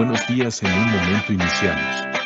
buenos días en un momento iniciamos.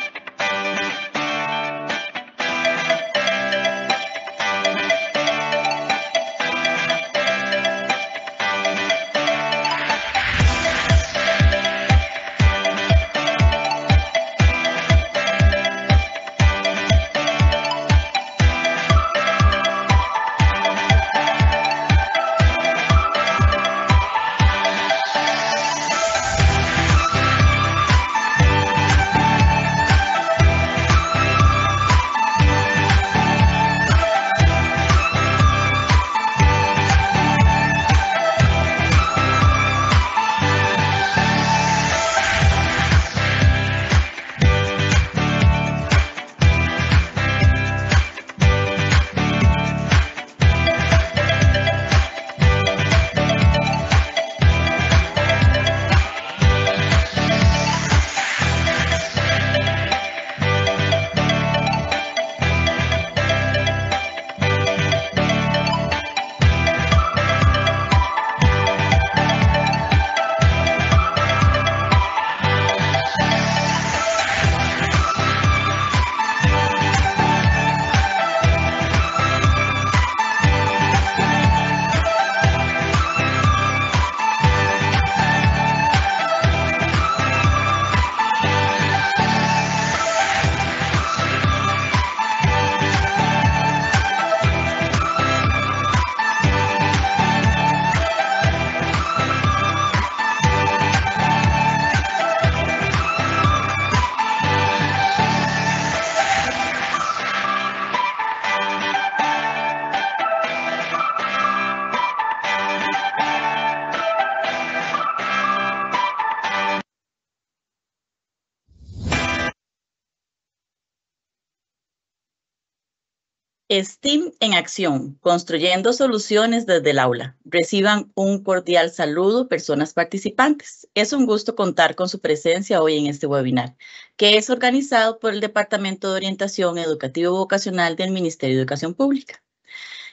Acción, construyendo soluciones desde el aula. Reciban un cordial saludo, personas participantes. Es un gusto contar con su presencia hoy en este webinar, que es organizado por el Departamento de Orientación Educativo Vocacional del Ministerio de Educación Pública,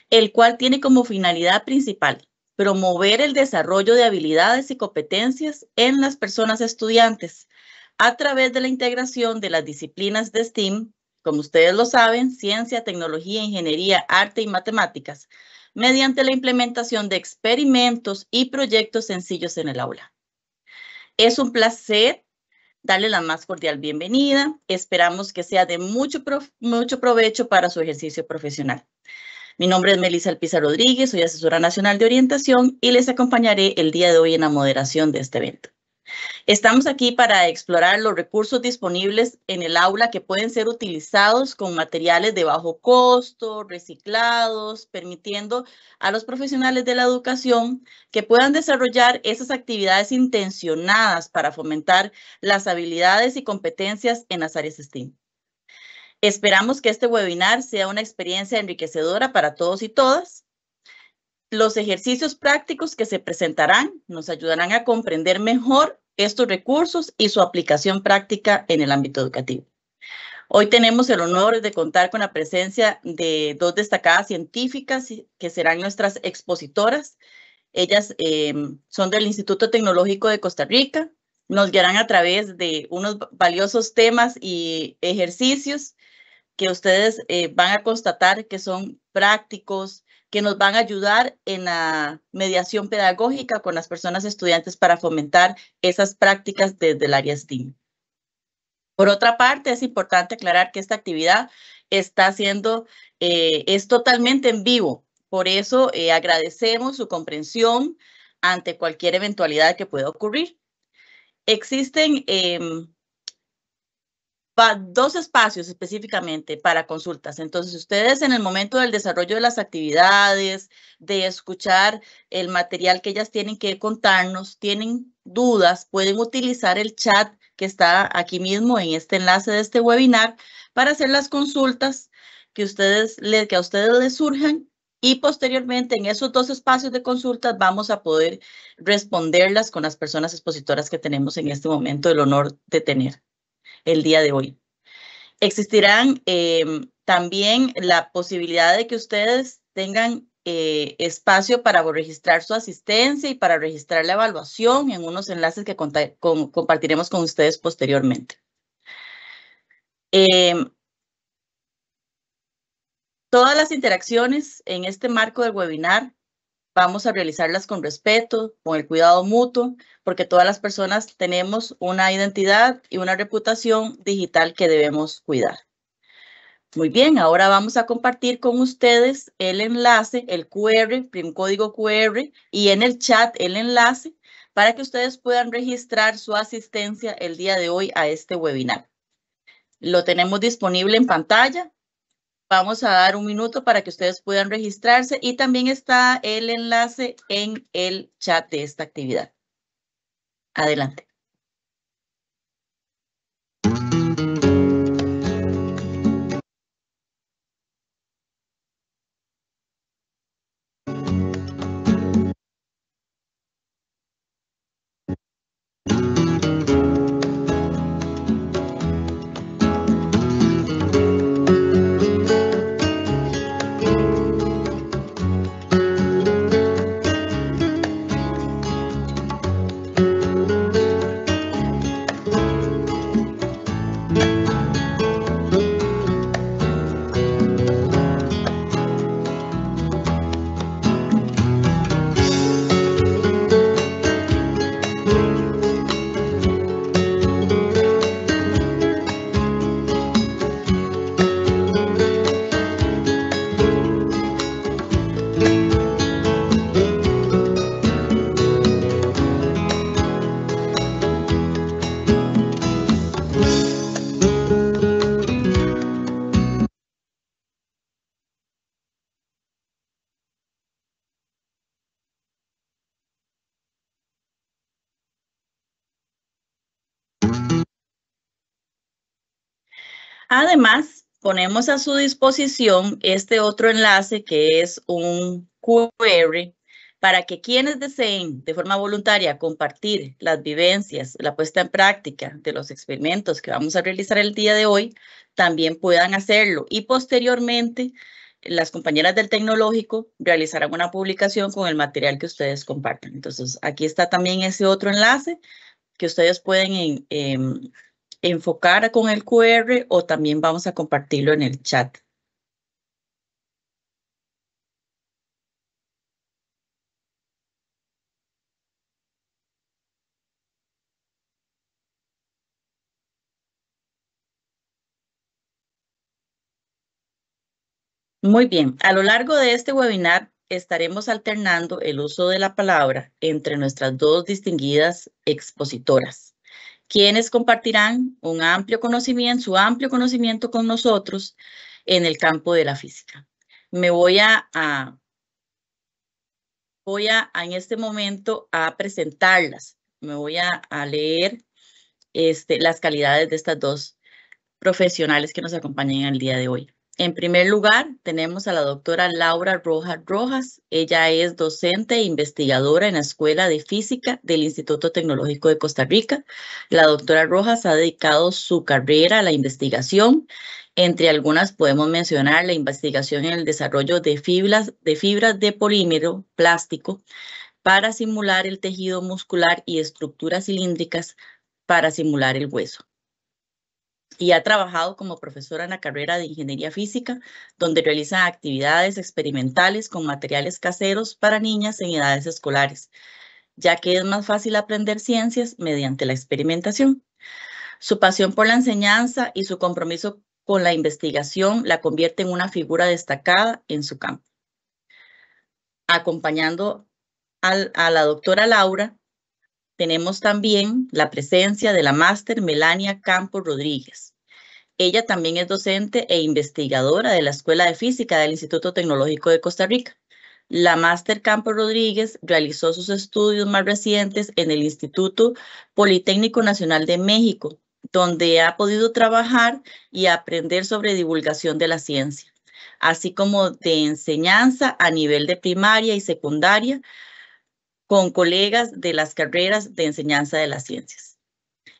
el cual tiene como finalidad principal promover el desarrollo de habilidades y competencias en las personas estudiantes a través de la integración de las disciplinas de STEAM como ustedes lo saben, ciencia, tecnología, ingeniería, arte y matemáticas, mediante la implementación de experimentos y proyectos sencillos en el aula. Es un placer darle la más cordial bienvenida. Esperamos que sea de mucho, mucho provecho para su ejercicio profesional. Mi nombre es Melissa Alpiza Rodríguez, soy asesora nacional de orientación y les acompañaré el día de hoy en la moderación de este evento. Estamos aquí para explorar los recursos disponibles en el aula que pueden ser utilizados con materiales de bajo costo, reciclados, permitiendo a los profesionales de la educación que puedan desarrollar esas actividades intencionadas para fomentar las habilidades y competencias en las áreas STEAM. Esperamos que este webinar sea una experiencia enriquecedora para todos y todas. Los ejercicios prácticos que se presentarán nos ayudarán a comprender mejor estos recursos y su aplicación práctica en el ámbito educativo. Hoy tenemos el honor de contar con la presencia de dos destacadas científicas que serán nuestras expositoras. Ellas em, son del Instituto Tecnológico de Costa Rica. Nos guiarán a través de unos valiosos temas y ejercicios que ustedes eh, van a constatar que son prácticos, que nos van a ayudar en la mediación pedagógica con las personas estudiantes para fomentar esas prácticas desde el área STEAM. Por otra parte, es importante aclarar que esta actividad está siendo, eh, es totalmente en vivo. Por eso eh, agradecemos su comprensión ante cualquier eventualidad que pueda ocurrir. Existen em, dos espacios específicamente para consultas. Entonces, ustedes en el momento del desarrollo de las actividades, de escuchar el material que ellas tienen que contarnos, tienen dudas, pueden utilizar el chat que está aquí mismo en este enlace de este webinar para hacer las consultas que, ustedes, que a ustedes les surjan y posteriormente en esos dos espacios de consultas vamos a poder responderlas con las personas expositoras que tenemos en este momento el honor de tener el día de hoy. Existirán em, también la posibilidad de que ustedes tengan eh, espacio para registrar su asistencia y para registrar la evaluación en unos enlaces que compartiremos con ustedes posteriormente. Em, todas las interacciones en este marco del webinar vamos a realizarlas con respeto, con el cuidado mutuo, porque todas las personas tenemos una identidad y una reputación digital que debemos cuidar. Muy bien, ahora vamos a compartir con ustedes el enlace, el QR, prim código QR, y en el chat el enlace para que ustedes puedan registrar su asistencia el día de hoy a este webinar. Lo tenemos disponible en pantalla. Vamos a dar un minuto para que ustedes puedan registrarse y también está el enlace en el chat de esta actividad. Adelante. Además, ponemos a su disposición este otro enlace que es un QR para que quienes deseen de forma voluntaria compartir las vivencias, la puesta en práctica de los experimentos que vamos a realizar el día de hoy, también puedan hacerlo. Y posteriormente, las compañeras del tecnológico realizarán una publicación con el material que ustedes compartan. Entonces, aquí está también ese otro enlace que ustedes pueden em, enfocar con el QR o también vamos a compartirlo en el chat. Muy bien, a lo largo de este webinar estaremos alternando el uso de la palabra entre nuestras dos distinguidas expositoras quienes compartirán un amplio conocimiento, su amplio conocimiento con nosotros en el campo de la física. Me voy a, voy a, en este momento a presentarlas. Me voy a, leer este, las calidades de estas dos profesionales que nos acompañan el día de hoy. En primer lugar, tenemos a la doctora Laura Rojas Rojas. Ella es docente e investigadora en la Escuela de Física del Instituto Tecnológico de Costa Rica. La doctora Rojas ha dedicado su carrera a la investigación. Entre algunas podemos mencionar la investigación en el desarrollo de fibras de, fibras de polímero plástico para simular el tejido muscular y estructuras cilíndricas para simular el hueso y ha trabajado como profesora en la carrera de Ingeniería Física, donde realiza actividades experimentales con materiales caseros para niñas en edades escolares, ya que es más fácil aprender ciencias mediante la experimentación. Su pasión por la enseñanza y su compromiso con la investigación la convierte en una figura destacada en su campo. Acompañando a la doctora Laura, tenemos también la presencia de la máster Melania Campos Rodríguez. Ella también es docente e investigadora de la Escuela de Física del Instituto Tecnológico de Costa Rica. La máster Campos Rodríguez realizó sus estudios más recientes en el Instituto Politécnico Nacional de México, donde ha podido trabajar y aprender sobre divulgación de la ciencia, así como de enseñanza a nivel de primaria y secundaria, con colegas de las carreras de enseñanza de las ciencias.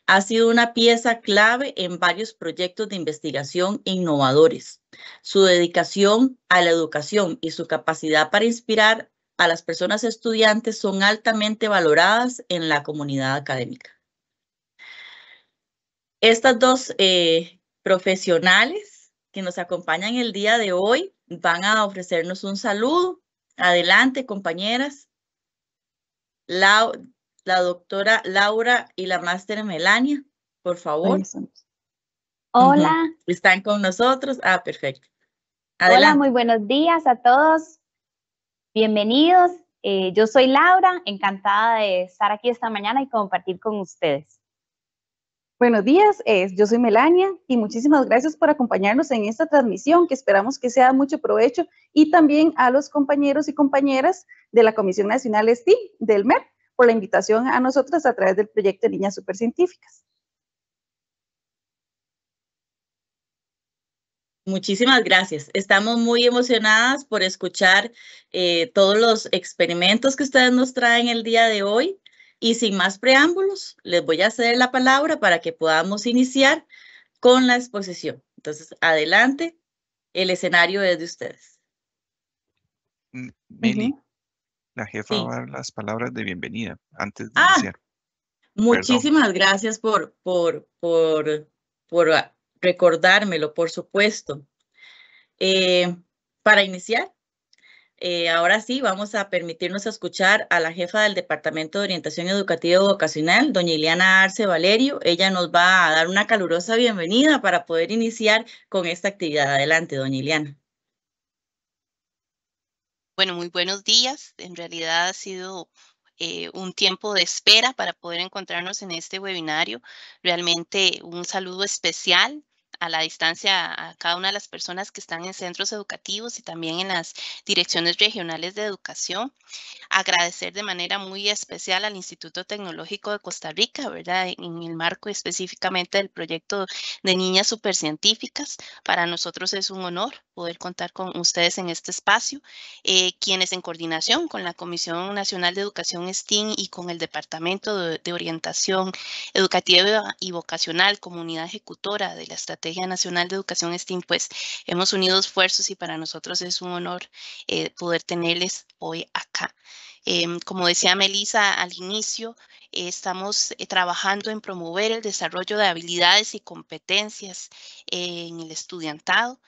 Ha sido una pieza clave en varios proyectos de investigación innovadores. Su dedicación a la educación y su capacidad para inspirar a las personas estudiantes son altamente valoradas en la comunidad académica. Estas dos eh, profesionales que nos acompañan el día de hoy van a ofrecernos un saludo. Adelante, compañeras. La doctora Laura y la máster Melania, por favor. Hola. ¿Están con nosotros? Ah, perfecto. Hola, muy buenos días a todos. Bienvenidos. Eh, yo soy Laura, encantada de estar aquí esta mañana y compartir con ustedes. Buenos días, yo soy Melania y muchísimas gracias por acompañarnos en esta transmisión que esperamos que sea de mucho provecho y también a los compañeros y compañeras de la Comisión Nacional STEAM del MER por la invitación a nosotros a través del proyecto de Niñas Supercientíficas. Muchísimas gracias. Estamos muy emocionadas por escuchar eh, todos los experimentos que ustedes nos traen el día de hoy. Y sin más preámbulos, les voy a ceder la palabra para que podamos iniciar con la exposición. Entonces, adelante, el escenario es de ustedes. Meli, la jefa va a dar las palabras de bienvenida antes de ah, iniciar. Muchísimas gracias por, por, por, por recordármelo, por supuesto. Eh, para iniciar, eh, ahora sí, vamos a permitirnos escuchar a la jefa del Departamento de Orientación Educativa y Vocacional, doña Ileana Arce Valerio. Ella nos va a dar una calurosa bienvenida para poder iniciar con esta actividad. Adelante, doña Ileana. Bueno, muy buenos días. En realidad ha sido eh, un tiempo de espera para poder encontrarnos en este webinario. Realmente un saludo especial a la distancia a cada una de las personas que están en centros educativos y también en las direcciones regionales de educación. Agradecer de manera muy especial al Instituto Tecnológico de Costa Rica, ¿verdad? En el marco específicamente del proyecto de niñas supercientíficas. Para nosotros es un honor poder contar con ustedes en este espacio, eh, quienes en coordinación con la Comisión Nacional de Educación STEAM y con el Departamento de, de Orientación Educativa y Vocacional, comunidad ejecutora de la Estrategia Nacional de Educación STEAM, pues hemos unido esfuerzos y para nosotros es un honor eh, poder tenerles hoy acá. Em, como decía Melissa al inicio, estamos eh, trabajando en promover el desarrollo de habilidades y competencias en el estudiantado,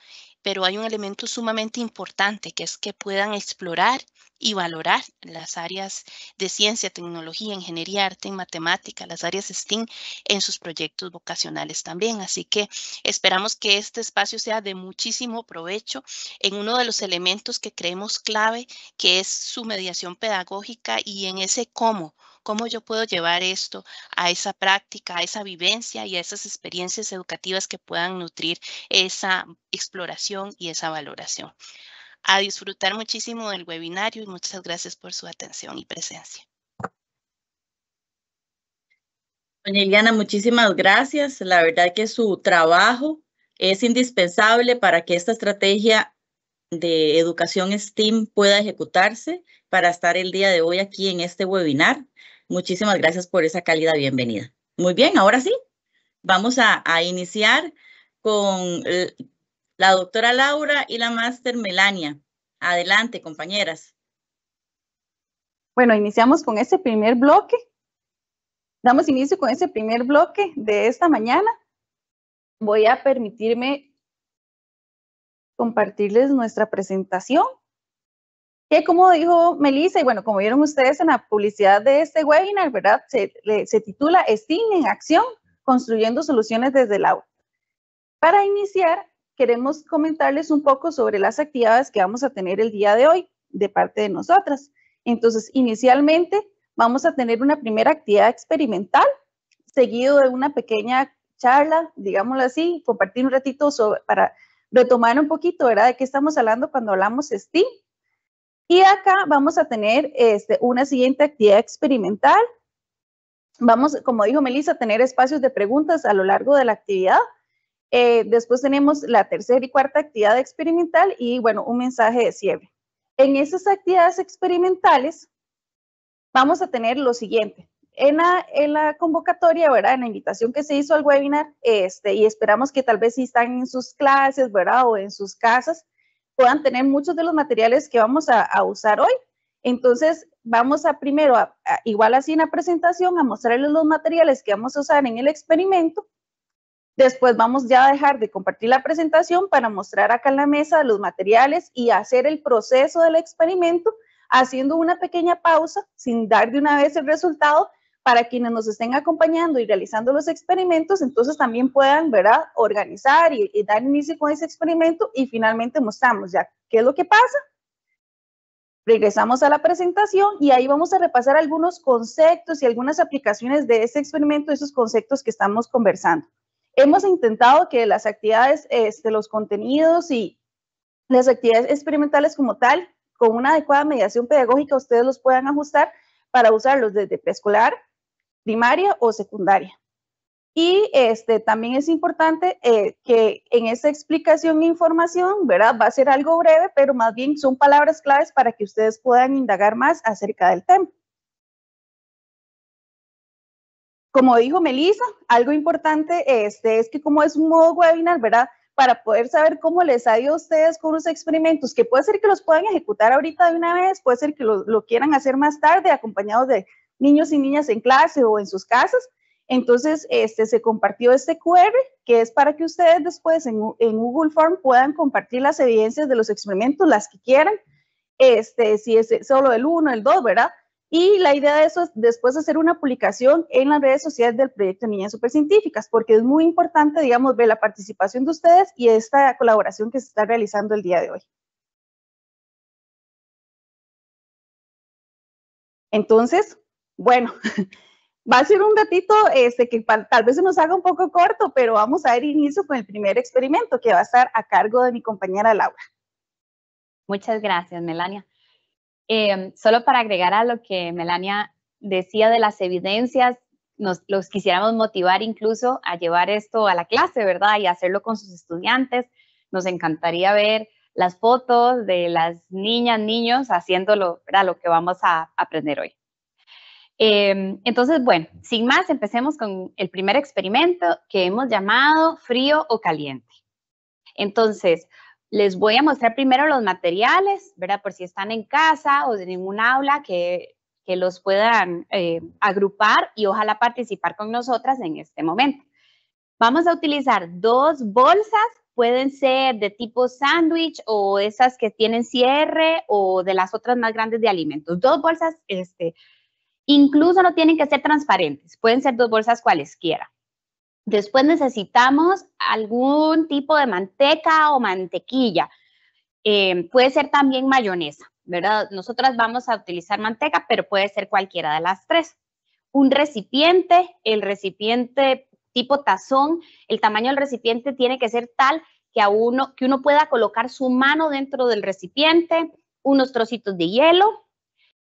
pero hay un elemento sumamente importante que es que puedan explorar y valorar las áreas de ciencia, tecnología, ingeniería, arte y matemática, las áreas STEAM en sus proyectos vocacionales también. Así que esperamos que este espacio sea de muchísimo provecho en uno de los elementos que creemos clave, que es su mediación pedagógica y en ese cómo cómo yo puedo llevar esto a esa práctica, a esa vivencia y a esas experiencias educativas que puedan nutrir esa exploración y esa valoración a disfrutar muchísimo del webinario y muchas gracias por su atención y presencia. Doña Iliana, muchísimas gracias. La verdad que su trabajo es indispensable para que esta estrategia de educación STEAM pueda ejecutarse para estar el día de hoy aquí en este webinar. Muchísimas gracias por esa cálida bienvenida. Muy bien, ahora sí, vamos a, iniciar con la doctora Laura y la máster Melania. Adelante, compañeras. Bueno, iniciamos con ese primer bloque. Damos inicio con ese primer bloque de esta mañana. Voy a permitirme compartirles nuestra presentación, que como dijo Melissa, y bueno, como vieron ustedes en la publicidad de este webinar, ¿verdad? Se, titula STEAM en acción, construyendo soluciones desde el aula. Para iniciar, queremos comentarles un poco sobre las actividades que vamos a tener el día de hoy de parte de nosotras. Entonces, inicialmente vamos a tener una primera actividad experimental, seguido de una pequeña charla, digámoslo así, compartir un ratito para retomar un poquito, ¿verdad? De qué estamos hablando cuando hablamos STEAM. Y acá vamos a tener este, una siguiente actividad experimental. Vamos, como dijo Melissa, a tener espacios de preguntas a lo largo de la actividad eh, después tenemos la tercera y cuarta actividad experimental y, bueno, un mensaje de cierre. En esas actividades experimentales vamos a tener lo siguiente. en la, convocatoria, ¿verdad? En la invitación que se hizo al webinar, este, y esperamos que tal vez si están en sus clases, ¿verdad? O en sus casas, puedan tener muchos de los materiales que vamos a, usar hoy. Entonces, vamos a primero, igual así en la presentación, a mostrarles los materiales que vamos a usar en el experimento. Después vamos ya a dejar de compartir la presentación para mostrar acá en la mesa los materiales y hacer el proceso del experimento, haciendo una pequeña pausa sin dar de una vez el resultado para quienes nos estén acompañando y realizando los experimentos, entonces también puedan, ¿verdad?, organizar y, y dar inicio con ese experimento y finalmente mostramos ya qué es lo que pasa Regresamos a la presentación y ahí vamos a repasar algunos conceptos y algunas aplicaciones de ese experimento, esos conceptos que estamos conversando. Hemos intentado que las actividades, este, los contenidos y las actividades experimentales como tal, con una adecuada mediación pedagógica, ustedes los puedan ajustar para usarlos desde preescolar, primaria o secundaria. Y este, también es importante eh, que en esa explicación e información, ¿verdad? Va a ser algo breve, pero más bien son palabras claves para que ustedes puedan indagar más acerca del tema. Como dijo Melissa, algo importante este, es que como es un modo webinar, ¿verdad? Para poder saber cómo les ha ido a ustedes con los experimentos, que puede ser que los puedan ejecutar ahorita de una vez, puede ser que lo, lo quieran hacer más tarde, acompañados de niños y niñas en clase o en sus casas, entonces, este, se compartió este QR, que es para que ustedes después en, Google Form puedan compartir las evidencias de los experimentos, las que quieran, este, si es solo el 1, el 2, ¿verdad? Y la idea de eso es después hacer una publicación en las redes sociales del proyecto Niñas Supercientíficas, porque es muy importante, digamos, ver la participación de ustedes y esta colaboración que se está realizando el día de hoy. Entonces, bueno, Va a ser un ratito este, que tal vez se nos haga un poco corto, pero vamos a dar inicio con el primer experimento que va a estar a cargo de mi compañera Laura. Muchas gracias, Melania. Em, solo para agregar a lo que Melania decía de las evidencias, nos los quisiéramos motivar incluso a llevar esto a la clase, ¿verdad? Y hacerlo con sus estudiantes. Nos encantaría ver las fotos de las niñas, niños haciéndolo, ¿verdad? Lo que vamos a aprender hoy. Em, entonces, bueno, sin más, empecemos con el primer experimento que hemos llamado frío o caliente. Entonces, les voy a mostrar primero los materiales, ¿verdad? Por si están en casa o en un aula que, los puedan eh, agrupar y ojalá participar con nosotras en este momento. Vamos a utilizar dos bolsas, pueden ser de tipo sándwich o esas que tienen cierre o de las otras más grandes de alimentos. Dos bolsas este, Incluso no tienen que ser transparentes, pueden ser dos bolsas cualesquiera. Después necesitamos algún tipo de manteca o mantequilla. Eh, puede ser también mayonesa, ¿verdad? Nosotras vamos a utilizar manteca, pero puede ser cualquiera de las tres. Un recipiente, el recipiente tipo tazón, el tamaño del recipiente tiene que ser tal que, a uno, que uno pueda colocar su mano dentro del recipiente, unos trocitos de hielo,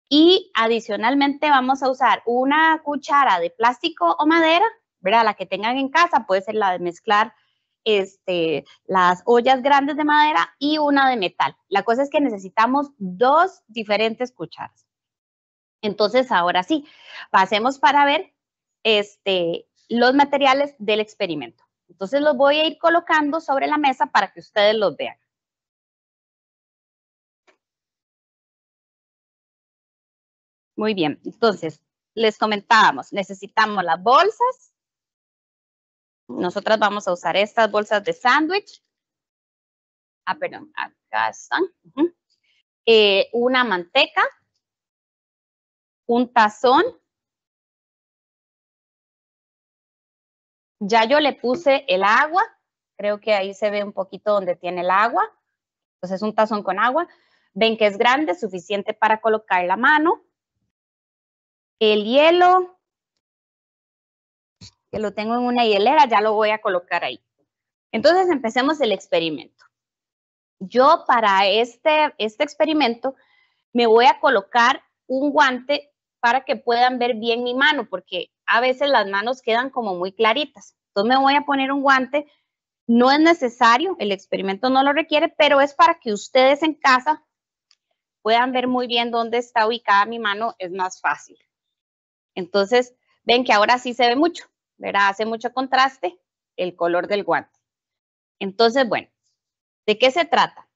y adicionalmente vamos a usar una cuchara de plástico o madera, ¿verdad? La que tengan en casa, puede ser la de mezclar este, las ollas grandes de madera y una de metal. La cosa es que necesitamos dos diferentes cucharas. Entonces, ahora sí, pasemos para ver este, los materiales del experimento. Entonces, los voy a ir colocando sobre la mesa para que ustedes los vean. Muy bien, entonces, les comentábamos, necesitamos las bolsas. Nosotras vamos a usar estas bolsas de sándwich. Ah, perdón, acá están. Eh, una manteca, un tazón. Ya yo le puse el agua, creo que ahí se ve un poquito donde tiene el agua. Entonces, un tazón con agua. Ven que es grande, suficiente para colocar la mano. El hielo, que lo tengo en una hielera, ya lo voy a colocar ahí. Entonces empecemos el experimento. Yo para este, este experimento me voy a colocar un guante para que puedan ver bien mi mano, porque a veces las manos quedan como muy claritas. Entonces me voy a poner un guante. No es necesario, el experimento no lo requiere, pero es para que ustedes en casa puedan ver muy bien dónde está ubicada mi mano, es más fácil. Entonces, ven que ahora sí se ve mucho, ¿verdad? Hace mucho contraste el color del guante. Entonces, bueno, ¿de qué se trata?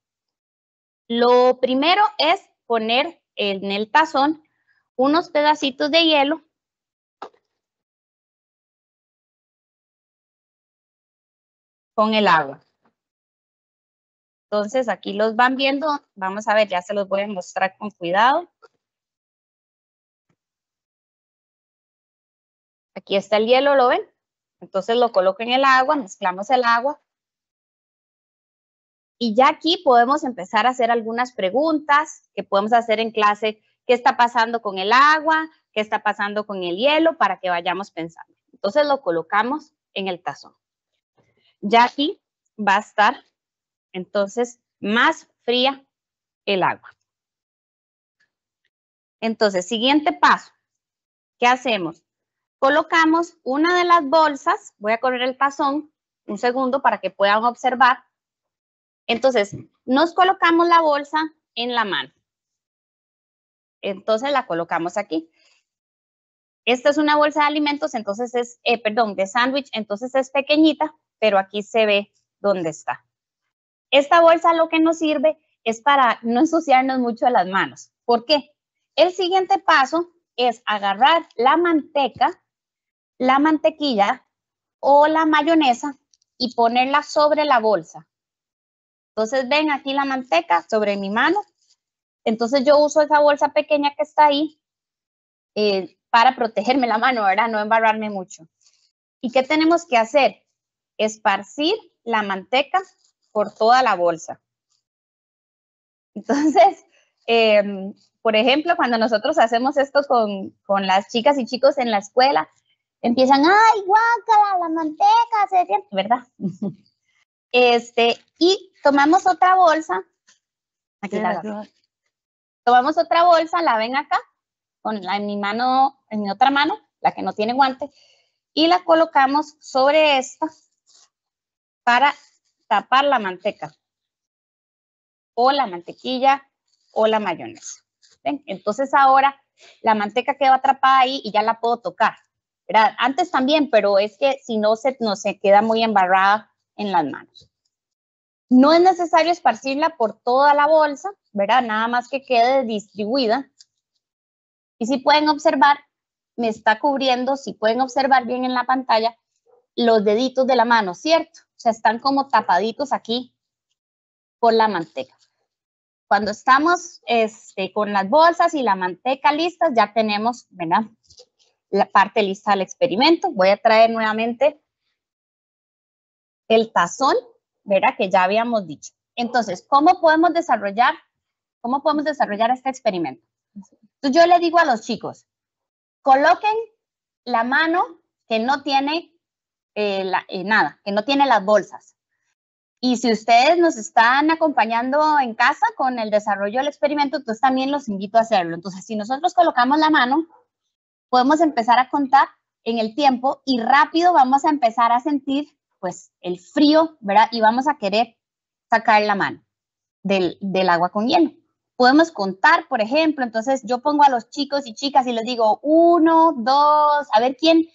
Lo primero es poner en el tazón unos pedacitos de hielo con el agua. Entonces, aquí los van viendo. Vamos a ver, ya se los voy a mostrar con cuidado. Aquí está el hielo, ¿lo ven? Entonces lo coloco en el agua, mezclamos el agua. Y ya aquí podemos empezar a hacer algunas preguntas que podemos hacer en clase. ¿Qué está pasando con el agua? ¿Qué está pasando con el hielo? Para que vayamos pensando. Entonces lo colocamos en el tazón ya aquí va a estar entonces más fría el agua. Entonces, siguiente paso. ¿Qué hacemos? Colocamos una de las bolsas, voy a correr el tazón un segundo para que puedan observar. Entonces, nos colocamos la bolsa en la mano. Entonces la colocamos aquí. Esta es una bolsa de alimentos, entonces es, eh, perdón, de sándwich, entonces es pequeñita, pero aquí se ve dónde está. Esta bolsa lo que nos sirve es para no ensuciarnos mucho las manos. ¿Por qué? El siguiente paso es agarrar la manteca, la mantequilla o la mayonesa y ponerla sobre la bolsa. Entonces ven aquí la manteca sobre mi mano. Entonces yo uso esa bolsa pequeña que está ahí eh, para protegerme la mano, ¿verdad? No embarrarme mucho. ¿Y qué tenemos que hacer? esparcir la manteca por toda la bolsa. Entonces, em, por ejemplo, cuando nosotros hacemos esto con, con, las chicas y chicos en la escuela, empiezan, ay, guácala, la manteca, se siente, ¿verdad? este, y tomamos otra bolsa, aquí la Tomamos otra bolsa, la ven acá, con la, en mi mano, en mi otra mano, la que no tiene guante, y la colocamos sobre esta para tapar la manteca o la mantequilla o la mayonesa. Entonces ahora la manteca quedó atrapada ahí y ya la puedo tocar. Antes también, pero es que si no se, no se queda muy embarrada en las manos. No es necesario esparcirla por toda la bolsa, ¿verdad? Nada más que quede distribuida. Y si pueden observar, me está cubriendo, si pueden observar bien en la pantalla, los deditos de la mano, ¿cierto? O sea, están como tapaditos aquí por la manteca. Cuando estamos este, con las bolsas y la manteca listas, ya tenemos, ¿verdad? La parte lista del experimento. Voy a traer nuevamente el tazón, ¿verdad? Que ya habíamos dicho. Entonces, ¿cómo podemos desarrollar, cómo podemos desarrollar este experimento? Yo le digo a los chicos, coloquen la mano que no tiene eh, eh, nada, que no tiene las bolsas. Y si ustedes nos están acompañando en casa con el desarrollo del experimento, entonces también los invito a hacerlo. Entonces, si nosotros colocamos la mano, podemos empezar a contar en el tiempo y rápido vamos a empezar a sentir pues el frío, ¿verdad? Y vamos a querer sacar la mano del, del agua con hielo. Podemos contar, por ejemplo, entonces yo pongo a los chicos y chicas y les digo uno, dos, a ver quién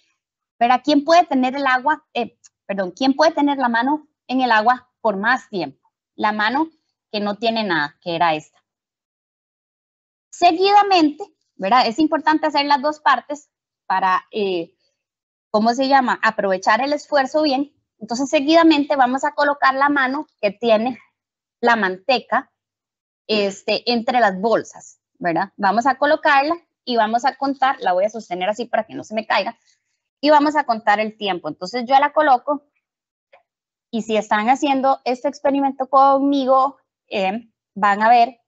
pero ¿quién puede tener el agua, eh, perdón, quién puede tener la mano en el agua por más tiempo? La mano que no tiene nada, que era esta. Seguidamente, ¿verdad? Es importante hacer las dos partes para, eh, ¿cómo se llama? Aprovechar el esfuerzo bien. Entonces, seguidamente vamos a colocar la mano que tiene la manteca este, entre las bolsas, ¿verdad? Vamos a colocarla y vamos a contar, la voy a sostener así para que no se me caiga, y vamos a contar el tiempo. Entonces yo la coloco y si están haciendo este experimento conmigo, eh, van a ver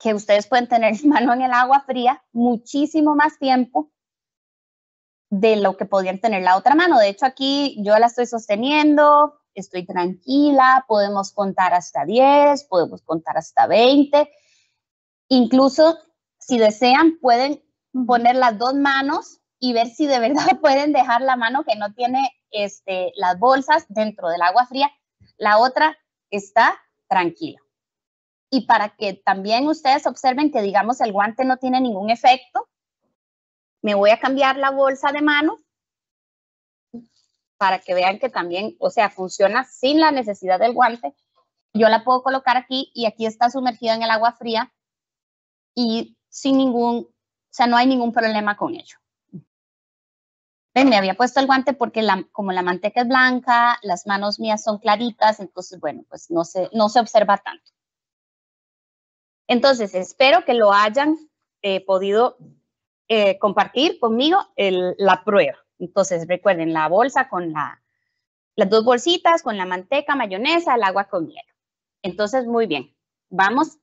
que ustedes pueden tener mano en el agua fría muchísimo más tiempo de lo que podrían tener la otra mano. De hecho, aquí yo la estoy sosteniendo, estoy tranquila, podemos contar hasta 10, podemos contar hasta 20. Incluso, si desean, pueden poner las dos manos y ver si de verdad pueden dejar la mano que no tiene este, las bolsas dentro del agua fría. La otra está tranquila. Y para que también ustedes observen que, digamos, el guante no tiene ningún efecto, me voy a cambiar la bolsa de mano para que vean que también, o sea, funciona sin la necesidad del guante. Yo la puedo colocar aquí y aquí está sumergida en el agua fría y sin ningún, o sea, no hay ningún problema con ello. Ven, me había puesto el guante porque la, como la manteca es blanca, las manos mías son claritas, entonces, bueno, pues no se, no se observa tanto. Entonces, espero que lo hayan eh, podido eh, compartir conmigo la prueba. Entonces, recuerden la bolsa con la, las dos bolsitas, con la manteca, mayonesa, el agua con hielo. Entonces, muy bien. Vamos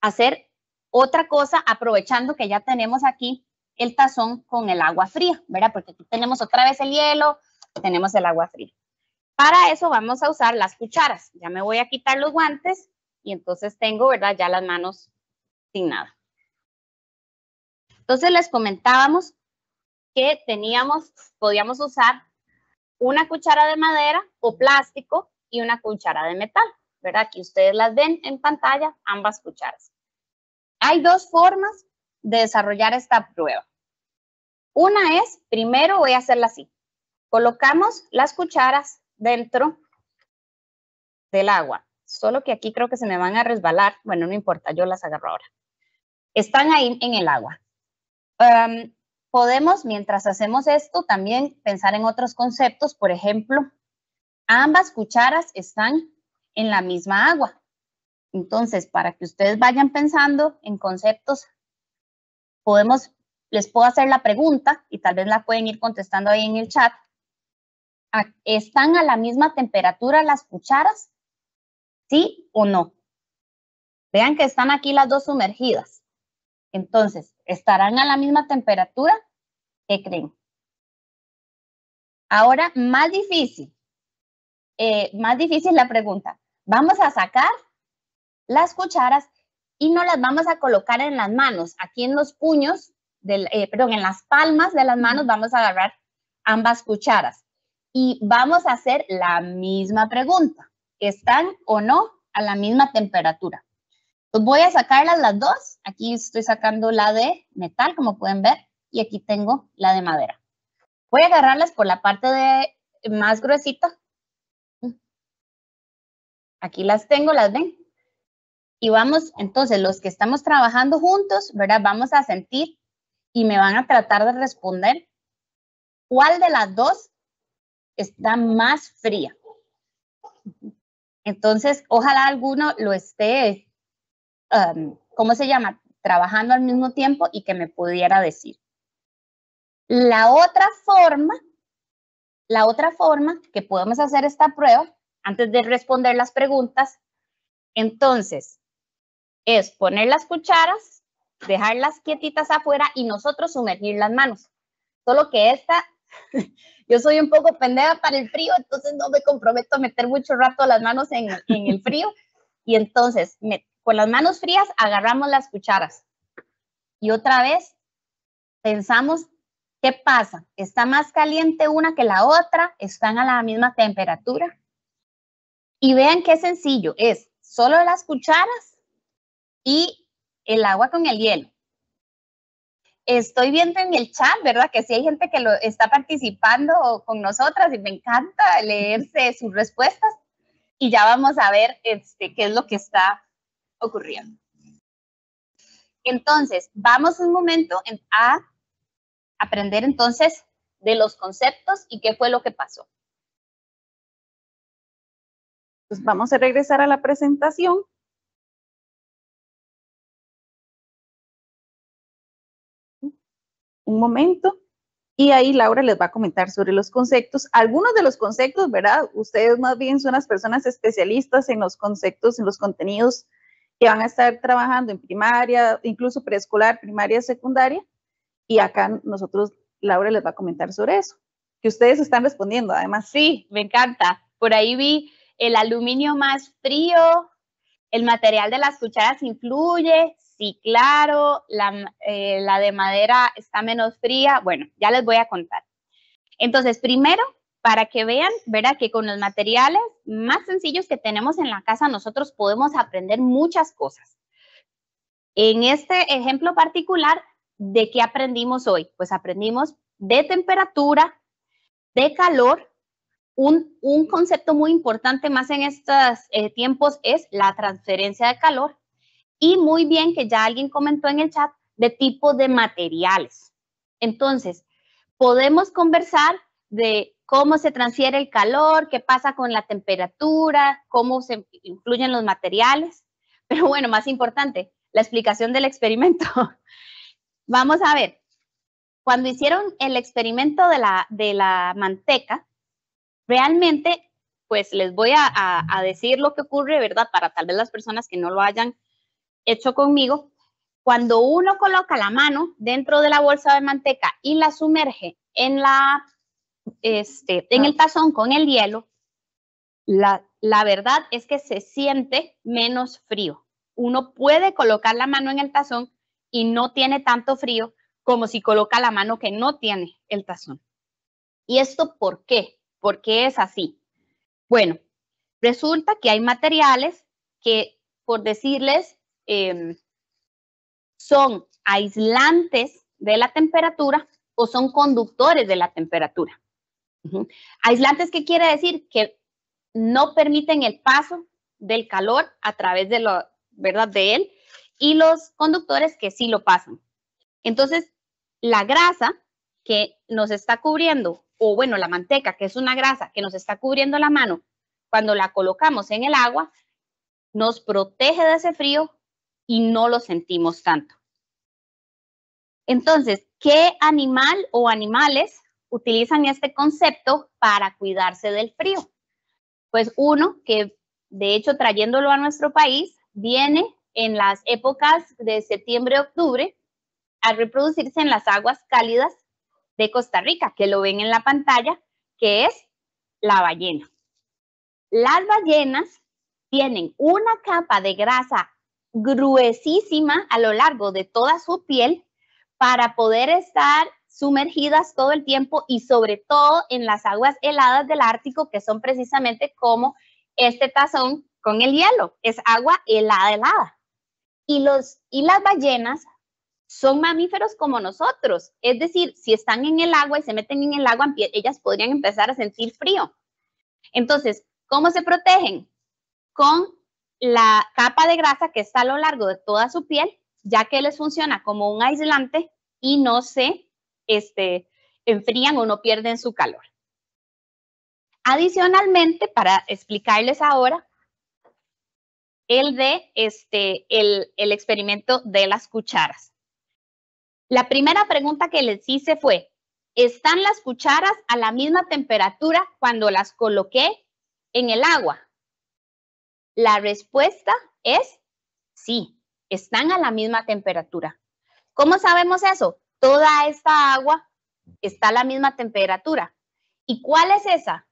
a hacer otra cosa aprovechando que ya tenemos aquí el tazón con el agua fría, ¿verdad? Porque aquí tenemos otra vez el hielo, tenemos el agua fría. Para eso vamos a usar las cucharas. Ya me voy a quitar los guantes y entonces tengo, ¿verdad? Ya las manos sin nada. Entonces les comentábamos que teníamos, podíamos usar una cuchara de madera o plástico y una cuchara de metal, ¿verdad? Aquí ustedes las ven en pantalla, ambas cucharas. Hay dos formas de desarrollar esta prueba. Una es, primero voy a hacerla así. Colocamos las cucharas dentro del agua. Solo que aquí creo que se me van a resbalar. Bueno, no importa, yo las agarro ahora. Están ahí en el agua. podemos, mientras hacemos esto, también pensar en otros conceptos. Por ejemplo, ambas cucharas están en la misma agua. Entonces, para que ustedes vayan pensando en conceptos, podemos, les puedo hacer la pregunta y tal vez la pueden ir contestando ahí en el chat. ¿Están a la misma temperatura las cucharas? ¿Sí o no? Vean que están aquí las dos sumergidas. Entonces, ¿estarán a la misma temperatura? ¿Qué creen? Ahora, más difícil. Eh, más difícil la pregunta. Vamos a sacar las cucharas y no las vamos a colocar en las manos. Aquí en los puños, del, eh, perdón, en las palmas de las manos vamos a agarrar ambas cucharas. Y vamos a hacer la misma pregunta. ¿Están o no a la misma temperatura? Pues voy a sacarlas las dos. Aquí estoy sacando la de metal, como pueden ver, y aquí tengo la de madera. Voy a agarrarlas por la parte de más gruesita. Aquí las tengo, las ven. Y vamos, entonces, los que estamos trabajando juntos, ¿verdad? Vamos a sentir y me van a tratar de responder cuál de las dos está más fría. Entonces, ojalá alguno lo esté, um, ¿cómo se llama? Trabajando al mismo tiempo y que me pudiera decir. La otra forma, la otra forma que podemos hacer esta prueba, antes de responder las preguntas, entonces, es poner las cucharas, dejarlas quietitas afuera y nosotros sumergir las manos. Solo que esta, yo soy un poco pendeja para el frío, entonces no me comprometo a meter mucho rato las manos en, el frío. Y entonces, con las manos frías, agarramos las cucharas. Y otra vez, pensamos, ¿qué pasa? ¿Está más caliente una que la otra? ¿Están a la misma temperatura? Y vean qué sencillo, es solo las cucharas y el agua con el hielo. Estoy viendo en el chat, ¿verdad? Que sí hay gente que lo está participando con nosotras y me encanta leerse sus respuestas y ya vamos a ver este, qué es lo que está ocurriendo. Entonces, vamos un momento a aprender entonces de los conceptos y qué fue lo que pasó. Pues vamos a regresar a la presentación. Un momento. Y ahí Laura les va a comentar sobre los conceptos. Algunos de los conceptos, ¿verdad? Ustedes más bien son las personas especialistas en los conceptos, en los contenidos que van a estar trabajando en primaria, incluso preescolar, primaria, secundaria. Y acá nosotros, Laura les va a comentar sobre eso. Que ustedes están respondiendo, además. Sí, me encanta. Por ahí vi el aluminio más frío, el material de las cucharas influye, Sí, claro, eh, la, de madera está menos fría. Bueno, ya les voy a contar. Entonces, primero, para que vean, ¿verdad? Que con los materiales más sencillos que tenemos en la casa, nosotros podemos aprender muchas cosas. En este ejemplo particular, ¿de qué aprendimos hoy? Pues aprendimos de temperatura, de calor. Un, concepto muy importante más en estos eh, tiempos es la transferencia de calor. Y muy bien que ya alguien comentó en el chat de tipo de materiales. Entonces, podemos conversar de cómo se transfiere el calor, qué pasa con la temperatura, cómo se influyen los materiales. Pero bueno, más importante, la explicación del experimento. Vamos a ver, cuando hicieron el experimento de la, de la manteca, realmente, pues les voy a, a decir lo que ocurre, ¿verdad? Para tal vez las personas que no lo hayan hecho conmigo. Cuando uno coloca la mano dentro de la bolsa de manteca y la sumerge en, la, este, en el tazón con el hielo, la, la verdad es que se siente menos frío. Uno puede colocar la mano en el tazón y no tiene tanto frío como si coloca la mano que no tiene el tazón. ¿Y esto por qué? ¿Por qué es así? Bueno, resulta que hay materiales que, por decirles, em, son aislantes de la temperatura o son conductores de la temperatura. Aislantes, ¿qué quiere decir? Que no permiten el paso del calor a través de lo, ¿verdad? De él y los conductores que sí lo pasan. Entonces, la grasa que nos está cubriendo, o bueno, la manteca, que es una grasa que nos está cubriendo la mano, cuando la colocamos en el agua, nos protege de ese frío y no lo sentimos tanto. Entonces, ¿qué animal o animales utilizan este concepto para cuidarse del frío? Pues uno que, de hecho, trayéndolo a nuestro país, viene en las épocas de septiembre-octubre a reproducirse en las aguas cálidas de Costa Rica, que lo ven en la pantalla, que es la ballena. Las ballenas tienen una capa de grasa gruesísima a lo largo de toda su piel para poder estar sumergidas todo el tiempo y sobre todo en las aguas heladas del Ártico, que son precisamente como este tazón con el hielo, es agua helada, helada. Y, los, y las ballenas son mamíferos como nosotros. Es decir, si están en el agua y se meten en el agua, ellas podrían empezar a sentir frío. Entonces, ¿cómo se protegen? Con la capa de grasa que está a lo largo de toda su piel, ya que les funciona como un aislante y no se este, enfrían o no pierden su calor. Adicionalmente, para explicarles ahora, el de este, el, el experimento de las cucharas. La primera pregunta que les hice fue, ¿están las cucharas a la misma temperatura cuando las coloqué en el agua? La respuesta es sí, están a la misma temperatura. ¿Cómo sabemos eso? Toda esta agua está a la misma temperatura. ¿Y cuál es esa?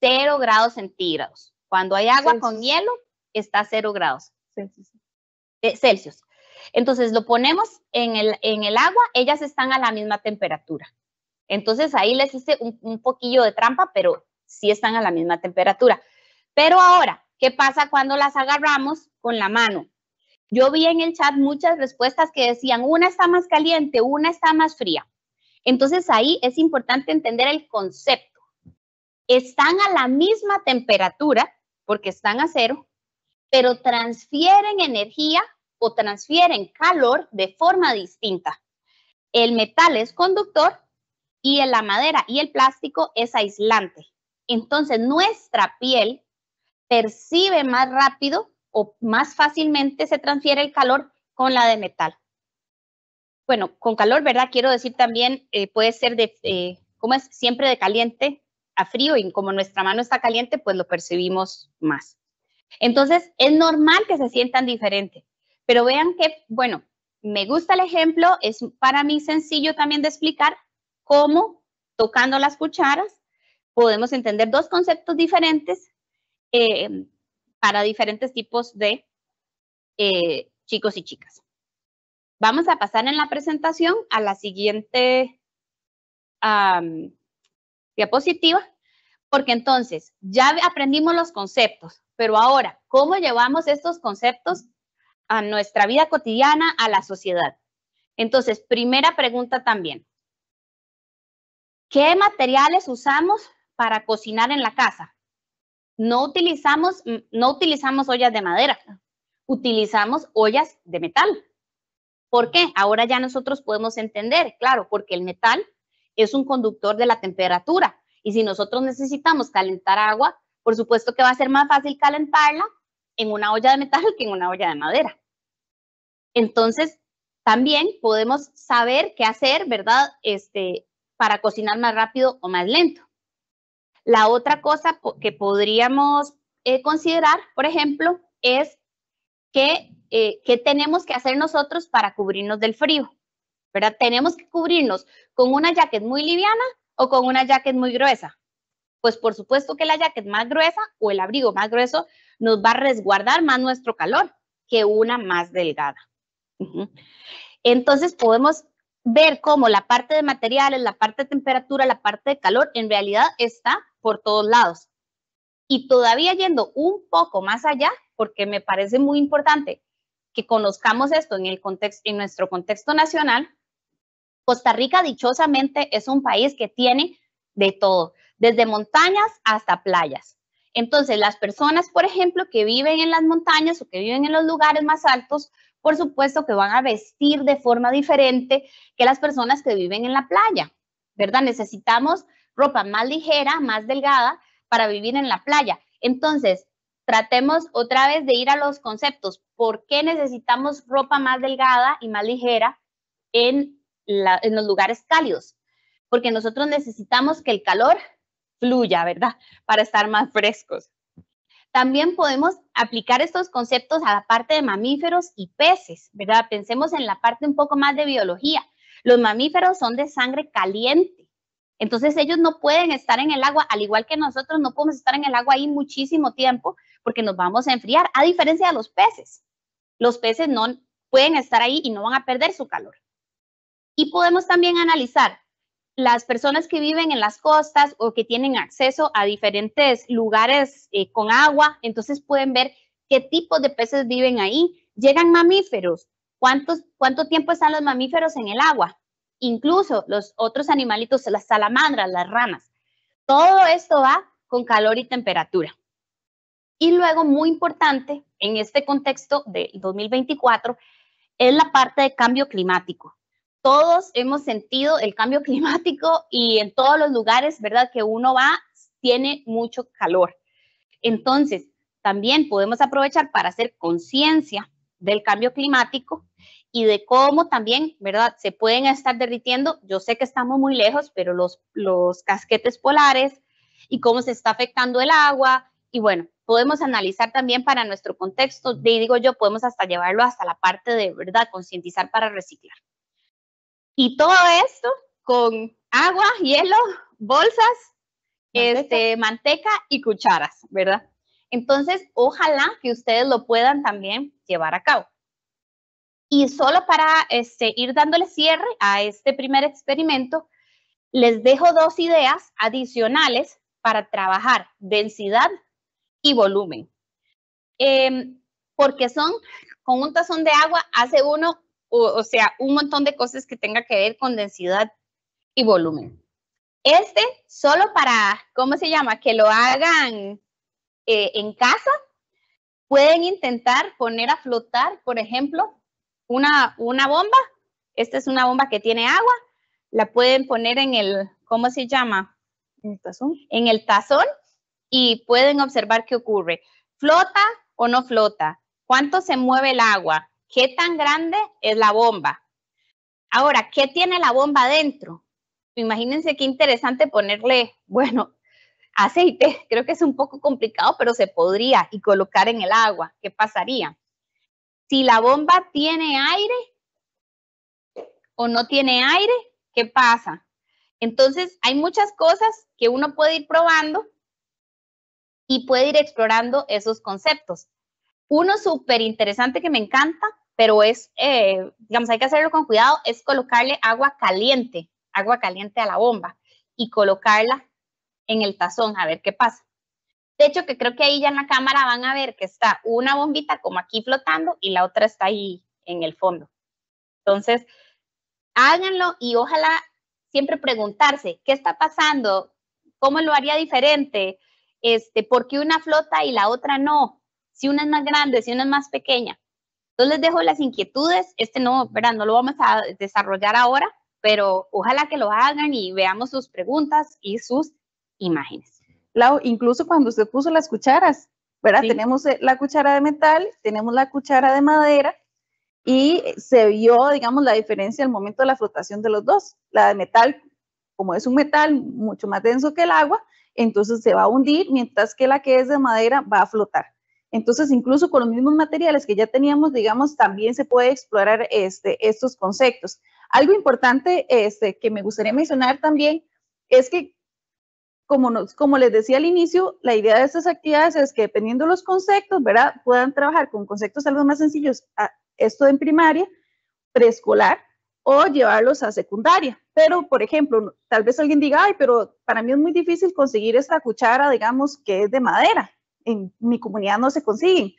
Cero grados centígrados. Cuando hay agua con hielo, está a cero grados Celsius. Entonces lo ponemos en el, en el agua, ellas están a la misma temperatura. Entonces ahí les hice un, un poquillo de trampa, pero sí están a la misma temperatura. Pero ahora, ¿qué pasa cuando las agarramos con la mano? Yo vi en el chat muchas respuestas que decían, una está más caliente, una está más fría. Entonces ahí es importante entender el concepto. Están a la misma temperatura, porque están a cero, pero transfieren energía o transfieren calor de forma distinta. El metal es conductor y la madera y el plástico es aislante. Entonces, nuestra piel percibe más rápido o más fácilmente se transfiere el calor con la de metal. Bueno, con calor, ¿verdad? Quiero decir también, eh, puede ser de, eh, como es siempre de caliente a frío y como nuestra mano está caliente, pues lo percibimos más. Entonces, es normal que se sientan diferentes, pero vean que, bueno, me gusta el ejemplo, es para mí sencillo también de explicar cómo tocando las cucharas podemos entender dos conceptos diferentes eh, para diferentes tipos de eh, chicos y chicas. Vamos a pasar en la presentación a la siguiente diapositiva, porque entonces ya aprendimos los conceptos, pero ahora, ¿cómo llevamos estos conceptos a nuestra vida cotidiana, a la sociedad? Entonces, primera pregunta también. ¿Qué materiales usamos para cocinar en la casa? No utilizamos, no utilizamos ollas de madera, utilizamos ollas de metal. ¿Por qué? Ahora ya nosotros podemos entender, claro, porque el metal es un conductor de la temperatura y si nosotros necesitamos calentar agua, por supuesto que va a ser más fácil calentarla en una olla de metal que en una olla de madera. Entonces, también podemos saber qué hacer, ¿verdad? Este, para cocinar más rápido o más lento. La otra cosa que podríamos eh, considerar, por ejemplo, es que, eh, qué tenemos que hacer nosotros para cubrirnos del frío. ¿verdad? Tenemos que cubrirnos con una jacket muy liviana o con una jacket muy gruesa. Pues por supuesto que la jacket más gruesa o el abrigo más grueso nos va a resguardar más nuestro calor que una más delgada. Entonces podemos ver cómo la parte de materiales, la parte de temperatura, la parte de calor en realidad está por todos lados. Y todavía yendo un poco más allá, porque me parece muy importante que conozcamos esto en, el contexto, en nuestro contexto nacional, Costa Rica dichosamente es un país que tiene de todo, desde montañas hasta playas. Entonces, las personas, por ejemplo, que viven en las montañas o que viven en los lugares más altos, por supuesto que van a vestir de forma diferente que las personas que viven en la playa, ¿verdad? Necesitamos ropa más ligera, más delgada para vivir en la playa. Entonces, tratemos otra vez de ir a los conceptos. ¿Por qué necesitamos ropa más delgada y más ligera en, en los lugares cálidos? Porque nosotros necesitamos que el calor fluya, ¿verdad? Para estar más frescos. También podemos aplicar estos conceptos a la parte de mamíferos y peces, ¿verdad? Pensemos en la parte un poco más de biología. Los mamíferos son de sangre caliente, entonces ellos no pueden estar en el agua, al igual que nosotros no podemos estar en el agua ahí muchísimo tiempo porque nos vamos a enfriar, a diferencia de los peces. Los peces no pueden estar ahí y no van a perder su calor. Y podemos también analizar las personas que viven en las costas o que tienen acceso a diferentes lugares eh, con agua, entonces pueden ver qué tipo de peces viven ahí. Llegan mamíferos. ¿Cuántos, ¿Cuánto tiempo están los mamíferos en el agua? Incluso los otros animalitos, las salamandras, las ranas. Todo esto va con calor y temperatura. Y luego, muy importante en este contexto del 2024, es la parte de cambio climático todos hemos sentido el cambio climático y en todos los lugares, ¿verdad? Que uno va, tiene mucho calor. Entonces, también podemos aprovechar para hacer conciencia del cambio climático y de cómo también, ¿verdad? Se pueden estar derritiendo. Yo sé que estamos muy lejos, pero los, los casquetes polares y cómo se está afectando el agua. Y bueno, podemos analizar también para nuestro contexto, de, digo yo, podemos hasta llevarlo hasta la parte de, ¿verdad? Concientizar para reciclar. Y todo esto con agua, hielo, bolsas, manteca. Este, manteca y cucharas, ¿verdad? Entonces, ojalá que ustedes lo puedan también llevar a cabo. Y solo para este, ir dándole cierre a este primer experimento, les dejo dos ideas adicionales para trabajar densidad y volumen. Em, porque son, con un tazón de agua hace uno o, sea, un montón de cosas que tenga que ver con densidad y volumen. Este, solo para, ¿cómo se llama? Que lo hagan eh, en casa, pueden intentar poner a flotar, por ejemplo, una, una bomba. Esta es una bomba que tiene agua. La pueden poner en el, ¿cómo se llama? En el tazón. En el tazón y pueden observar qué ocurre. ¿Flota o no flota? ¿Cuánto se mueve el agua? ¿Qué tan grande es la bomba? Ahora, ¿qué tiene la bomba dentro? Imagínense qué interesante ponerle, bueno, aceite. Creo que es un poco complicado, pero se podría y colocar en el agua. ¿Qué pasaría? Si la bomba tiene aire o no tiene aire, ¿qué pasa? Entonces, hay muchas cosas que uno puede ir probando y puede ir explorando esos conceptos. Uno súper interesante que me encanta pero es, eh, digamos, hay que hacerlo con cuidado, es colocarle agua caliente, agua caliente a la bomba y colocarla en el tazón a ver qué pasa. De hecho, que creo que ahí ya en la cámara van a ver que está una bombita como aquí flotando y la otra está ahí en el fondo. Entonces, háganlo y ojalá siempre preguntarse, ¿qué está pasando? ¿Cómo lo haría diferente? Este, ¿Por qué una flota y la otra no? Si una es más grande, si una es más pequeña. Entonces les dejo las inquietudes. Este no, ¿verdad? No lo vamos a desarrollar ahora, pero ojalá que lo hagan y veamos sus preguntas y sus imágenes. Lau, incluso cuando usted puso las cucharas, ¿verdad? Tenemos eh, la cuchara de metal, tenemos la cuchara de madera y se vio, digamos, la diferencia al momento de la flotación de los dos. La de metal, como es un metal mucho más denso que el agua, entonces se va a hundir, mientras que la que es de madera va a flotar. Entonces, incluso con los mismos materiales que ya teníamos, digamos, también se puede explorar este, estos conceptos. Algo importante este, que me gustaría mencionar también es que, como, nos, les decía al inicio, la idea de estas actividades es que dependiendo de los conceptos, ¿verdad? Puedan trabajar con conceptos algo más sencillos, esto en primaria, preescolar, o llevarlos a secundaria. Pero, por ejemplo, tal vez alguien diga, ay, pero para mí es muy difícil conseguir esta cuchara, digamos, que es de madera en mi comunidad no se consiguen.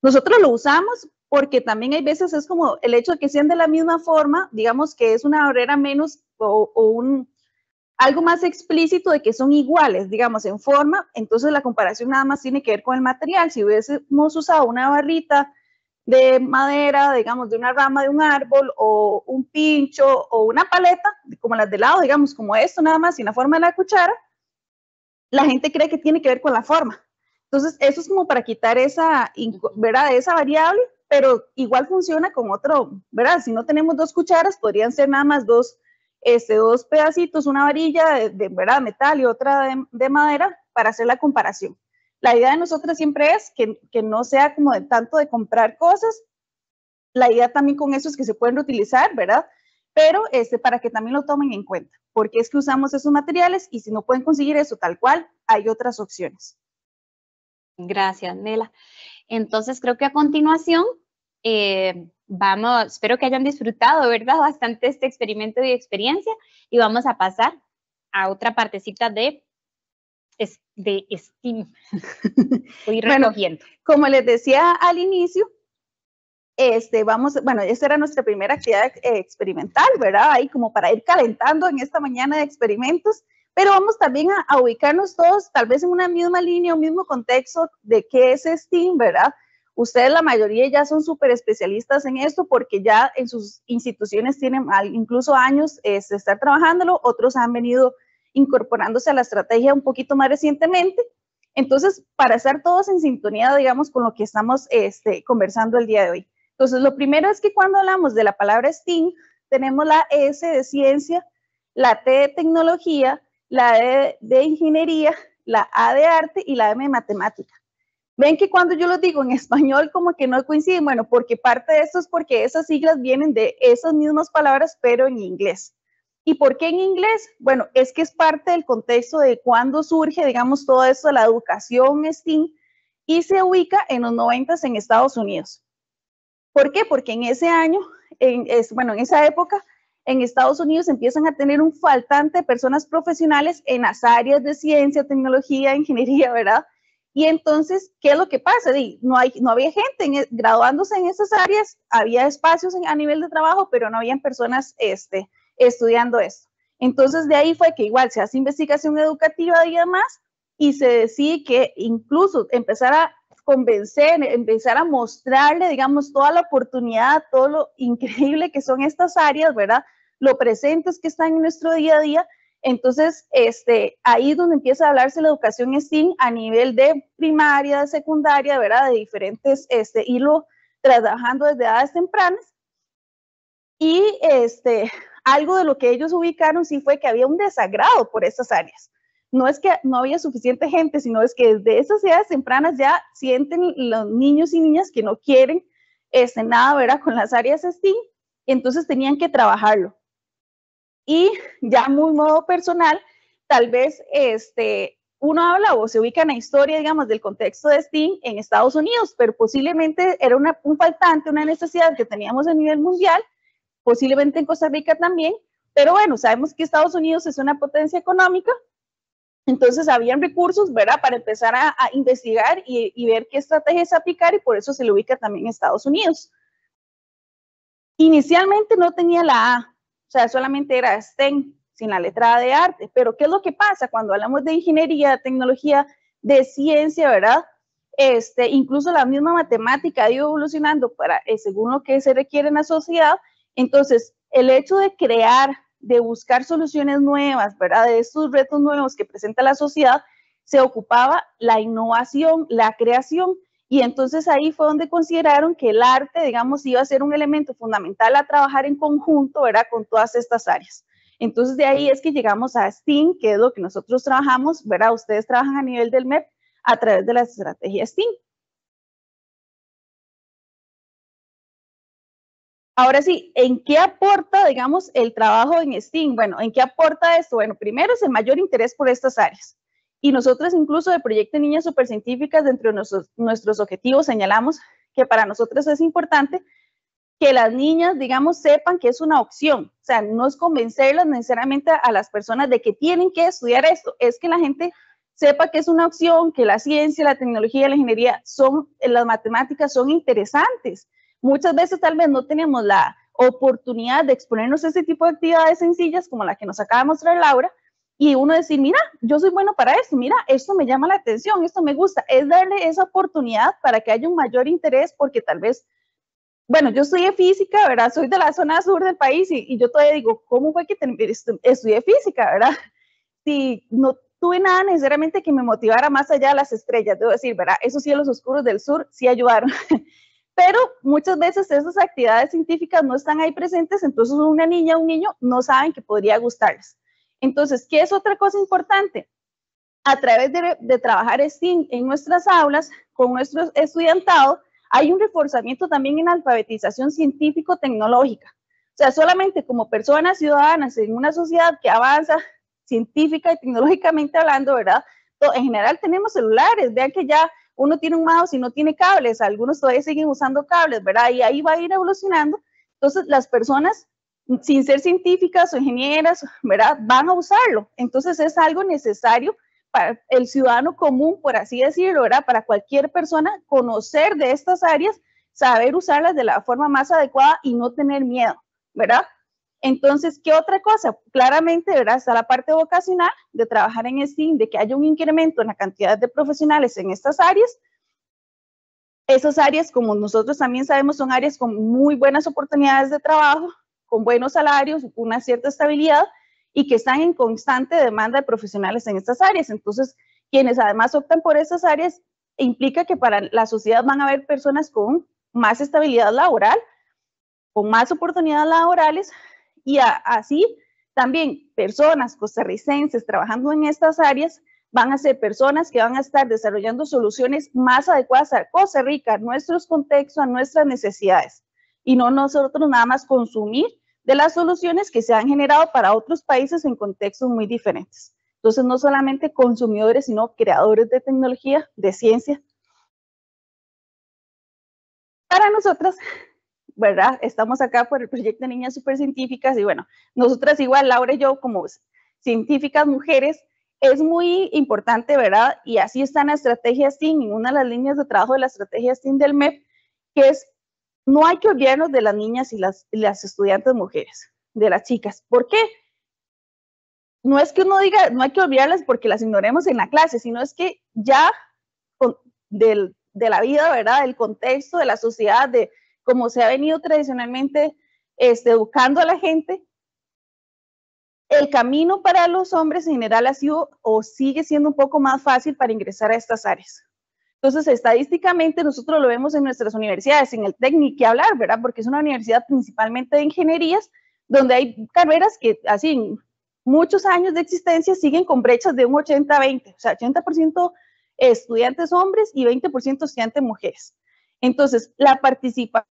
Nosotros lo usamos porque también hay veces es como el hecho de que sean de la misma forma, digamos que es una barrera menos o, un algo más explícito de que son iguales, digamos, en forma, entonces la comparación nada más tiene que ver con el material. Si hubiésemos usado una barrita de madera, digamos, de una rama de un árbol o un pincho o una paleta, como las de lado, digamos, como esto nada más, sin la forma de la cuchara, la gente cree que tiene que ver con la forma. Entonces, eso es como para quitar esa, ¿verdad? esa variable, pero igual funciona con otro, ¿verdad? Si no tenemos dos cucharas, podrían ser nada más dos, este, dos pedacitos, una varilla de, ¿verdad? metal y otra de, madera para hacer la comparación. La idea de nosotros siempre es que, que no sea como de tanto de comprar cosas. La idea también con eso es que se pueden reutilizar, ¿verdad? Pero este, para que también lo tomen en cuenta, porque es que usamos esos materiales y si no pueden conseguir eso tal cual, hay otras opciones. Gracias, Nela. Entonces, creo que a continuación eh, vamos, espero que hayan disfrutado, ¿verdad? Bastante este experimento y experiencia y vamos a pasar a otra partecita de, de STEAM. Voy recogiendo. como les decía al inicio, este, vamos, bueno, esa era nuestra primera actividad experimental, ¿verdad? Ahí como para ir calentando en esta mañana de experimentos pero vamos también a, ubicarnos todos tal vez en una misma línea, un mismo contexto de qué es STEAM, ¿verdad? Ustedes la mayoría ya son súper especialistas en esto porque ya en sus instituciones tienen incluso años de estar trabajándolo, otros han venido incorporándose a la estrategia un poquito más recientemente. Entonces, para estar todos en sintonía, digamos, con lo que estamos este, conversando el día de hoy. Entonces, lo primero es que cuando hablamos de la palabra STEAM, tenemos la S de ciencia, la T de tecnología, la E de ingeniería, la A de arte y la M de matemática. Ven que cuando yo lo digo en español como que no coinciden, bueno, porque parte de esto es porque esas siglas vienen de esas mismas palabras, pero en inglés. ¿Y por qué en inglés? Bueno, es que es parte del contexto de cuando surge, digamos, todo esto de la educación STEAM y se ubica en los 90 en Estados Unidos. ¿Por qué? Porque en ese año, en, es, bueno, en esa época, en Estados Unidos empiezan a tener un faltante de personas profesionales en las áreas de ciencia, tecnología, ingeniería, ¿verdad? Y entonces, ¿qué es lo que pasa? No, hay, no había gente e, graduándose en esas áreas, había espacios a nivel de trabajo, pero no habían personas este, estudiando esto. Entonces, de ahí fue que igual se hace investigación educativa y demás, y se decide que incluso empezar a convencer, empezar a mostrarle, digamos, toda la oportunidad, todo lo increíble que son estas áreas, ¿verdad? Lo presentes que están en nuestro día a día. Entonces, este, ahí es donde empieza a hablarse la educación STEAM a nivel de primaria, de secundaria. De diferentes, este, trabajando desde edades tempranas. Y este, algo de lo que ellos ubicaron sí fue que había un desagrado por estas áreas no es que no había suficiente gente, sino es que desde esas edades tempranas ya sienten los niños y niñas que no quieren este, nada ¿verdad? con las áreas STEAM, entonces tenían que trabajarlo. Y ya muy modo personal, tal vez este, uno habla o se ubica en la historia, digamos, del contexto de STEAM en Estados Unidos, pero posiblemente era una, un faltante, una necesidad que teníamos a nivel mundial, posiblemente en Costa Rica también, pero bueno, sabemos que Estados Unidos es una potencia económica, entonces, habían recursos, ¿verdad?, para empezar a, investigar y, ver qué estrategias aplicar y por eso se le ubica también en Estados Unidos. Inicialmente no tenía la A, sea, solamente era STEM, sin la letra de arte. Pero ¿qué es lo que pasa cuando hablamos de ingeniería, tecnología, de ciencia, verdad? Este, incluso la misma matemática ha ido evolucionando para, eh, según lo que se requiere en la sociedad. Entonces, el hecho de crear, de buscar soluciones nuevas, ¿verdad? De estos retos nuevos que presenta la sociedad, se ocupaba la innovación, la creación. Y entonces ahí fue donde consideraron que el arte, digamos, iba a ser un elemento fundamental a trabajar en conjunto, ¿verdad? Con todas estas áreas. Entonces de ahí es que llegamos a STEAM, que es lo que nosotros trabajamos, ¿verdad? Ustedes trabajan a nivel del MEP a través de las estrategias STEAM. Ahora sí, ¿en qué aporta, digamos, el trabajo en STEAM? Bueno, ¿en qué aporta esto? Bueno, primero es el mayor interés por estas áreas. Y nosotros incluso de Proyecto Niñas Supercientíficas, dentro de nuestros, objetivos, señalamos que para nosotros es importante que las niñas, digamos, sepan que es una opción. O sea, no es convencerlas necesariamente a las personas de que tienen que estudiar esto, es que la gente sepa que es una opción, que la ciencia, la tecnología, la ingeniería son, las matemáticas son interesantes. Muchas veces tal vez no tenemos la oportunidad de exponernos a este tipo de actividades sencillas como la que nos acaba de mostrar Laura y uno decir, mira, yo soy bueno para esto, mira, esto me llama la atención, esto me gusta, es darle esa oportunidad para que haya un mayor interés porque tal vez bueno, yo estudié física, ¿verdad? Soy de la zona sur del país y, yo todavía digo, ¿cómo fue que estudié física, ¿verdad? Si no tuve nada necesariamente que me motivara más allá de las estrellas, debo decir, ¿verdad? Esos cielos oscuros del sur sí ayudaron. Pero muchas veces esas actividades científicas no están ahí presentes, entonces una niña o un niño no saben que podría gustarles. Entonces, ¿qué es otra cosa importante? A través de, de trabajar STEAM en nuestras aulas, con nuestro estudiantado, hay un reforzamiento también en alfabetización científico-tecnológica. O sea, solamente como personas ciudadanas en una sociedad que avanza científica y tecnológicamente hablando, ¿verdad? En general tenemos celulares, vean que ya uno tiene un mouse y no tiene cables, algunos todavía siguen usando cables, ¿verdad? Y ahí va a ir evolucionando. Entonces, las personas sin ser científicas o ingenieras, ¿verdad? Van a usarlo. Entonces, es algo necesario para el ciudadano común, por así decirlo, ¿verdad? Para cualquier persona conocer de estas áreas, saber usarlas de la forma más adecuada y no tener miedo, ¿verdad? Entonces, ¿qué otra cosa? Claramente, ¿verdad? Está la parte vocacional de trabajar en STEAM, de que haya un incremento en la cantidad de profesionales en estas áreas. Esas áreas, como nosotros también sabemos, son áreas con muy buenas oportunidades de trabajo, con buenos salarios, una cierta estabilidad y que están en constante demanda de profesionales en estas áreas. Entonces, quienes además optan por esas áreas, implica que para la sociedad van a haber personas con más estabilidad laboral, con más oportunidades laborales y así también personas costarricenses trabajando en estas áreas van a ser personas que van a estar desarrollando soluciones más adecuadas a Costa Rica, a nuestros contextos, a nuestras necesidades y no nosotros nada más consumir de las soluciones que se han generado para otros países en contextos muy diferentes. Entonces, no solamente consumidores, sino creadores de tecnología, de ciencia. Para nosotras, ¿verdad? Estamos acá por el proyecto de Niñas Supercientíficas y bueno, nosotras igual, Laura y yo como científicas mujeres, es muy importante, ¿verdad? Y así está en la estrategia STEAM, en una de las líneas de trabajo de la estrategia STEAM del MEP, que es no hay que olvidarnos de las niñas y las, estudiantes mujeres, de las chicas. ¿Por qué? No es que uno diga, no hay que olvidarlas porque las ignoremos en la clase, sino es que ya de la vida, ¿verdad? Del contexto, de la sociedad, de cómo se ha venido tradicionalmente este, educando a la gente, el camino para los hombres en general ha sido o sigue siendo un poco más fácil para ingresar a estas áreas. Entonces, estadísticamente nosotros lo vemos en nuestras universidades, en el técnico que hablar, ¿verdad? Porque es una universidad principalmente de ingenierías, donde hay carreras que, así, muchos años de existencia siguen con brechas de un 80-20, o sea, 80% estudiantes hombres y 20% estudiantes mujeres. Entonces, la participación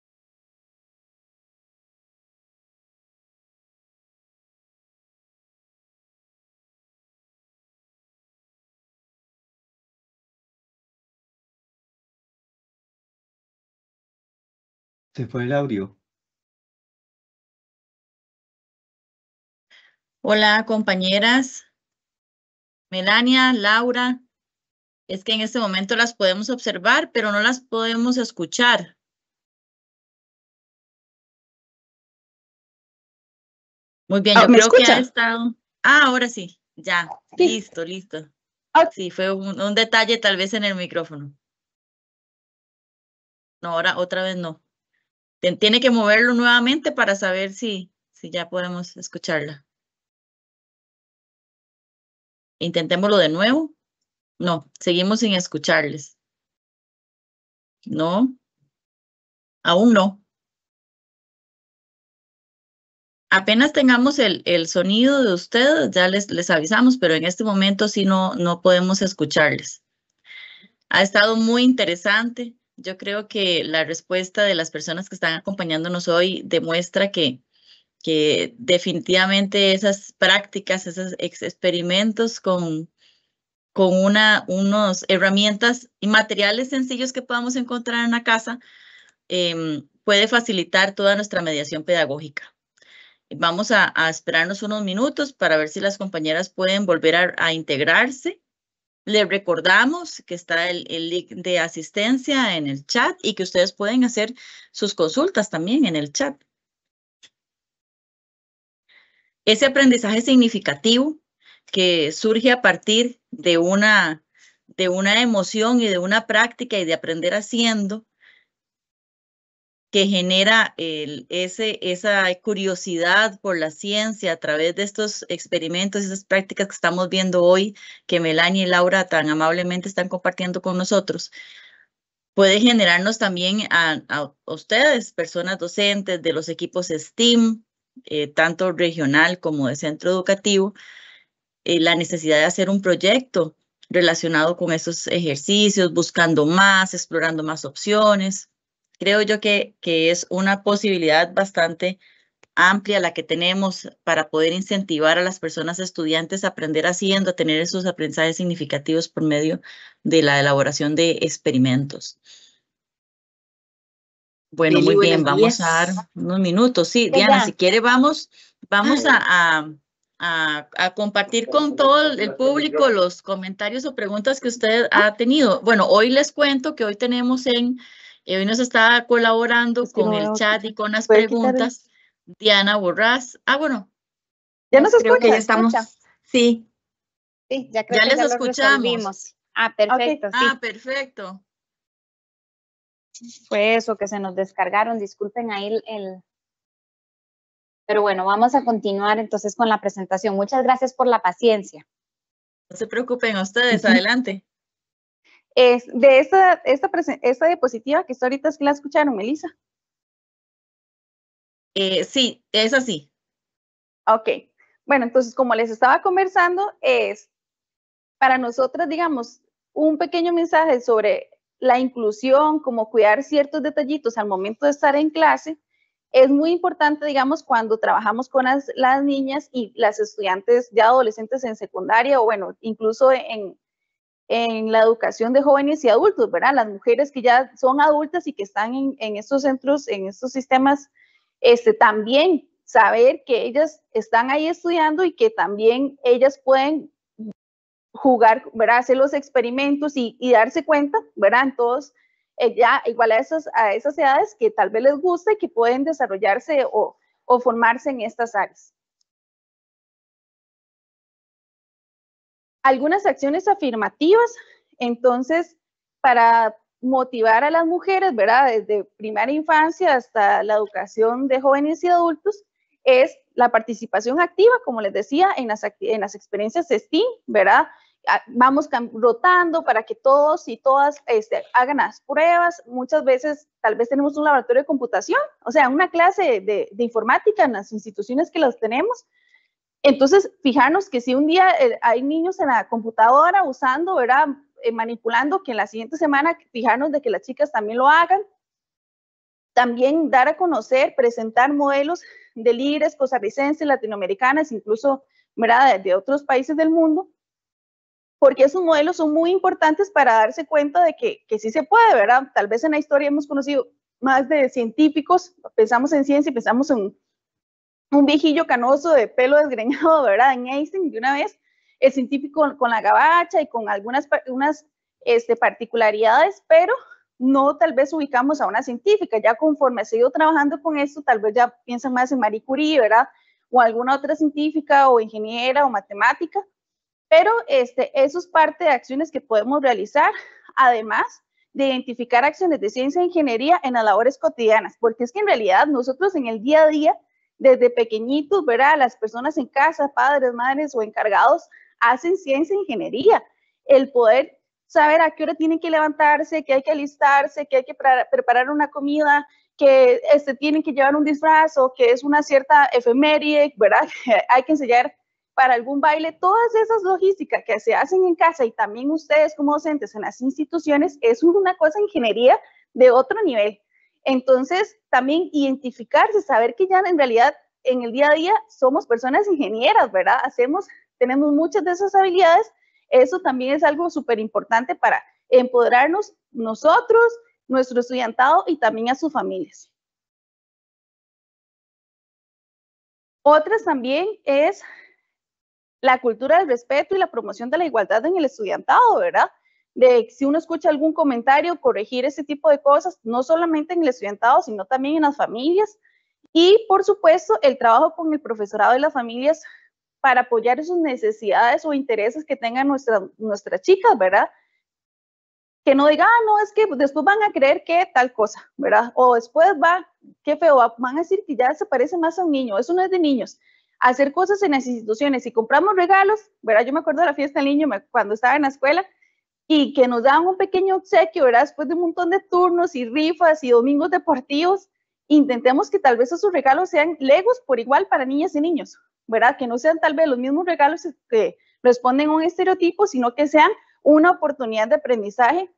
Se fue el audio. Hola, compañeras. Melania, Laura. Es que en este momento las podemos observar, pero no las podemos escuchar. Muy bien, Ah, yo ¿me creo que ha estado. Ah, ahora sí, ya, Sí. listo, listo. Ah. Sí, fue un, un detalle tal vez en el micrófono. No, ahora otra vez no. Tien- Tiene que moverlo nuevamente para saber si, si ya podemos escucharla. Intentémoslo de nuevo. No, seguimos sin escucharles. No, aún no. Apenas tengamos el, el sonido de ustedes, ya les, les avisamos, pero en este momento sí no, no podemos escucharles. Ha estado muy interesante. Yo creo que la respuesta de las personas que están acompañándonos hoy demuestra que, que definitivamente esas prácticas, esos ex- experimentos con, con una, unos herramientas y materiales sencillos que podamos encontrar en la casa, em, puede facilitar toda nuestra mediación pedagógica. Vamos a, esperarnos unos minutos para ver si las compañeras pueden volver a integrarse. Les recordamos que está el, el link de asistencia en el chat y que ustedes pueden hacer sus consultas también en el chat. Ese aprendizaje significativo que surge a partir de una, de una emoción y de una práctica y de aprender haciendo, que genera ese, esa curiosidad por la ciencia a través de estos experimentos, esas prácticas que estamos viendo hoy, que Melanie y Laura tan amablemente están compartiendo con nosotros, puede generarnos también a, a ustedes, personas docentes de los equipos STEAM, eh, tanto regional como de centro educativo, eh, la necesidad de hacer un proyecto relacionado con esos ejercicios, buscando más, explorando más opciones. Creo yo que, que es una posibilidad bastante amplia la que tenemos para poder incentivar a las personas estudiantes a aprender haciendo, a tener esos aprendizajes significativos por medio de la elaboración de experimentos. Bueno, muy bien, vamos a dar unos minutos. Sí, Diana, si quiere, vamos, vamos a, a, a- a compartir con todo el público los comentarios o preguntas que usted ha tenido. Bueno, hoy les cuento que hoy tenemos en, eh, hoy nos está colaborando Es que con no el chat y con las ¿Puede quitar el- preguntas Diana Borrás. Ah, bueno, Ya nos Creo que escucha. ya estamos. escucha? Sí, Sí, ya creo Ya que les ya escuchamos. Ah, perfecto, sí. ah, perfecto. Fue eso que se nos descargaron. Disculpen ahí el, el- Pero bueno, vamos a continuar entonces con la presentación. Muchas gracias por la paciencia. No se preocupen ustedes, adelante. Es de esta, esta, esta diapositiva que está ahorita es que la escucharon, Melissa. Eh, sí, es así. Ok. Bueno, entonces, como les estaba conversando, es para nosotras, digamos, un pequeño mensaje sobre la inclusión, como cuidar ciertos detallitos al momento de estar en clase, es muy importante, digamos, cuando trabajamos con las, las niñas y las estudiantes ya adolescentes en secundaria o, bueno, incluso en, en la educación de jóvenes y adultos, ¿verdad? Las mujeres que ya son adultas y que están en, en estos centros, en estos sistemas, este, también saber que ellas están ahí estudiando y que también ellas pueden jugar, ¿verdad? Hacer los experimentos y, darse cuenta, ¿verdad? Todos, eh, ya igual a esas, a esas edades que tal vez les guste y que pueden desarrollarse o formarse en estas áreas. Algunas acciones afirmativas, entonces, para motivar a las mujeres, ¿verdad? Desde primaria infancia hasta la educación de jóvenes y adultos, es la participación activa, como les decía, en las, en las experiencias STEAM, ¿verdad? Vamos rotando para que todos y todas este, hagan las pruebas. Muchas veces tal vez tenemos un laboratorio de computación, o sea, una clase de, de informática en las instituciones que las tenemos. Entonces, fijarnos que si un día eh, hay niños en la computadora usando, ¿verdad? Eh, manipulando, que en la siguiente semana fijarnos de que las chicas también lo hagan. También dar a conocer, presentar modelos de líderes costarricenses, latinoamericanas, incluso ¿verdad? de otros países del mundo, porque esos modelos son muy importantes para darse cuenta de que, que sí se puede, ¿verdad? Tal vez en la historia hemos conocido más de científicos, pensamos en ciencia y pensamos en un viejillo canoso de pelo desgreñado, ¿verdad? En Einstein, de una vez, el científico con, la gabacha y con algunas unas, este, particularidades, pero no tal vez ubicamos a una científica. Ya conforme ha seguido trabajando con esto, tal vez ya piensan más en Marie Curie, ¿verdad? o alguna otra científica o ingeniera o matemática, pero este, eso es parte de acciones que podemos realizar, además de identificar acciones de ciencia e ingeniería en las labores cotidianas, porque es que en realidad nosotros en el día a día, desde pequeñitos, ¿verdad? Las personas en casa, padres, madres o encargados, hacen ciencia e ingeniería. El poder saber a qué hora tienen que levantarse, que hay que alistarse, que hay que preparar una comida, que este, tienen que llevar un disfraz o que es una cierta efeméride, ¿verdad? hay que enseñar para algún baile, todas esas logísticas que se hacen en casa y también ustedes como docentes en las instituciones, es una cosa ingeniería de otro nivel. Entonces, también identificarse, saber que ya en realidad en el día a día somos personas ingenieras, ¿verdad? Hacemos, tenemos muchas de esas habilidades. Eso también es algo súper importante para empoderarnos nosotros, nuestro estudiantado y también a sus familias. Otras también es la cultura del respeto y la promoción de la igualdad en el estudiantado, ¿verdad? De si uno escucha algún comentario, corregir ese tipo de cosas, no solamente en el estudiantado, sino también en las familias. Y, por supuesto, el trabajo con el profesorado y las familias para apoyar sus necesidades o intereses que tengan nuestras, nuestras chicas, ¿verdad? Que no digan, ah, no, es que después van a creer que tal cosa, ¿verdad? O después va, qué feo, van a decir que ya se parece más a un niño, eso no es de niños hacer cosas en las instituciones. y compramos regalos, ¿verdad? Yo me acuerdo de la fiesta del niño cuando estaba en la escuela y que nos daban un pequeño obsequio, ¿verdad? Después de un montón de turnos y rifas y domingos deportivos, intentemos que tal vez esos regalos sean legos por igual para niñas y niños, ¿verdad? Que no sean tal vez los mismos regalos que responden a un estereotipo, sino que sean una oportunidad de aprendizaje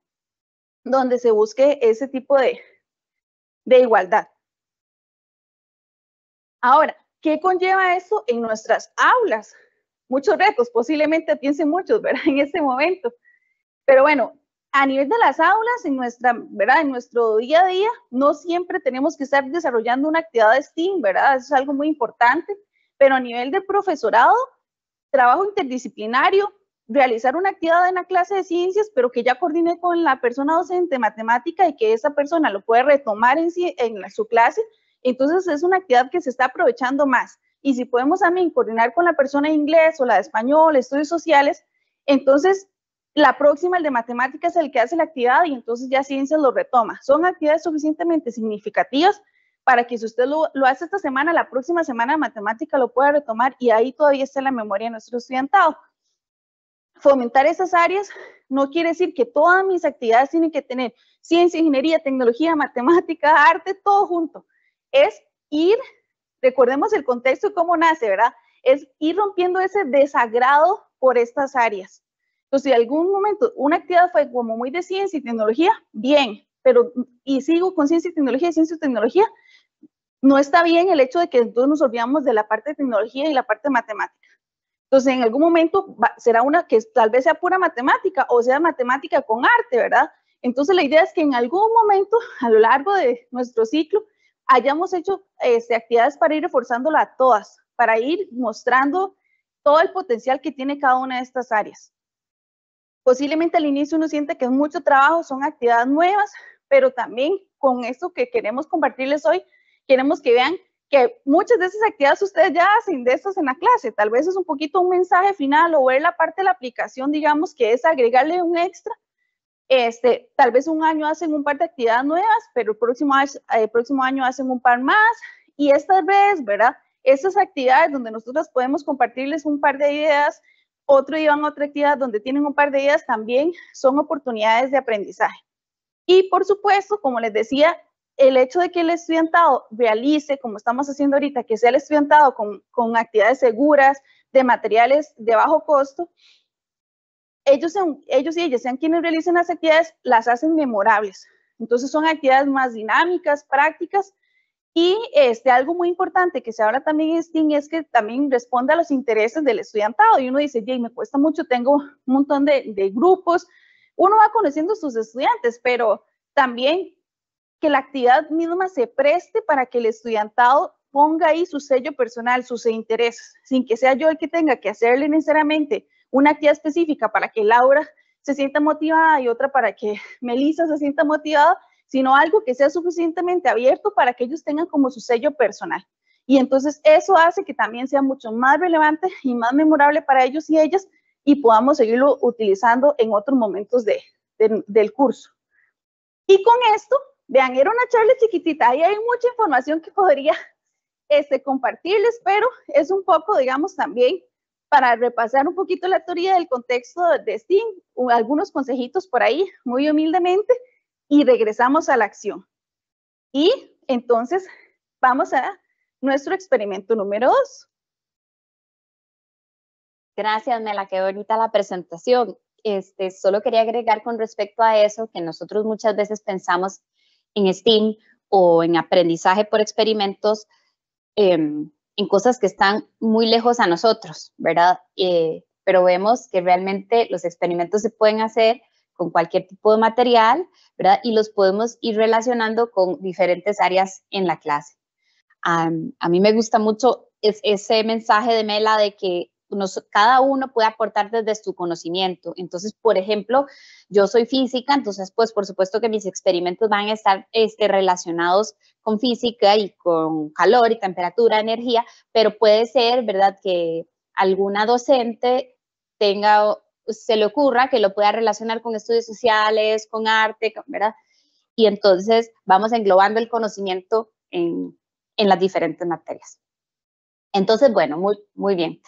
donde se busque ese tipo de, de igualdad. Ahora, ¿Qué conlleva eso en nuestras aulas? Muchos retos, posiblemente piensen muchos, ¿verdad? En este momento. Pero bueno, a nivel de las aulas, en, nuestra, ¿verdad? en nuestro día a día, no siempre tenemos que estar desarrollando una actividad de STEAM, ¿verdad? Eso es algo muy importante. Pero a nivel de profesorado, trabajo interdisciplinario, realizar una actividad en la clase de ciencias, pero que ya coordine con la persona docente matemática y que esa persona lo pueda retomar en, en su clase entonces es una actividad que se está aprovechando más. Y si podemos también coordinar con la persona de inglés o la de español, estudios sociales, entonces la próxima, el de matemáticas, es el que hace la actividad y entonces ya ciencias lo retoma. Son actividades suficientemente significativas para que si usted lo, hace esta semana, la próxima semana de matemática lo pueda retomar y ahí todavía está la memoria de nuestro estudiantado. Fomentar esas áreas no quiere decir que todas mis actividades tienen que tener ciencia, ingeniería, tecnología, matemática, arte, todo junto es ir, recordemos el contexto y cómo nace, ¿verdad? Es ir rompiendo ese desagrado por estas áreas. Entonces, si algún momento una actividad fue como muy de ciencia y tecnología, bien, pero y sigo con ciencia y tecnología, ciencia y tecnología, no está bien el hecho de que entonces nos olvidamos de la parte de tecnología y la parte de matemática. Entonces, en algún momento será una que tal vez sea pura matemática o sea matemática con arte, ¿verdad? Entonces, la idea es que en algún momento a lo largo de nuestro ciclo hayamos hecho este, actividades para ir reforzándola a todas, para ir mostrando todo el potencial que tiene cada una de estas áreas. Posiblemente al inicio uno siente que es mucho trabajo, son actividades nuevas, pero también con esto que queremos compartirles hoy, queremos que vean que muchas de esas actividades ustedes ya hacen de estas en la clase. Tal vez es un poquito un mensaje final o ver la parte de la aplicación, digamos, que es agregarle un extra este, tal vez un año hacen un par de actividades nuevas, pero el próximo, año hacen un par más y esta vez, ¿verdad? Esas actividades donde nosotros podemos compartirles un par de ideas, otro día van a otra actividad donde tienen un par de ideas, también son oportunidades de aprendizaje. Y por supuesto, como les decía, el hecho de que el estudiantado realice, como estamos haciendo ahorita, que sea el estudiantado con, con actividades seguras, de materiales de bajo costo, ellos, ellos y ellas sean quienes realicen las actividades, las hacen memorables. Entonces son actividades más dinámicas, prácticas y este, algo muy importante que se habla también en STEAM es que también responde a los intereses del estudiantado. Y uno dice, Jay, me cuesta mucho, tengo un montón de, de grupos. Uno va conociendo a sus estudiantes, pero también que la actividad misma se preste para que el estudiantado ponga ahí su sello personal, sus intereses, sin que sea yo el que tenga que hacerle necesariamente una actividad específica para que Laura se sienta motivada y otra para que Melissa se sienta motivada, sino algo que sea suficientemente abierto para que ellos tengan como su sello personal. Y entonces eso hace que también sea mucho más relevante y más memorable para ellos y ellas y podamos seguirlo utilizando en otros momentos de, del curso. Y con esto, vean, era una charla chiquitita, ahí hay mucha información que podría este, compartirles, pero es un poco, digamos, también para repasar un poquito la teoría del contexto de STEAM, algunos consejitos por ahí, muy humildemente, y regresamos a la acción. Y entonces vamos a nuestro experimento número dos. Gracias, Mela, qué bonita la presentación. Este, solo quería agregar con respecto a eso que nosotros muchas veces pensamos en STEAM o en aprendizaje por experimentos em, en cosas que están muy lejos a nosotros, ¿verdad? Eh, pero vemos que realmente los experimentos se pueden hacer con cualquier tipo de material, ¿verdad? Y los podemos ir relacionando con diferentes áreas en la clase. a mí me gusta mucho ese mensaje de Mela de que cada uno puede aportar desde su conocimiento. Entonces, por ejemplo, yo soy física, entonces, pues, por supuesto que mis experimentos van a estar este, relacionados con física y con calor y temperatura, energía, pero puede ser, ¿verdad?, que alguna docente tenga, se le ocurra que lo pueda relacionar con estudios sociales, con arte, ¿verdad? Y entonces vamos englobando el conocimiento en, en las diferentes materias. Entonces, bueno, muy, muy bien.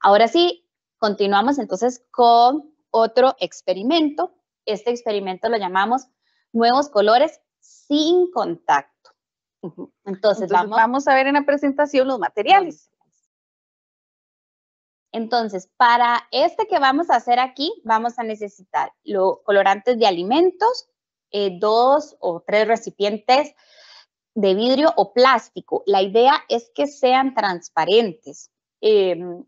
Ahora sí, continuamos entonces con otro experimento. Este experimento lo llamamos nuevos colores sin contacto. Entonces, vamos, a ver en la presentación los materiales. Entonces, para este que vamos a hacer aquí, vamos a necesitar los colorantes de alimentos, eh, dos o tres recipientes de vidrio o plástico. La idea es que sean transparentes. Em,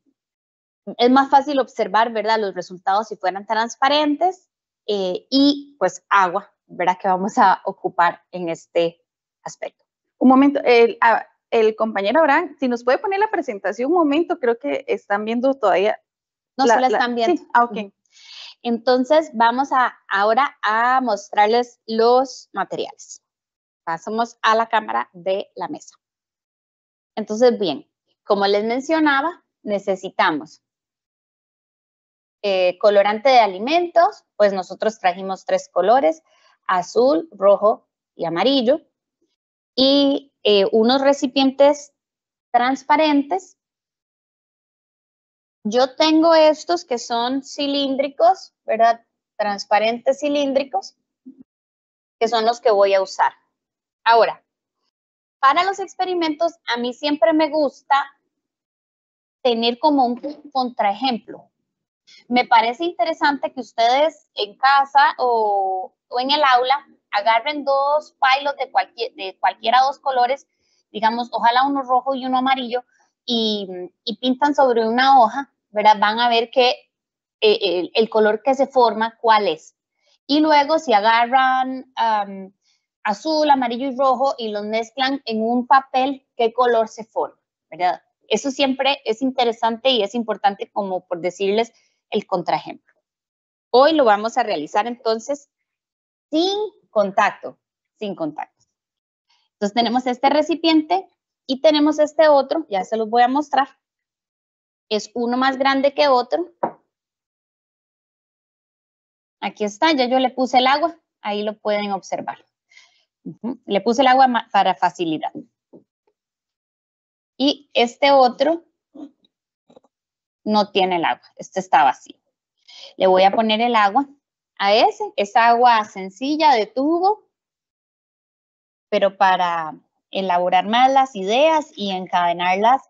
es más fácil observar, ¿verdad? Los resultados si fueran transparentes eh, y pues agua, ¿verdad? Que vamos a ocupar en este aspecto. Un momento, el, el compañero Abraham, si nos puede poner la presentación un momento, creo que están viendo todavía. No se la están viendo. Sí, ah, ok. Entonces vamos a ahora a mostrarles los materiales. Pasamos a la cámara de la mesa. Entonces, bien, como les mencionaba, necesitamos eh, colorante de alimentos, pues nosotros trajimos tres colores, azul, rojo y amarillo, y eh, unos recipientes transparentes. Yo tengo estos que son cilíndricos, ¿verdad? Transparentes cilíndricos, que son los que voy a usar. Ahora, para los experimentos, a mí siempre me gusta tener como un contraejemplo. Me parece interesante que ustedes en casa o, en el aula agarren dos pilos de, cualquier, de cualquiera dos colores, digamos, ojalá uno rojo y uno amarillo, y, pintan sobre una hoja, ¿verdad? Van a ver que eh, el, color que se forma, cuál es. Y luego si agarran azul, amarillo y rojo y los mezclan en un papel, ¿qué color se forma? ¿verdad? Eso siempre es interesante y es importante como por decirles el contraejemplo. Hoy lo vamos a realizar entonces sin contacto, sin contacto. Entonces tenemos este recipiente y tenemos este otro, ya se los voy a mostrar. Es uno más grande que otro. Aquí está, ya yo le puse el agua, ahí lo pueden observar. Le puse el agua para facilidad. Y este otro no tiene el agua, este está vacío. Le voy a poner el agua a ese, es agua sencilla de tubo, pero para elaborar más las ideas y encadenarlas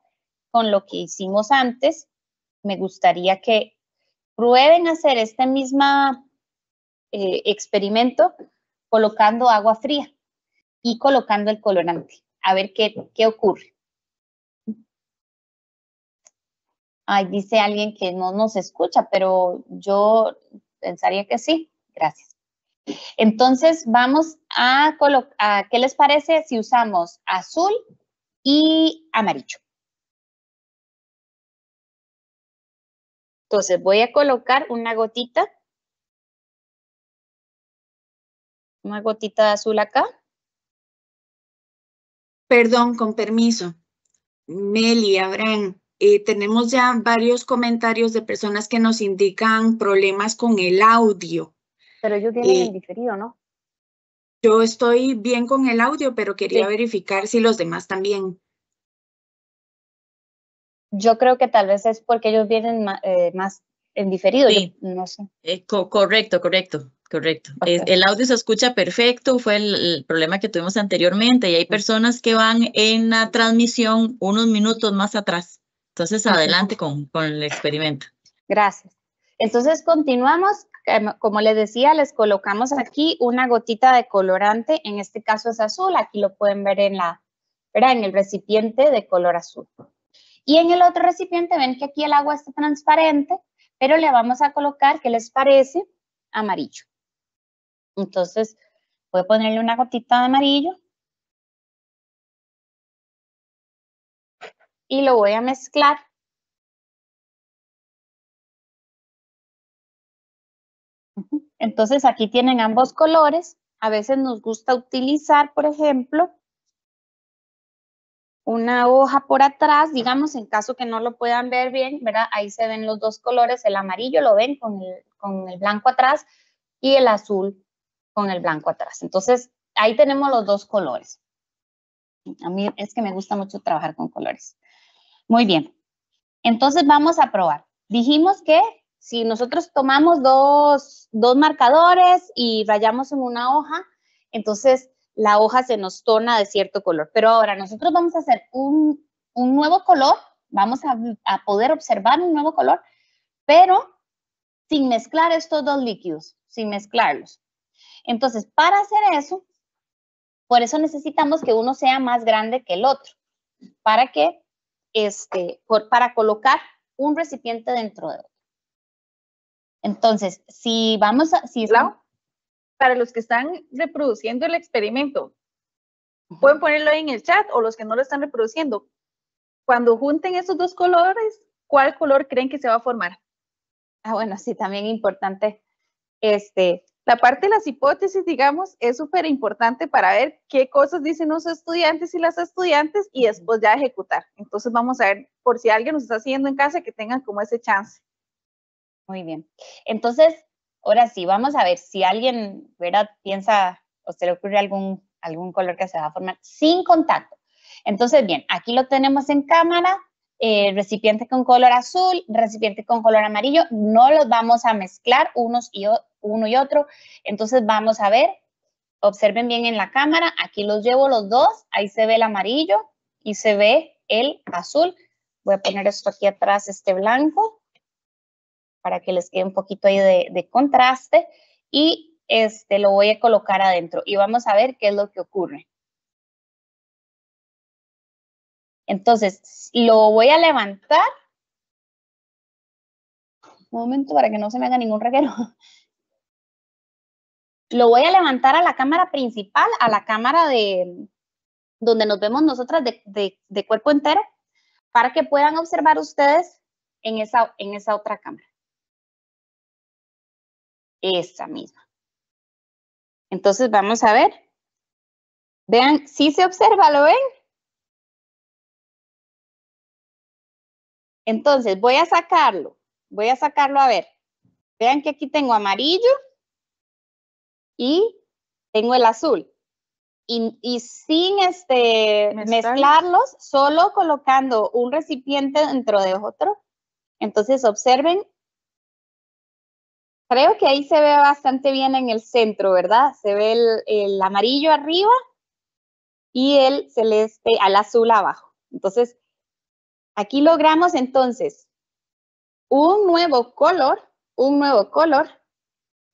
con lo que hicimos antes, me gustaría que prueben hacer este mismo eh, experimento colocando agua fría y colocando el colorante, a ver qué, qué ocurre. Ay, dice alguien que no nos escucha, pero yo pensaría que sí. Gracias. Entonces, vamos a colocar, ¿qué les parece si usamos azul y amarillo? Entonces, voy a colocar una gotita. Una gotita de azul acá. Perdón, con permiso. Meli, Abraham, eh, tenemos ya varios comentarios de personas que nos indican problemas con el audio. Pero ellos vienen Eh, en diferido, ¿no? Yo estoy bien con el audio, pero quería Sí. verificar si los demás también. Yo creo que tal vez es porque ellos vienen eh, más en diferido, yo Sí. no sé. Eh, co- correcto, correcto, correcto. El audio se escucha perfecto, fue el, el problema que tuvimos anteriormente y hay personas que van en la transmisión unos minutos más atrás. Entonces, adelante con, con el experimento. Gracias. Entonces continuamos. Em, Como les decía, les colocamos aquí una gotita de colorante. En este caso es azul. Aquí lo pueden ver en la, ¿verdad? En el recipiente de color azul. Y en el otro recipiente ven que aquí el agua está transparente, pero le vamos a colocar, ¿qué les parece? Amarillo. Entonces voy a ponerle una gotita de amarillo. Y lo voy a mezclar. Entonces aquí tienen ambos colores. A veces nos gusta utilizar, por ejemplo, una hoja por atrás, digamos, en caso que no lo puedan ver bien, ¿verdad? Ahí se ven los dos colores, el amarillo lo ven con el, con el blanco atrás y el azul con el blanco atrás. Entonces, ahí tenemos los dos colores. A mí es que me gusta mucho trabajar con colores. Muy bien. Entonces vamos a probar. Dijimos que si nosotros tomamos dos, dos marcadores y rayamos en una hoja, entonces la hoja se nos torna de cierto color. Pero ahora nosotros vamos a hacer un, un nuevo color, vamos a, a poder observar un nuevo color, pero sin mezclar estos dos líquidos, sin mezclarlos. Entonces, para hacer eso, por eso necesitamos que uno sea más grande que el otro, para que, este, por, para colocar un recipiente dentro de otro. Entonces, si vamos a, si Lau, para los que están reproduciendo el experimento, pueden ponerlo ahí en el chat o los que no lo están reproduciendo. Cuando junten esos dos colores, ¿cuál color creen que se va a formar? Ah, bueno, sí, también importante. Este, La parte de las hipótesis, digamos, es súper importante para ver qué cosas dicen los estudiantes y las estudiantes y después ya ejecutar. Entonces vamos a ver por si alguien nos está haciendo en casa que tengan como ese chance. muy bien. Entonces, ahora sí, vamos a ver si alguien, ¿verdad? Piensa o se le ocurre algún, algún color que se va a formar sin contacto. Entonces, bien, aquí lo tenemos en cámara, eh, recipiente con color azul, recipiente con color amarillo, no los vamos a mezclar unos y uno y otro. Entonces, vamos a ver, observen bien en la cámara, aquí los llevo los dos, ahí se ve el amarillo y se ve el azul. Voy a poner esto aquí atrás, este blanco, para que les quede un poquito ahí de, de contraste y este lo voy a colocar adentro y vamos a ver qué es lo que ocurre. Entonces, lo voy a levantar. Un momento para que no se me haga ningún reguero. Lo voy a levantar a la cámara principal, a la cámara de donde nos vemos nosotras de, cuerpo entero, para que puedan observar ustedes en esa, en esa otra cámara. Esa misma. Entonces vamos a ver. Vean, si se observa, ¿lo ven? Entonces voy a sacarlo. Voy a sacarlo a ver. Vean que aquí tengo amarillo y tengo el azul. Y, y sin este, Mezclarlos. mezclarlos, solo colocando un recipiente dentro de otro. Entonces observen Creo que ahí se ve bastante bien en el centro, ¿verdad? Se ve el, el amarillo arriba y el celeste al azul abajo. Entonces, aquí logramos entonces un nuevo color, un nuevo color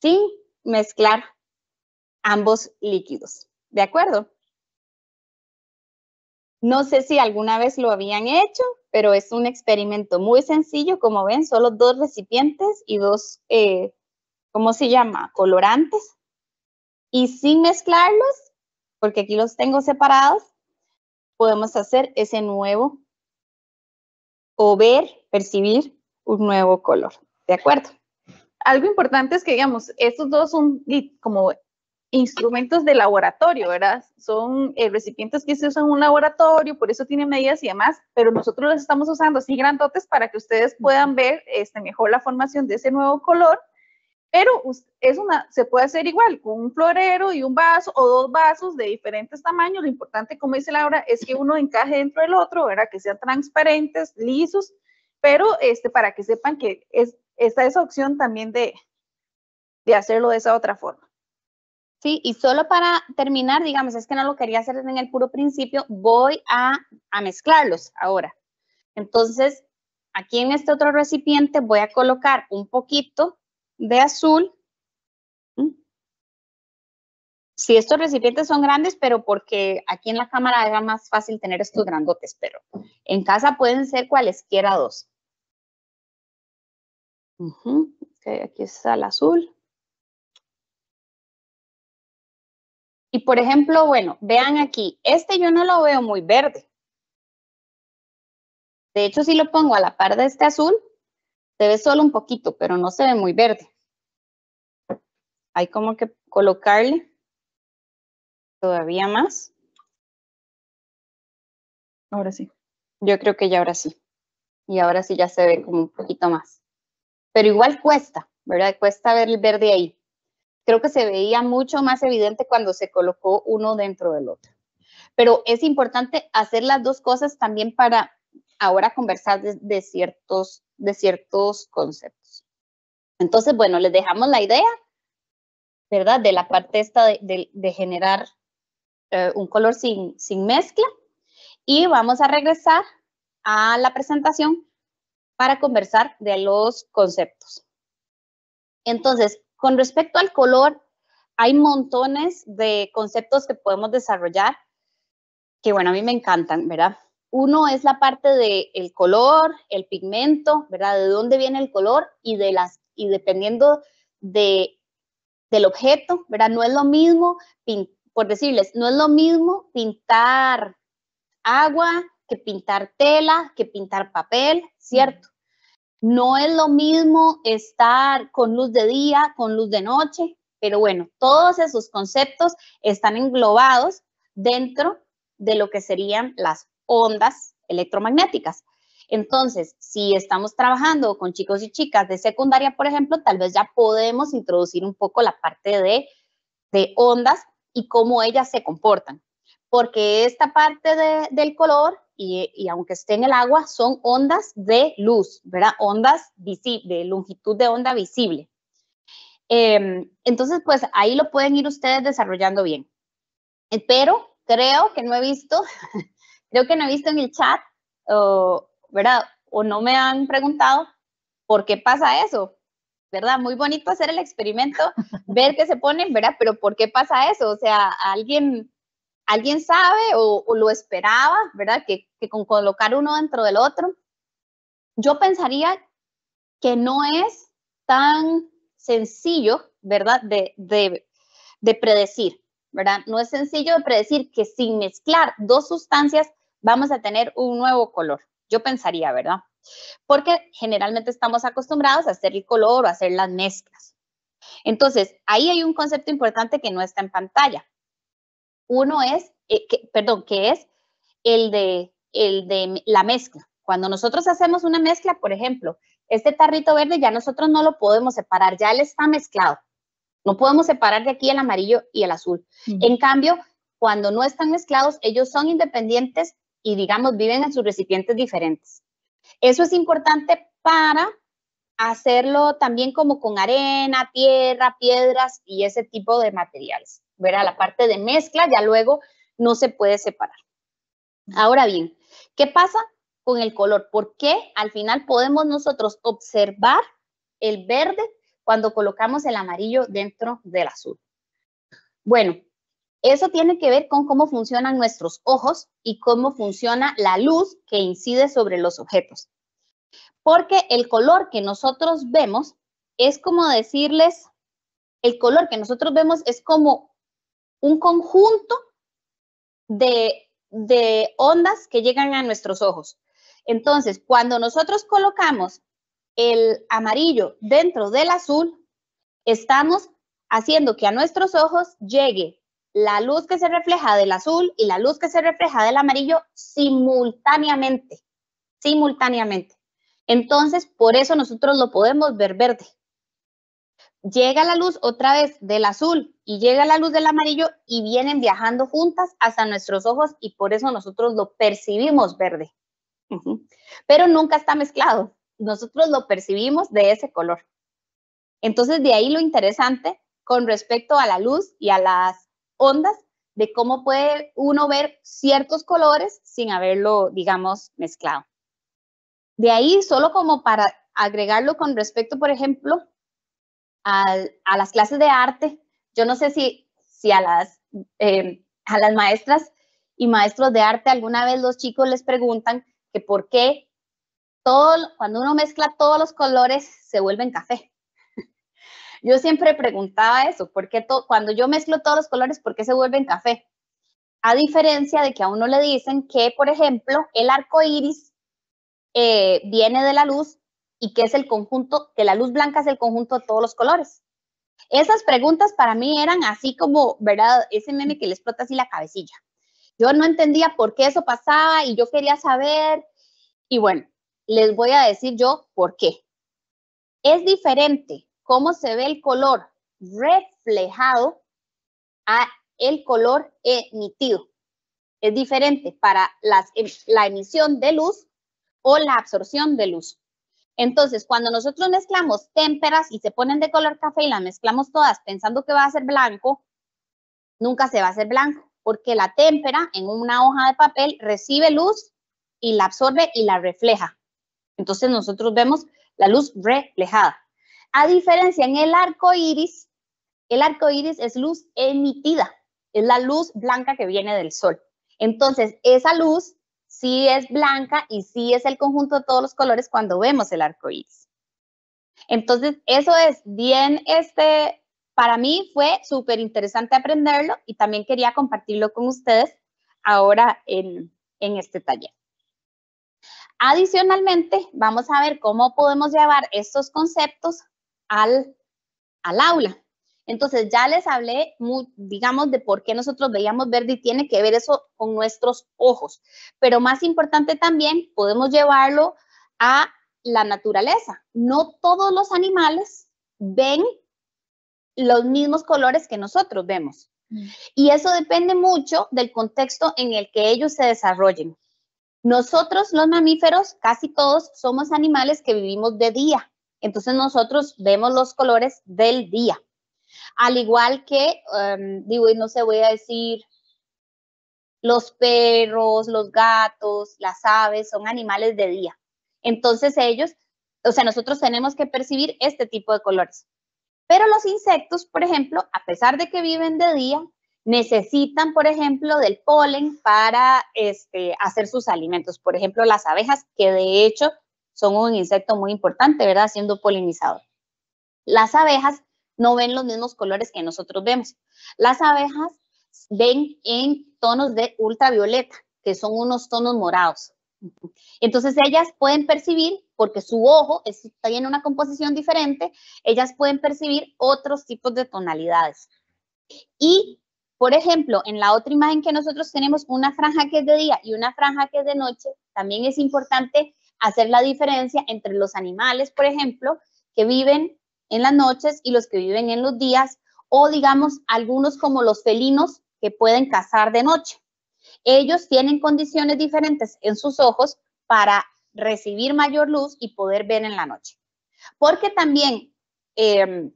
sin mezclar ambos líquidos. ¿De acuerdo? No sé si alguna vez lo habían hecho, pero es un experimento muy sencillo. Como ven, solo dos recipientes y dos, eh, ¿cómo se llama? Colorantes. Y sin mezclarlos, porque aquí los tengo separados, podemos hacer ese nuevo o ver, percibir un nuevo color. ¿De acuerdo? Algo importante es que, digamos, estos dos son como instrumentos de laboratorio, ¿verdad? Son eh, recipientes que se usan en un laboratorio, por eso tienen medidas y demás, pero nosotros los estamos usando así grandotes para que ustedes puedan ver este, mejor la formación de ese nuevo color, pero es una, se puede hacer igual con un florero y un vaso o dos vasos de diferentes tamaños. Lo importante, como dice Laura, es que uno encaje dentro del otro, ¿verdad? Que sean transparentes, lisos, pero este, para que sepan que es, está esa opción también de, de hacerlo de esa otra forma. Sí, y solo para terminar, digamos, es que no lo quería hacer en el puro principio, voy a, a mezclarlos ahora. Entonces, aquí en este otro recipiente voy a colocar un poquito de azul. ¿Mm? Si estos recipientes son grandes, pero porque aquí en la cámara era más fácil tener estos grandotes, pero en casa pueden ser cualesquiera dos. aquí está el azul. Y por ejemplo, bueno, vean aquí, este yo no lo veo muy verde. De hecho, si lo pongo a la par de este azul, se ve solo un poquito, pero no se ve muy verde. Hay como que colocarle todavía más. Ahora sí. Yo creo que ya ahora sí. Y ahora sí ya se ve como un poquito más. Pero igual cuesta, ¿verdad? Cuesta ver el verde ahí creo que se veía mucho más evidente cuando se colocó uno dentro del otro. Pero es importante hacer las dos cosas también para ahora conversar de, ciertos, de ciertos conceptos. Entonces, bueno, les dejamos la idea, ¿verdad? De la parte esta de, generar eh, un color sin, sin mezcla. Y vamos a regresar a la presentación para conversar de los conceptos. Entonces, con respecto al color, hay montones de conceptos que podemos desarrollar que, bueno, a mí me encantan, ¿verdad? Uno es la parte del color, el pigmento, ¿verdad? De dónde viene el color y, de las, y dependiendo de, del objeto, ¿verdad? No es lo mismo, por decirles, no es lo mismo pintar agua que pintar tela, que pintar papel, ¿cierto? No es lo mismo estar con luz de día, con luz de noche, pero bueno, todos esos conceptos están englobados dentro de lo que serían las ondas electromagnéticas. Entonces, si estamos trabajando con chicos y chicas de secundaria, por ejemplo, tal vez ya podemos introducir un poco la parte de, de ondas y cómo ellas se comportan. Porque esta parte de, del color y, aunque esté en el agua, son ondas de luz, ¿verdad? Ondas de longitud de onda visible. Em, entonces, pues ahí lo pueden ir ustedes desarrollando bien. Eh, pero creo que no he visto, creo que no he visto en el chat, ¿verdad? O no me han preguntado por qué pasa eso, ¿verdad? Muy bonito hacer el experimento, ver qué se ponen, ¿verdad? Pero ¿por qué pasa eso? O sea, alguien alguien sabe o, lo esperaba, ¿verdad? Que, con colocar uno dentro del otro. Yo pensaría que no es tan sencillo, ¿verdad? De, de, predecir, ¿verdad? No es sencillo de predecir que sin mezclar dos sustancias vamos a tener un nuevo color. Yo pensaría, ¿verdad? Porque generalmente estamos acostumbrados a hacer el color o a hacer las mezclas. Entonces, ahí hay un concepto importante que no está en pantalla. Uno es, eh, perdón, que es el de, el de la mezcla. Cuando nosotros hacemos una mezcla, por ejemplo, este tarrito verde ya nosotros no lo podemos separar, ya él está mezclado. No podemos separar de aquí el amarillo y el azul. En cambio, cuando no están mezclados, ellos son independientes y, digamos, viven en sus recipientes diferentes. Eso es importante para hacerlo también como con arena, tierra, piedras y ese tipo de materiales. ¿verdad? La parte de mezcla ya luego no se puede separar. Ahora bien, ¿qué pasa con el color? ¿Por qué al final podemos nosotros observar el verde cuando colocamos el amarillo dentro del azul? Bueno, eso tiene que ver con cómo funcionan nuestros ojos y cómo funciona la luz que incide sobre los objetos. Porque el color que nosotros vemos es como decirles, el color que nosotros vemos es como un conjunto de, ondas que llegan a nuestros ojos. Entonces, cuando nosotros colocamos el amarillo dentro del azul, estamos haciendo que a nuestros ojos llegue la luz que se refleja del azul y la luz que se refleja del amarillo simultáneamente, simultáneamente. Entonces, por eso nosotros lo podemos ver verde. Llega la luz otra vez del azul y llega la luz del amarillo y vienen viajando juntas hasta nuestros ojos y por eso nosotros lo percibimos verde. Pero nunca está mezclado. Nosotros lo percibimos de ese color. Entonces, de ahí lo interesante con respecto a la luz y a las ondas de cómo puede uno ver ciertos colores sin haberlo, digamos, mezclado. De ahí, solo como para agregarlo con respecto, por ejemplo, a, las clases de arte, yo no sé si, si a, las, eh, a las maestras y maestros de arte alguna vez los chicos les preguntan que por qué todo, cuando uno mezcla todos los colores se vuelven café. Yo siempre preguntaba eso, ¿por qué cuando yo mezclo todos los colores, por qué se vuelven café? A diferencia de que a uno le dicen que, por ejemplo, el arco iris eh, viene de la luz y que es el conjunto, que la luz blanca es el conjunto de todos los colores. Esas preguntas para mí eran así como, ¿verdad? Ese meme que le explota así la cabecilla. Yo no entendía por qué eso pasaba y yo quería saber. Y bueno, les voy a decir yo por qué. Es diferente cómo se ve el color reflejado a el color emitido. Es diferente para em, la emisión de luz o la absorción de luz. Entonces, cuando nosotros mezclamos témperas y se ponen de color café y las mezclamos todas pensando que va a ser blanco, nunca se va a hacer blanco, porque la témpera en una hoja de papel recibe luz y la absorbe y la refleja. Entonces, nosotros vemos la luz reflejada. A diferencia en el arco iris, el arco iris es luz emitida, es la luz blanca que viene del sol. Entonces, esa luz sí es blanca y sí es el conjunto de todos los colores cuando vemos el arco iris. Entonces, eso es bien, este, para mí fue súper interesante aprenderlo y también quería compartirlo con ustedes ahora en, en este taller. Adicionalmente, vamos a ver cómo podemos llevar estos conceptos al, al aula. Entonces ya les hablé, digamos, de por qué nosotros veíamos verde y tiene que ver eso con nuestros ojos. Pero más importante también, podemos llevarlo a la naturaleza. No todos los animales ven los mismos colores que nosotros vemos. Mm. Y eso depende mucho del contexto en el que ellos se desarrollen. Nosotros, los mamíferos, casi todos somos animales que vivimos de día. Entonces nosotros vemos los colores del día. Al igual que, em, digo, no sé, voy a decir, los perros, los gatos, las aves son animales de día. Entonces ellos, o sea, nosotros tenemos que percibir este tipo de colores. Pero los insectos, por ejemplo, a pesar de que viven de día, necesitan, por ejemplo, del polen para este, hacer sus alimentos. Por ejemplo, las abejas, que de hecho son un insecto muy importante, ¿verdad? Siendo polinizador. Las abejas no ven los mismos colores que nosotros vemos. Las abejas ven en tonos de ultravioleta, que son unos tonos morados. Entonces ellas pueden percibir, porque su ojo está en una composición diferente, ellas pueden percibir otros tipos de tonalidades. Y, por ejemplo, en la otra imagen que nosotros tenemos una franja que es de día y una franja que es de noche, también es importante hacer la diferencia entre los animales, por ejemplo, que viven en las noches y los que viven en los días, o digamos algunos como los felinos que pueden cazar de noche. Ellos tienen condiciones diferentes en sus ojos para recibir mayor luz y poder ver en la noche. Porque también, em,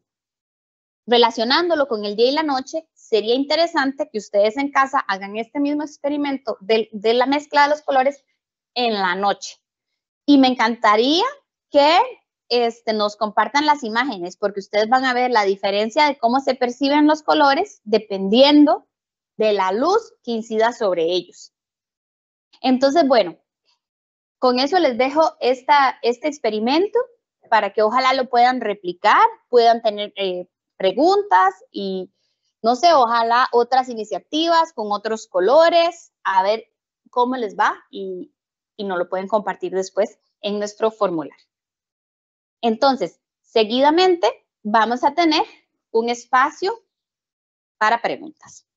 relacionándolo con el día y la noche, sería interesante que ustedes en casa hagan este mismo experimento de, de la mezcla de los colores en la noche. Y me encantaría que este, nos compartan las imágenes, porque ustedes van a ver la diferencia de cómo se perciben los colores dependiendo de la luz que incida sobre ellos. Entonces, bueno, con eso les dejo esta, este experimento para que ojalá lo puedan replicar, puedan tener eh, preguntas y, no sé, ojalá otras iniciativas con otros colores, a ver cómo les va y, y nos lo pueden compartir después en nuestro formulario. Entonces, seguidamente vamos a tener un espacio para preguntas.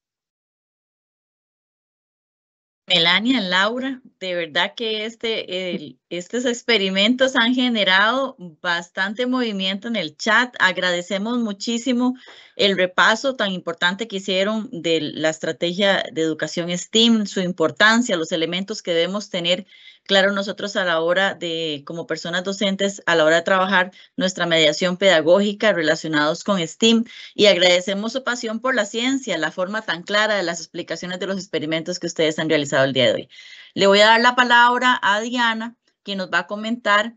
Melania, Laura, de verdad que este, estos experimentos han generado bastante movimiento en el chat. Agradecemos muchísimo el repaso tan importante que hicieron de la estrategia de educación STEAM, su importancia, los elementos que debemos tener claro nosotros a la hora de, como personas docentes, a la hora de trabajar nuestra mediación pedagógica relacionados con STEAM y agradecemos su pasión por la ciencia, la forma tan clara de las explicaciones de los experimentos que ustedes han realizado el día de hoy. Le voy a dar la palabra a Diana, quien nos va a comentar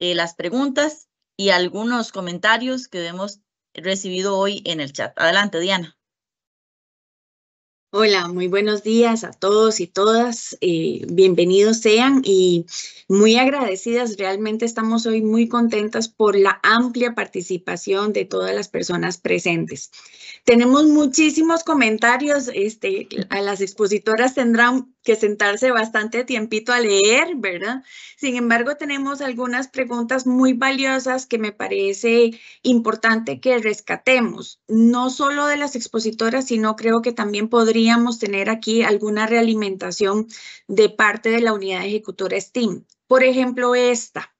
eh, las preguntas y algunos comentarios que hemos recibido hoy en el chat. Adelante, Diana. Hola, muy buenos días a todos y todas. Eh, bienvenidos sean y muy agradecidas. Realmente estamos hoy muy contentas por la amplia participación de todas las personas presentes. Tenemos muchísimos comentarios. Este, a las expositoras tendrán que sentarse bastante tiempito a leer, ¿verdad? Sin embargo, tenemos algunas preguntas muy valiosas que me parece importante que rescatemos, no solo de las expositoras, sino creo que también podríamos tener aquí alguna realimentación de parte de la unidad ejecutora STEAM. Por ejemplo, esta.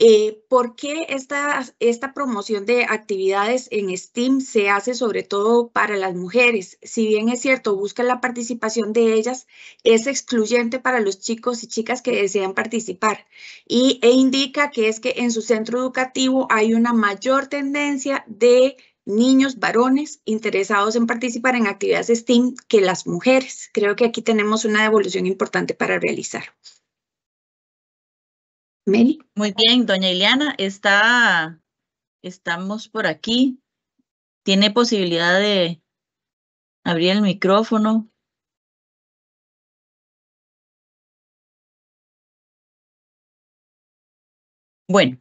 Eh, ¿Por qué esta, esta promoción de actividades en STEAM se hace sobre todo para las mujeres? Si bien es cierto, busca la participación de ellas, es excluyente para los chicos y chicas que desean participar y, e indica que es que en su centro educativo hay una mayor tendencia de niños varones interesados en participar en actividades STEAM que las mujeres. Creo que aquí tenemos una evolución importante para realizar. Muy bien, doña Ileana, está, estamos por aquí. ¿Tiene posibilidad de abrir el micrófono? Bueno,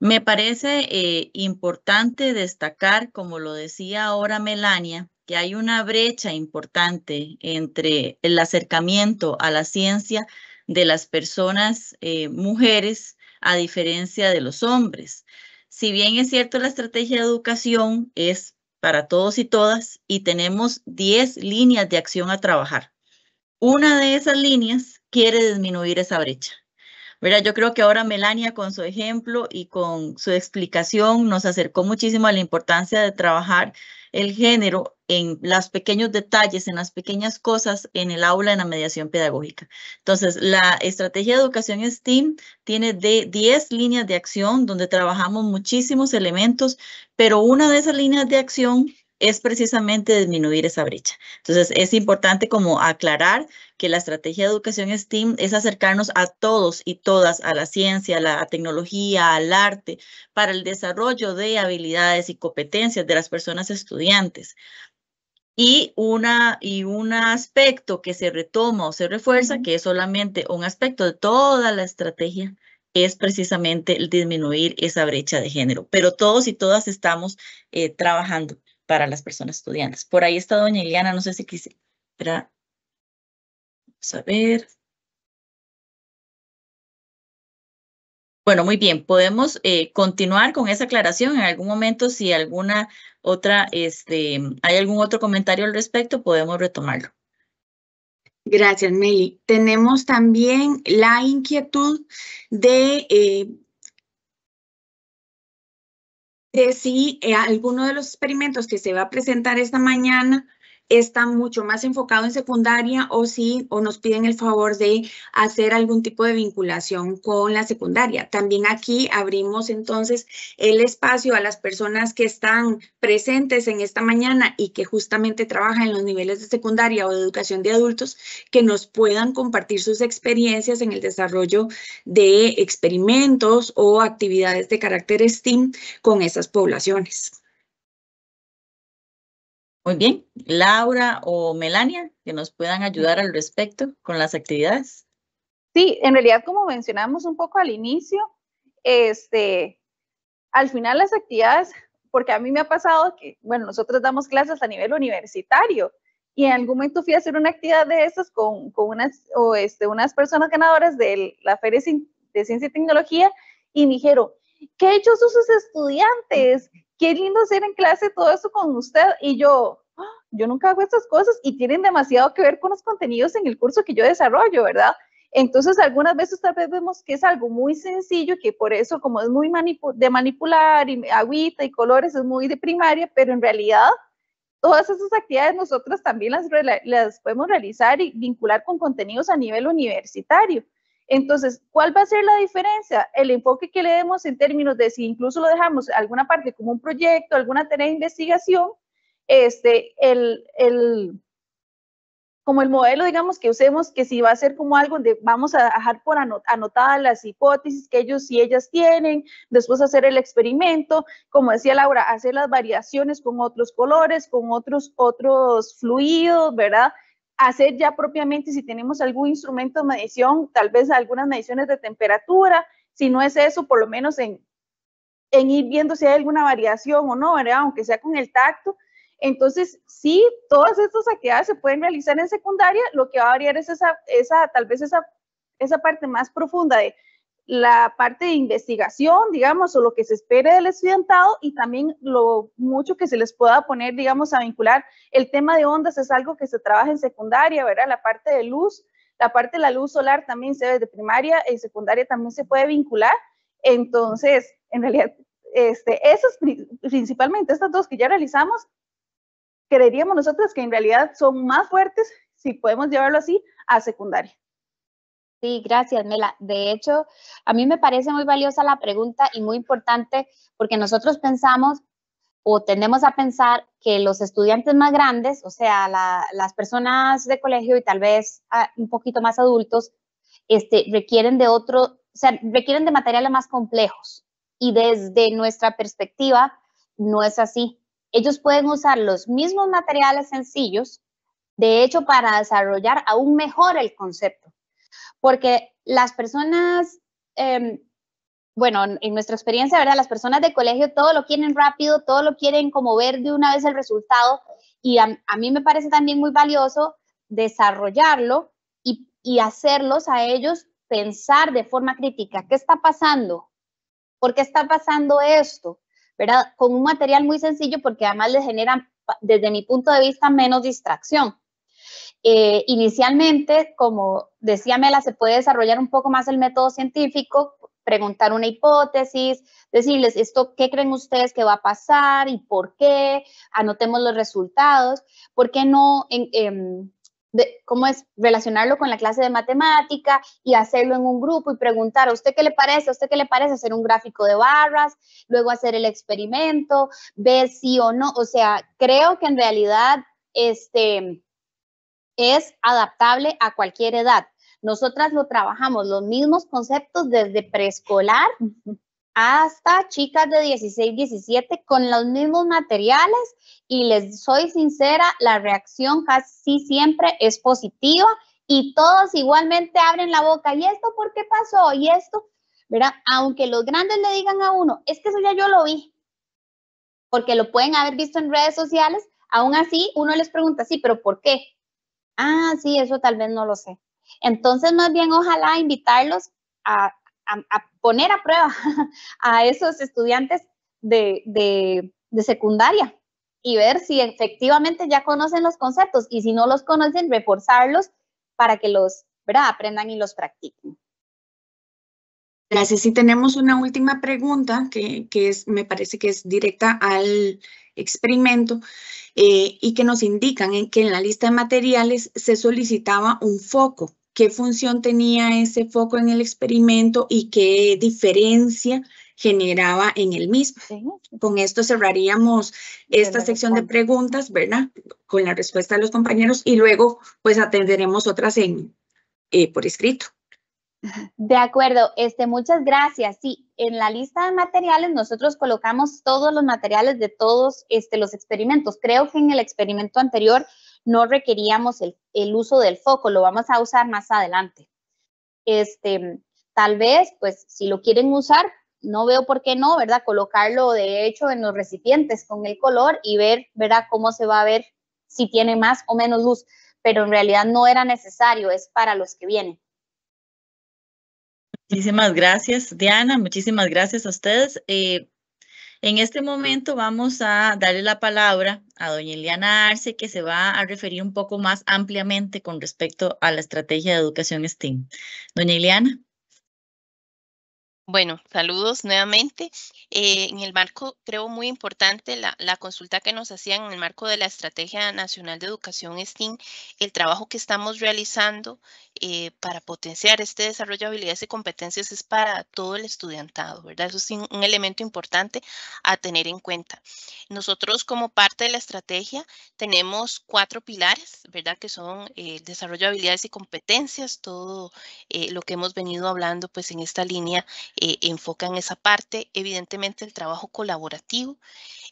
me parece eh, importante destacar, como lo decía ahora Melania, que hay una brecha importante entre el acercamiento a la ciencia de las personas eh, mujeres a diferencia de los hombres. Si bien es cierto, la estrategia de educación es para todos y todas y tenemos 10 líneas de acción a trabajar. Una de esas líneas quiere disminuir esa brecha. ¿Verdad? Yo creo que ahora Melania con su ejemplo y con su explicación nos acercó muchísimo a la importancia de trabajar el género en los pequeños detalles, en las pequeñas cosas en el aula, en la mediación pedagógica. Entonces, la estrategia de educación STEAM tiene de 10 líneas de acción donde trabajamos muchísimos elementos, pero una de esas líneas de acción es precisamente disminuir esa brecha. Entonces, es importante como aclarar que la estrategia de educación STEAM es acercarnos a todos y todas a la ciencia, a la tecnología, al arte, para el desarrollo de habilidades y competencias de las personas estudiantes. Y, una, y un aspecto que se retoma o se refuerza, que es solamente un aspecto de toda la estrategia, es precisamente el disminuir esa brecha de género. Pero todos y todas estamos eh, trabajando para las personas estudiantes. Por ahí está doña Iliana, no sé si quisiera. Vamos a ver. Bueno, muy bien, podemos eh, continuar con esa aclaración en algún momento. Si alguna otra, este, hay algún otro comentario al respecto, podemos retomarlo. Gracias, Meli. Tenemos también la inquietud de eh, de si eh, alguno de los experimentos que se va a presentar esta mañana está mucho más enfocado en secundaria o si o nos piden el favor de hacer algún tipo de vinculación con la secundaria. También aquí abrimos entonces el espacio a las personas que están presentes en esta mañana y que justamente trabajan en los niveles de secundaria o de educación de adultos que nos puedan compartir sus experiencias en el desarrollo de experimentos o actividades de carácter STEAM con esas poblaciones. Muy bien. Laura o Melania, que nos puedan ayudar al respecto con las actividades. Sí, en realidad, como mencionamos un poco al inicio, este, al final las actividades, porque a mí me ha pasado que, bueno, nosotros damos clases a nivel universitario y en algún momento fui a hacer una actividad de esas con, con unas, o este, unas personas ganadoras de la Feria de Ciencia y Tecnología y me dijeron, ¿qué ha hecho sus estudiantes? Qué lindo hacer en clase todo eso con usted. Y yo, ah, yo nunca hago estas cosas y tienen demasiado que ver con los contenidos en el curso que yo desarrollo, ¿verdad? Entonces, algunas veces tal vez vemos que es algo muy sencillo, que por eso, como es muy de manipular y agüita y colores, es muy de primaria, pero en realidad todas esas actividades nosotros también las, las podemos realizar y vincular con contenidos a nivel universitario. Entonces, ¿cuál va a ser la diferencia? El enfoque que le demos en términos de si incluso lo dejamos alguna parte como un proyecto, alguna tarea de investigación, este, el, el como el modelo, digamos, que usemos, que si va a ser como algo donde vamos a dejar por anotadas las hipótesis que ellos y ellas tienen, después hacer el experimento, como decía Laura, hacer las variaciones con otros colores, con otros, otros fluidos, ¿verdad? Hacer ya propiamente, si tenemos algún instrumento de medición, tal vez algunas mediciones de temperatura, si no es eso, por lo menos en, en ir viendo si hay alguna variación o no. Aunque sea con el tacto, entonces, sí, todas estas actividades se pueden realizar en secundaria, lo que va a variar es esa, esa tal vez esa, esa parte más profunda de la parte de investigación, digamos, o lo que se espere del estudiantado y también lo mucho que se les pueda poner, digamos, a vincular. El tema de ondas es algo que se trabaja en secundaria, ¿verdad? La parte de luz, la parte de la luz solar también se ve de primaria, en secundaria también se puede vincular. Entonces, en realidad, este, esas principalmente, estas dos que ya realizamos, creeríamos nosotros que en realidad son más fuertes, si podemos llevarlo así, a secundaria. Sí, gracias, Mela. De hecho, a mí me parece muy valiosa la pregunta y muy importante porque nosotros pensamos o tendemos a pensar que los estudiantes más grandes, o sea, las personas de colegio y tal vez ah, un poquito más adultos, este, requieren de otro, o sea, requieren de materiales más complejos. Y desde nuestra perspectiva, no es así ellos pueden usar los mismos materiales sencillos, de hecho, para desarrollar aún mejor el concepto. Porque las personas, em, bueno, en nuestra experiencia, ¿verdad? Las personas de colegio todo lo quieren rápido, todo lo quieren como ver de una vez el resultado. Y a, mí me parece también muy valioso desarrollarlo y, y hacerlos a ellos pensar de forma crítica, ¿qué está pasando? ¿Por qué está pasando esto? ¿verdad? Con un material muy sencillo porque además les genera, desde mi punto de vista, menos distracción. Eh, inicialmente, como decía Mela, se puede desarrollar un poco más el método científico, preguntar una hipótesis, decirles esto, ¿qué creen ustedes que va a pasar y por qué? Anotemos los resultados. ¿Por qué no en, em, cómo es relacionarlo con la clase de matemática y hacerlo en un grupo y preguntar a usted qué le parece, a usted qué le parece hacer un gráfico de barras, luego hacer el experimento, ver sí o no. O sea, creo que en realidad este es adaptable a cualquier edad. Nosotras lo trabajamos los mismos conceptos desde preescolar hasta chicas de 16, 17 con los mismos materiales y les soy sincera, la reacción casi siempre es positiva y todos igualmente abren la boca. ¿Y esto por qué pasó? ¿Y esto? ¿Verdad? Aunque los grandes le digan a uno, es que eso ya yo lo vi, porque lo pueden haber visto en redes sociales, aún así uno les pregunta, sí, pero ¿por qué? Ah, sí, eso tal vez no lo sé. Entonces, más bien, ojalá invitarlos a a, poner a prueba a esos estudiantes de, secundaria y ver si efectivamente ya conocen los conceptos y si no los conocen, reforzarlos para que los aprendan y los practiquen. Gracias. Y tenemos una última pregunta que, es, me parece que es directa al experimento eh, y que nos indican en que en la lista de materiales se solicitaba un foco qué función tenía ese foco en el experimento y qué diferencia generaba en el mismo. Con esto cerraríamos esta sección de preguntas, ¿verdad? Con la respuesta de los compañeros y luego pues atenderemos otras en, eh, por escrito. De acuerdo, este, muchas gracias. Sí, en la lista de materiales nosotros colocamos todos los materiales de todos este, los experimentos. Creo que en el experimento anterior no requeríamos el, uso del foco, lo vamos a usar más adelante. Este, tal vez, pues, si lo quieren usar, no veo por qué no, ¿verdad? Colocarlo, de hecho, en los recipientes con el color y ver, ¿verdad? Cómo se va a ver si tiene más o menos luz, pero en realidad no era necesario, es para los que vienen. Muchísimas gracias, Diana. Muchísimas gracias a ustedes. Eh, En este momento vamos a darle la palabra a doña Eliana Arce, que se va a referir un poco más ampliamente con respecto a la estrategia de educación STEAM. Doña Eliana. Bueno, saludos nuevamente. Eh, en el marco, creo muy importante la, consulta que nos hacían en el marco de la Estrategia Nacional de Educación STEAM, el trabajo que estamos realizando eh, para potenciar este desarrollo de habilidades y competencias es para todo el estudiantado, ¿verdad? Eso es un elemento importante a tener en cuenta. Nosotros como parte de la estrategia tenemos cuatro pilares, ¿verdad? Que son eh, el desarrollo de habilidades y competencias, todo lo que hemos venido hablando pues en esta línea eh, enfoca en esa parte. Evidentemente el trabajo colaborativo,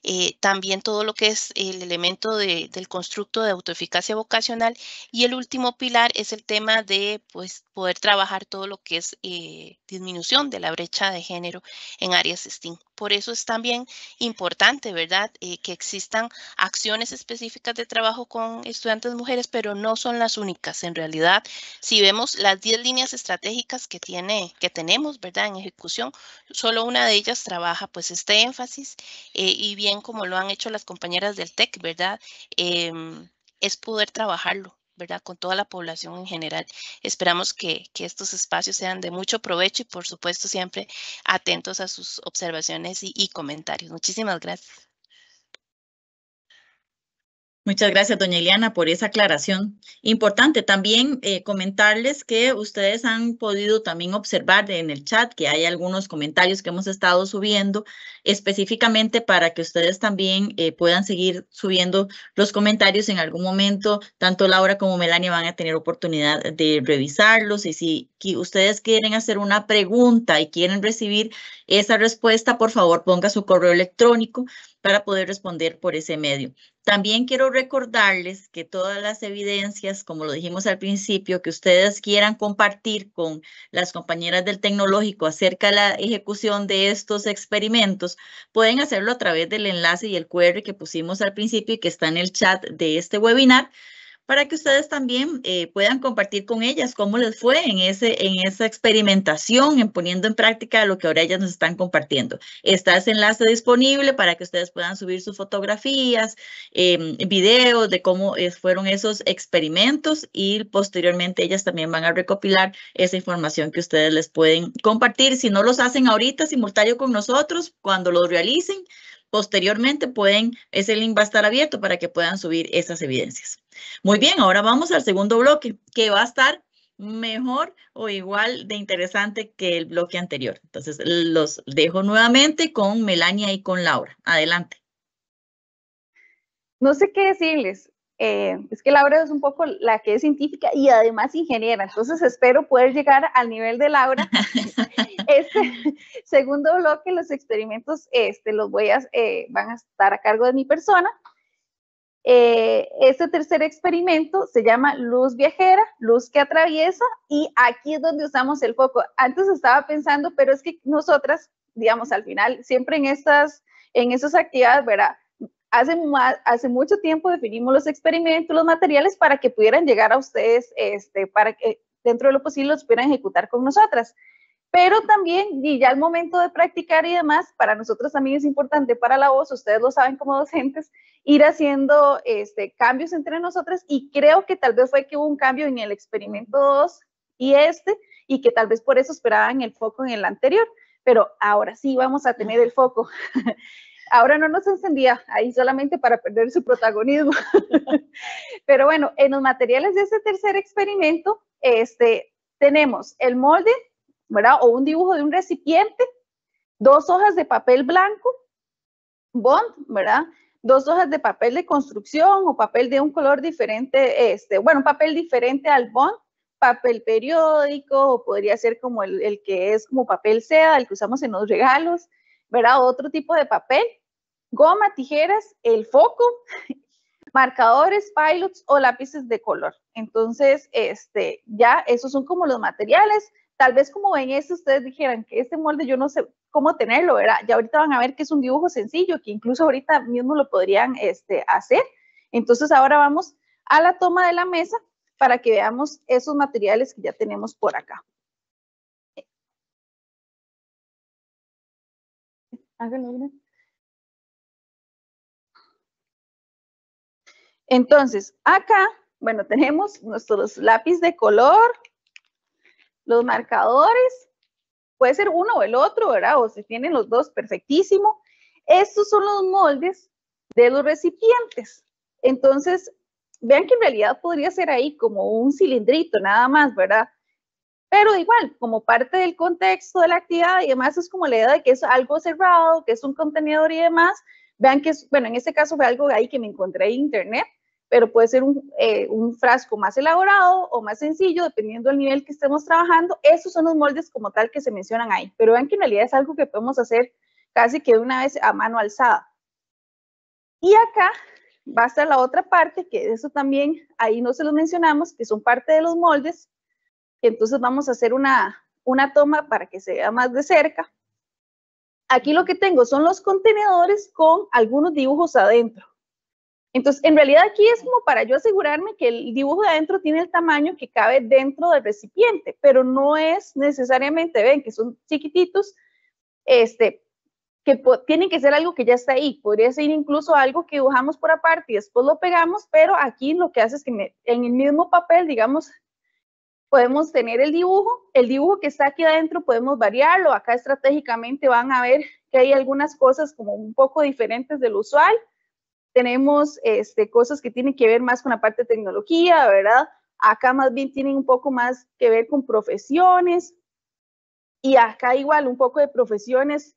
eh, también todo lo que es el elemento de, del constructo de autoeficacia vocacional y el último pilar es el tema de pues, poder trabajar todo lo que es eh, disminución de la brecha de género en áreas STEAM. Por eso es también importante, ¿verdad?, eh, que existan acciones específicas de trabajo con estudiantes mujeres, pero no son las únicas. En realidad, si vemos las 10 líneas estratégicas que, tiene, que tenemos, ¿verdad?, en ejecución, solo una de ellas trabaja pues este énfasis y bien como lo han hecho las compañeras del TEC, ¿verdad? Em, es poder trabajarlo, ¿verdad? Con toda la población en general. Esperamos que, que, estos espacios sean de mucho provecho y por supuesto siempre atentos a sus observaciones y, y comentarios. Muchísimas gracias. Muchas gracias, doña Eliana, por esa aclaración. Importante también eh, comentarles que ustedes han podido también observar en el chat que hay algunos comentarios que hemos estado subiendo específicamente para que ustedes también eh, puedan seguir subiendo los comentarios en algún momento. Tanto Laura como Melania van a tener oportunidad de revisarlos y si ustedes quieren hacer una pregunta y quieren recibir esa respuesta, por favor ponga su correo electrónico para poder responder por ese medio. También quiero recordarles que todas las evidencias, como lo dijimos al principio, que ustedes quieran compartir con las compañeras del tecnológico acerca de la ejecución de estos experimentos, pueden hacerlo a través del enlace y el QR que pusimos al principio y que está en el chat de este webinar para que ustedes también eh, puedan compartir con ellas cómo les fue en, ese, en esa experimentación, en poniendo en práctica lo que ahora ellas nos están compartiendo. Está ese enlace disponible para que ustedes puedan subir sus fotografías, eh, videos de cómo fueron esos experimentos y posteriormente ellas también van a recopilar esa información que ustedes les pueden compartir. Si no los hacen ahorita simultáneo con nosotros, cuando lo realicen, Posteriormente pueden, ese link va a estar abierto para que puedan subir esas evidencias. Muy bien, ahora vamos al segundo bloque, que va a estar mejor o igual de interesante que el bloque anterior. Entonces, los dejo nuevamente con Melania y con Laura. Adelante. No sé qué decirles. Eh, es que Laura es un poco la que es científica y además ingeniera, entonces espero poder llegar al nivel de Laura. este segundo bloque, los experimentos, este, los voy a, eh, van a estar a cargo de mi persona. Eh, este tercer experimento se llama luz viajera, luz que atraviesa, y aquí es donde usamos el foco. Antes estaba pensando, pero es que nosotras, digamos, al final, siempre en estas, en esas actividades, ¿verdad? hace, mucho tiempo definimos los experimentos, los materiales para que pudieran llegar a ustedes, este, para que dentro de lo posible los pudieran ejecutar con nosotras. Pero también, y ya al momento de practicar y demás, para nosotros también es importante para la voz, ustedes lo saben como docentes, ir haciendo este, cambios entre nosotras y creo que tal vez fue que hubo un cambio en el experimento 2 y este, y que tal vez por eso esperaban el foco en el anterior, pero ahora sí vamos a tener el foco. Ahora no nos encendía ahí solamente para perder su protagonismo. Pero bueno, en los materiales de ese tercer experimento, este, tenemos el molde, ¿verdad? O un dibujo de un recipiente, dos hojas de papel blanco, bond, ¿verdad? Dos hojas de papel de construcción o papel de un color diferente, este, bueno, papel diferente al bond, papel periódico, o podría ser como el, el que es como papel seda, el que usamos en los regalos, ¿verdad? Otro tipo de papel, goma, tijeras, el foco, marcadores, pilots o lápices de color. Entonces, este, ya esos son como los materiales tal vez como ven esto, ustedes dijeran que este molde yo no sé cómo tenerlo, ¿verdad? Ya ahorita van a ver que es un dibujo sencillo, que incluso ahorita mismo lo podrían este, hacer. Entonces ahora vamos a la toma de la mesa para que veamos esos materiales que ya tenemos por acá. Entonces, acá, bueno, tenemos nuestros lápiz de color, los marcadores, puede ser uno o el otro, ¿verdad? O si tienen los dos, perfectísimo. Estos son los moldes de los recipientes. Entonces, vean que en realidad podría ser ahí como un cilindrito, nada más, ¿verdad? Pero igual, como parte del contexto de la actividad y demás, es como la idea de que es algo cerrado, que es un contenedor y demás. Vean que es, bueno, en este caso fue algo ahí que me encontré en internet, pero puede ser un, eh, un, frasco más elaborado o más sencillo, dependiendo del nivel que estemos trabajando. Esos son los moldes como tal que se mencionan ahí, pero vean que en realidad es algo que podemos hacer casi que una vez a mano alzada. Y acá va a estar la otra parte, que eso también ahí no se lo mencionamos, que son parte de los moldes, entonces vamos a hacer una, una toma para que se vea más de cerca. Aquí lo que tengo son los contenedores con algunos dibujos adentro. Entonces, en realidad aquí es como para yo asegurarme que el dibujo de adentro tiene el tamaño que cabe dentro del recipiente, pero no es necesariamente, ven, que son chiquititos, este, que tienen que ser algo que ya está ahí. Podría ser incluso algo que dibujamos por aparte y después lo pegamos, pero aquí lo que hace es que en el mismo papel, digamos, podemos tener el dibujo. El dibujo que está aquí adentro podemos variarlo. Acá estratégicamente van a ver que hay algunas cosas como un poco diferentes del usual. Tenemos este, cosas que tienen que ver más con la parte de tecnología, ¿verdad? Acá más bien tienen un poco más que ver con profesiones. Y acá igual un poco de profesiones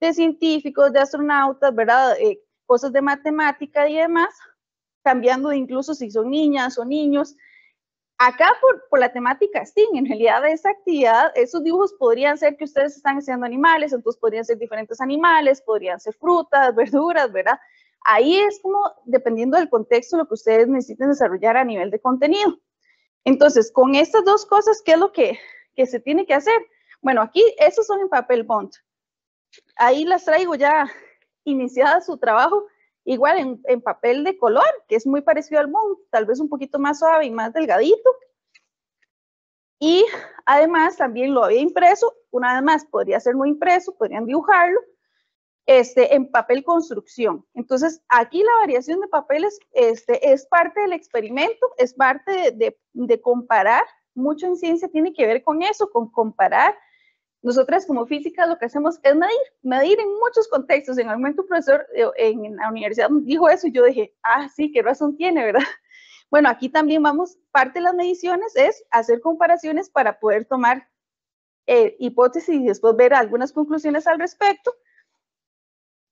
de científicos, de astronautas, ¿verdad? Eh, cosas de matemática y demás, cambiando incluso si son niñas o niños Acá por, la temática STEAM, en realidad de esa actividad, esos dibujos podrían ser que ustedes están haciendo animales, entonces podrían ser diferentes animales, podrían ser frutas, verduras, ¿verdad? Ahí es como, dependiendo del contexto, lo que ustedes necesiten desarrollar a nivel de contenido. Entonces, con estas dos cosas, ¿qué es lo que, que se tiene que hacer? Bueno, aquí, esos son en papel bond. Ahí las traigo ya iniciada su trabajo igual en, papel de color, que es muy parecido al Moon, tal vez un poquito más suave y más delgadito. Y además también lo había impreso, una vez más podría ser muy impreso, podrían dibujarlo, este, en papel construcción. Entonces, aquí la variación de papeles este, es parte del experimento, es parte de, de, comparar. Mucho en ciencia tiene que ver con eso, con comparar nosotras como físicas lo que hacemos es medir, medir en muchos contextos. En algún momento un profesor eh, en la universidad dijo eso y yo dije, ah, sí, qué razón tiene, ¿verdad? Bueno, aquí también vamos, parte de las mediciones es hacer comparaciones para poder tomar eh, hipótesis y después ver algunas conclusiones al respecto.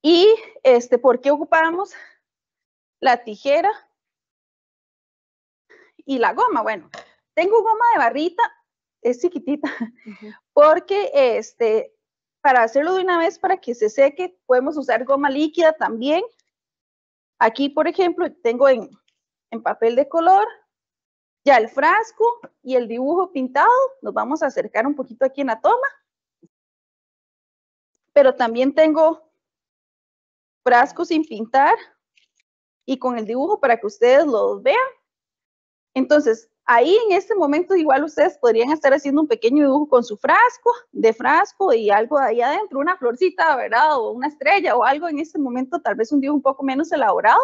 Y este, ¿por qué ocupamos la tijera y la goma? Bueno, tengo goma de barrita, es chiquitita, porque este, para hacerlo de una vez, para que se seque, podemos usar goma líquida también. Aquí, por ejemplo, tengo en, en papel de color ya el frasco y el dibujo pintado. Nos vamos a acercar un poquito aquí en la toma. Pero también tengo frasco sin pintar y con el dibujo para que ustedes lo vean. Entonces, Ahí en este momento igual ustedes podrían estar haciendo un pequeño dibujo con su frasco, de frasco y algo ahí adentro, una florcita, ¿verdad? O una estrella o algo en este momento, tal vez un dibujo un poco menos elaborado.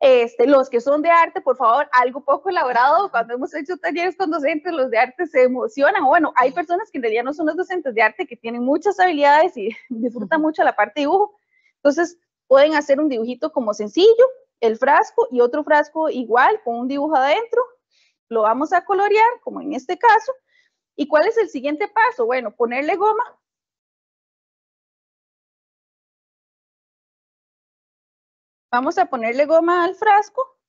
Este, los que son de arte, por favor, algo poco elaborado. Cuando hemos hecho talleres con docentes, los de arte se emocionan. Bueno, hay personas que en realidad no son los docentes de arte, que tienen muchas habilidades y disfrutan mucho la parte de dibujo. Entonces, pueden hacer un dibujito como sencillo, el frasco y otro frasco igual, con un dibujo adentro, lo vamos a colorear, como en este caso. ¿Y cuál es el siguiente paso? Bueno, ponerle goma. Vamos a ponerle goma al frasco.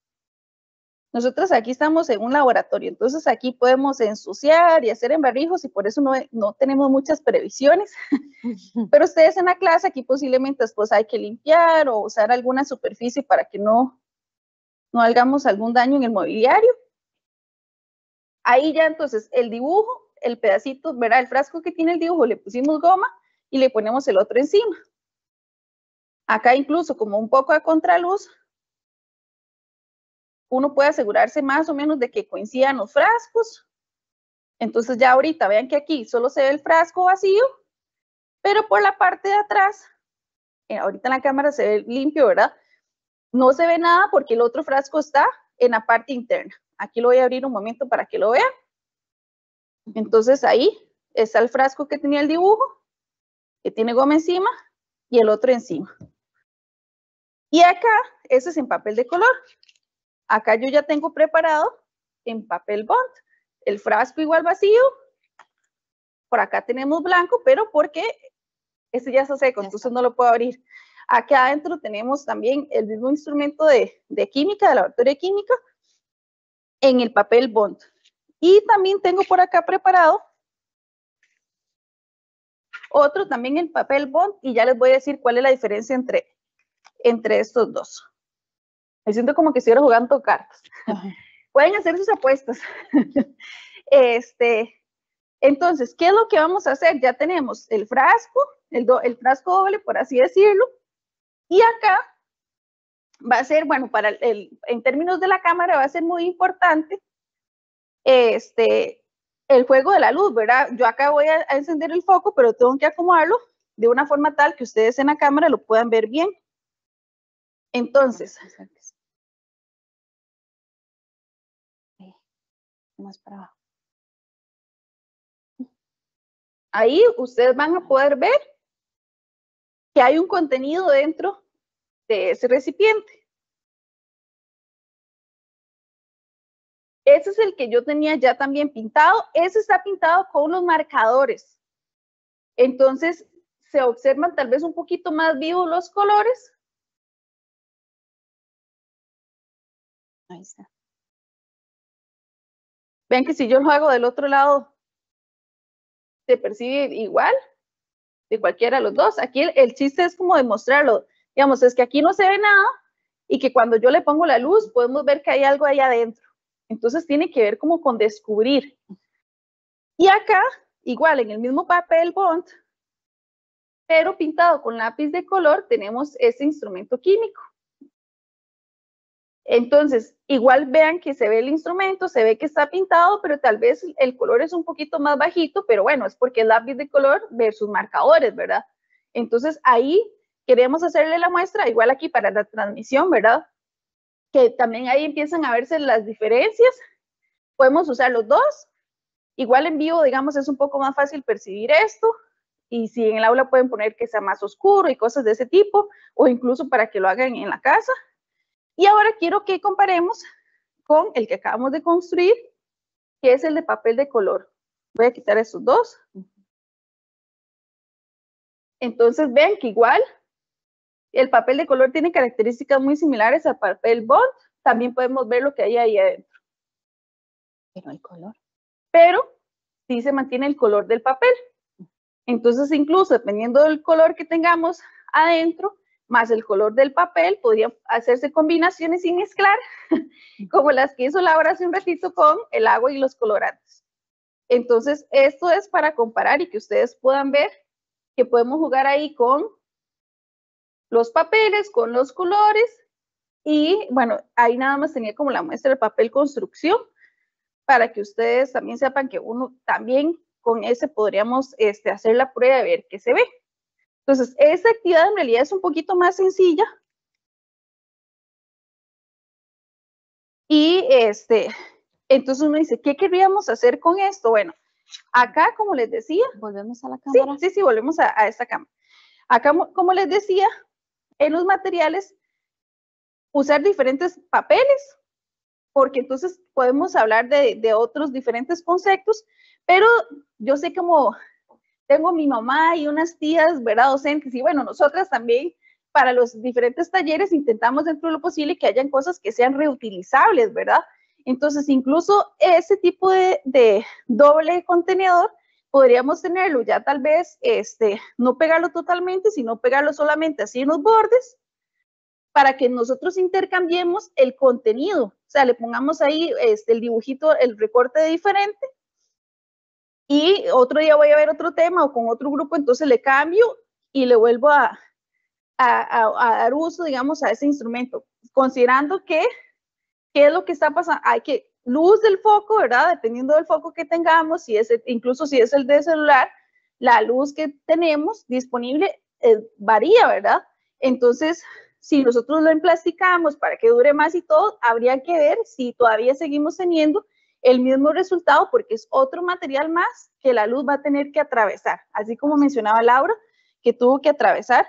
Nosotros aquí estamos en un laboratorio, entonces aquí podemos ensuciar y hacer embarrijos y por eso no, no tenemos muchas previsiones. Pero ustedes en la clase aquí posiblemente después hay que limpiar o usar alguna superficie para que no, no hagamos algún daño en el mobiliario. Ahí ya entonces el dibujo, el pedacito, verá el frasco que tiene el dibujo, le pusimos goma y le ponemos el otro encima. Acá incluso como un poco de contraluz, uno puede asegurarse más o menos de que coincidan los frascos. Entonces ya ahorita vean que aquí solo se ve el frasco vacío, pero por la parte de atrás, eh, ahorita en la cámara se ve limpio, ¿verdad? no se ve nada porque el otro frasco está en la parte interna. Aquí lo voy a abrir un momento para que lo vean. Entonces ahí está el frasco que tenía el dibujo, que tiene goma encima y el otro encima. Y acá, ese es en papel de color. Acá yo ya tengo preparado en papel bond el frasco igual vacío. Por acá tenemos blanco, pero porque este ya está seco, entonces no lo puedo abrir. Acá adentro tenemos también el mismo instrumento de, de química, de laboratorio de química, en el papel bond. Y también tengo por acá preparado otro también en papel bond y ya les voy a decir cuál es la diferencia entre, entre estos dos. Me siento como que estuviera jugando cartas. Pueden hacer sus apuestas. este, entonces, ¿qué es lo que vamos a hacer? Ya tenemos el frasco, el, el frasco doble, por así decirlo, y acá va a ser, bueno, para el, en términos de la cámara va a ser muy importante este, el juego de la luz, ¿verdad? Yo acá voy a, encender el foco, pero tengo que acomodarlo de una forma tal que ustedes en la cámara lo puedan ver bien. Entonces, más para abajo. Ahí ustedes van a poder ver que hay un contenido dentro de ese recipiente. Ese es el que yo tenía ya también pintado. Ese está pintado con los marcadores. Entonces, se observan tal vez un poquito más vivos los colores. Ahí está. Ven que si yo lo hago del otro lado, se percibe igual de cualquiera de los dos. Aquí el, chiste es como demostrarlo. Digamos, es que aquí no se ve nada y que cuando yo le pongo la luz podemos ver que hay algo ahí adentro. Entonces tiene que ver como con descubrir. Y acá, igual en el mismo papel bond, pero pintado con lápiz de color, tenemos ese instrumento químico. Entonces, igual vean que se ve el instrumento, se ve que está pintado, pero tal vez el color es un poquito más bajito, pero bueno, es porque es lápiz de color versus marcadores, ¿verdad? Entonces, ahí queremos hacerle la muestra, igual aquí para la transmisión, ¿verdad? Que también ahí empiezan a verse las diferencias. Podemos usar los dos. Igual en vivo, digamos, es un poco más fácil percibir esto. Y si en el aula pueden poner que sea más oscuro y cosas de ese tipo, o incluso para que lo hagan en la casa, y ahora quiero que comparemos con el que acabamos de construir, que es el de papel de color. Voy a quitar esos dos. Entonces ven que igual el papel de color tiene características muy similares al papel bond. También podemos ver lo que hay ahí adentro. Pero el color. Pero sí se mantiene el color del papel. Entonces, incluso dependiendo del color que tengamos adentro, más el color del papel, podría hacerse combinaciones sin mezclar, como las que hizo Laura hace un ratito con el agua y los colorantes. Entonces, esto es para comparar y que ustedes puedan ver que podemos jugar ahí con los papeles, con los colores, y bueno, ahí nada más tenía como la muestra del papel construcción, para que ustedes también sepan que uno también con ese podríamos este, hacer la prueba de ver qué se ve. Entonces, esta actividad en realidad es un poquito más sencilla. Y este, entonces uno dice, ¿qué queríamos hacer con esto? Bueno, acá, como les decía. Volvemos a la cámara. Sí, sí, volvemos a, esta cámara. Acá, como les decía, en los materiales, usar diferentes papeles, porque entonces podemos hablar de, de otros diferentes conceptos, pero yo sé como tengo mi mamá y unas tías, ¿verdad? Docentes, y bueno, nosotras también para los diferentes talleres intentamos dentro de lo posible que hayan cosas que sean reutilizables, ¿verdad? Entonces, incluso ese tipo de, de doble contenedor podríamos tenerlo ya tal vez, este, no pegarlo totalmente, sino pegarlo solamente así en los bordes, para que nosotros intercambiemos el contenido. O sea, le pongamos ahí este, el dibujito, el recorte diferente, y otro día voy a ver otro tema o con otro grupo, entonces le cambio y le vuelvo a, a, dar uso, digamos, a ese instrumento, considerando que, ¿qué es lo que está pasando? Hay que, luz del foco, ¿verdad? Dependiendo del foco que tengamos, si es incluso si es el de celular, la luz que tenemos disponible eh, varía, ¿verdad? Entonces, si nosotros lo emplasticamos para que dure más y todo, habría que ver si todavía seguimos teniendo el mismo resultado porque es otro material más que la luz va a tener que atravesar, así como mencionaba Laura, que tuvo que atravesar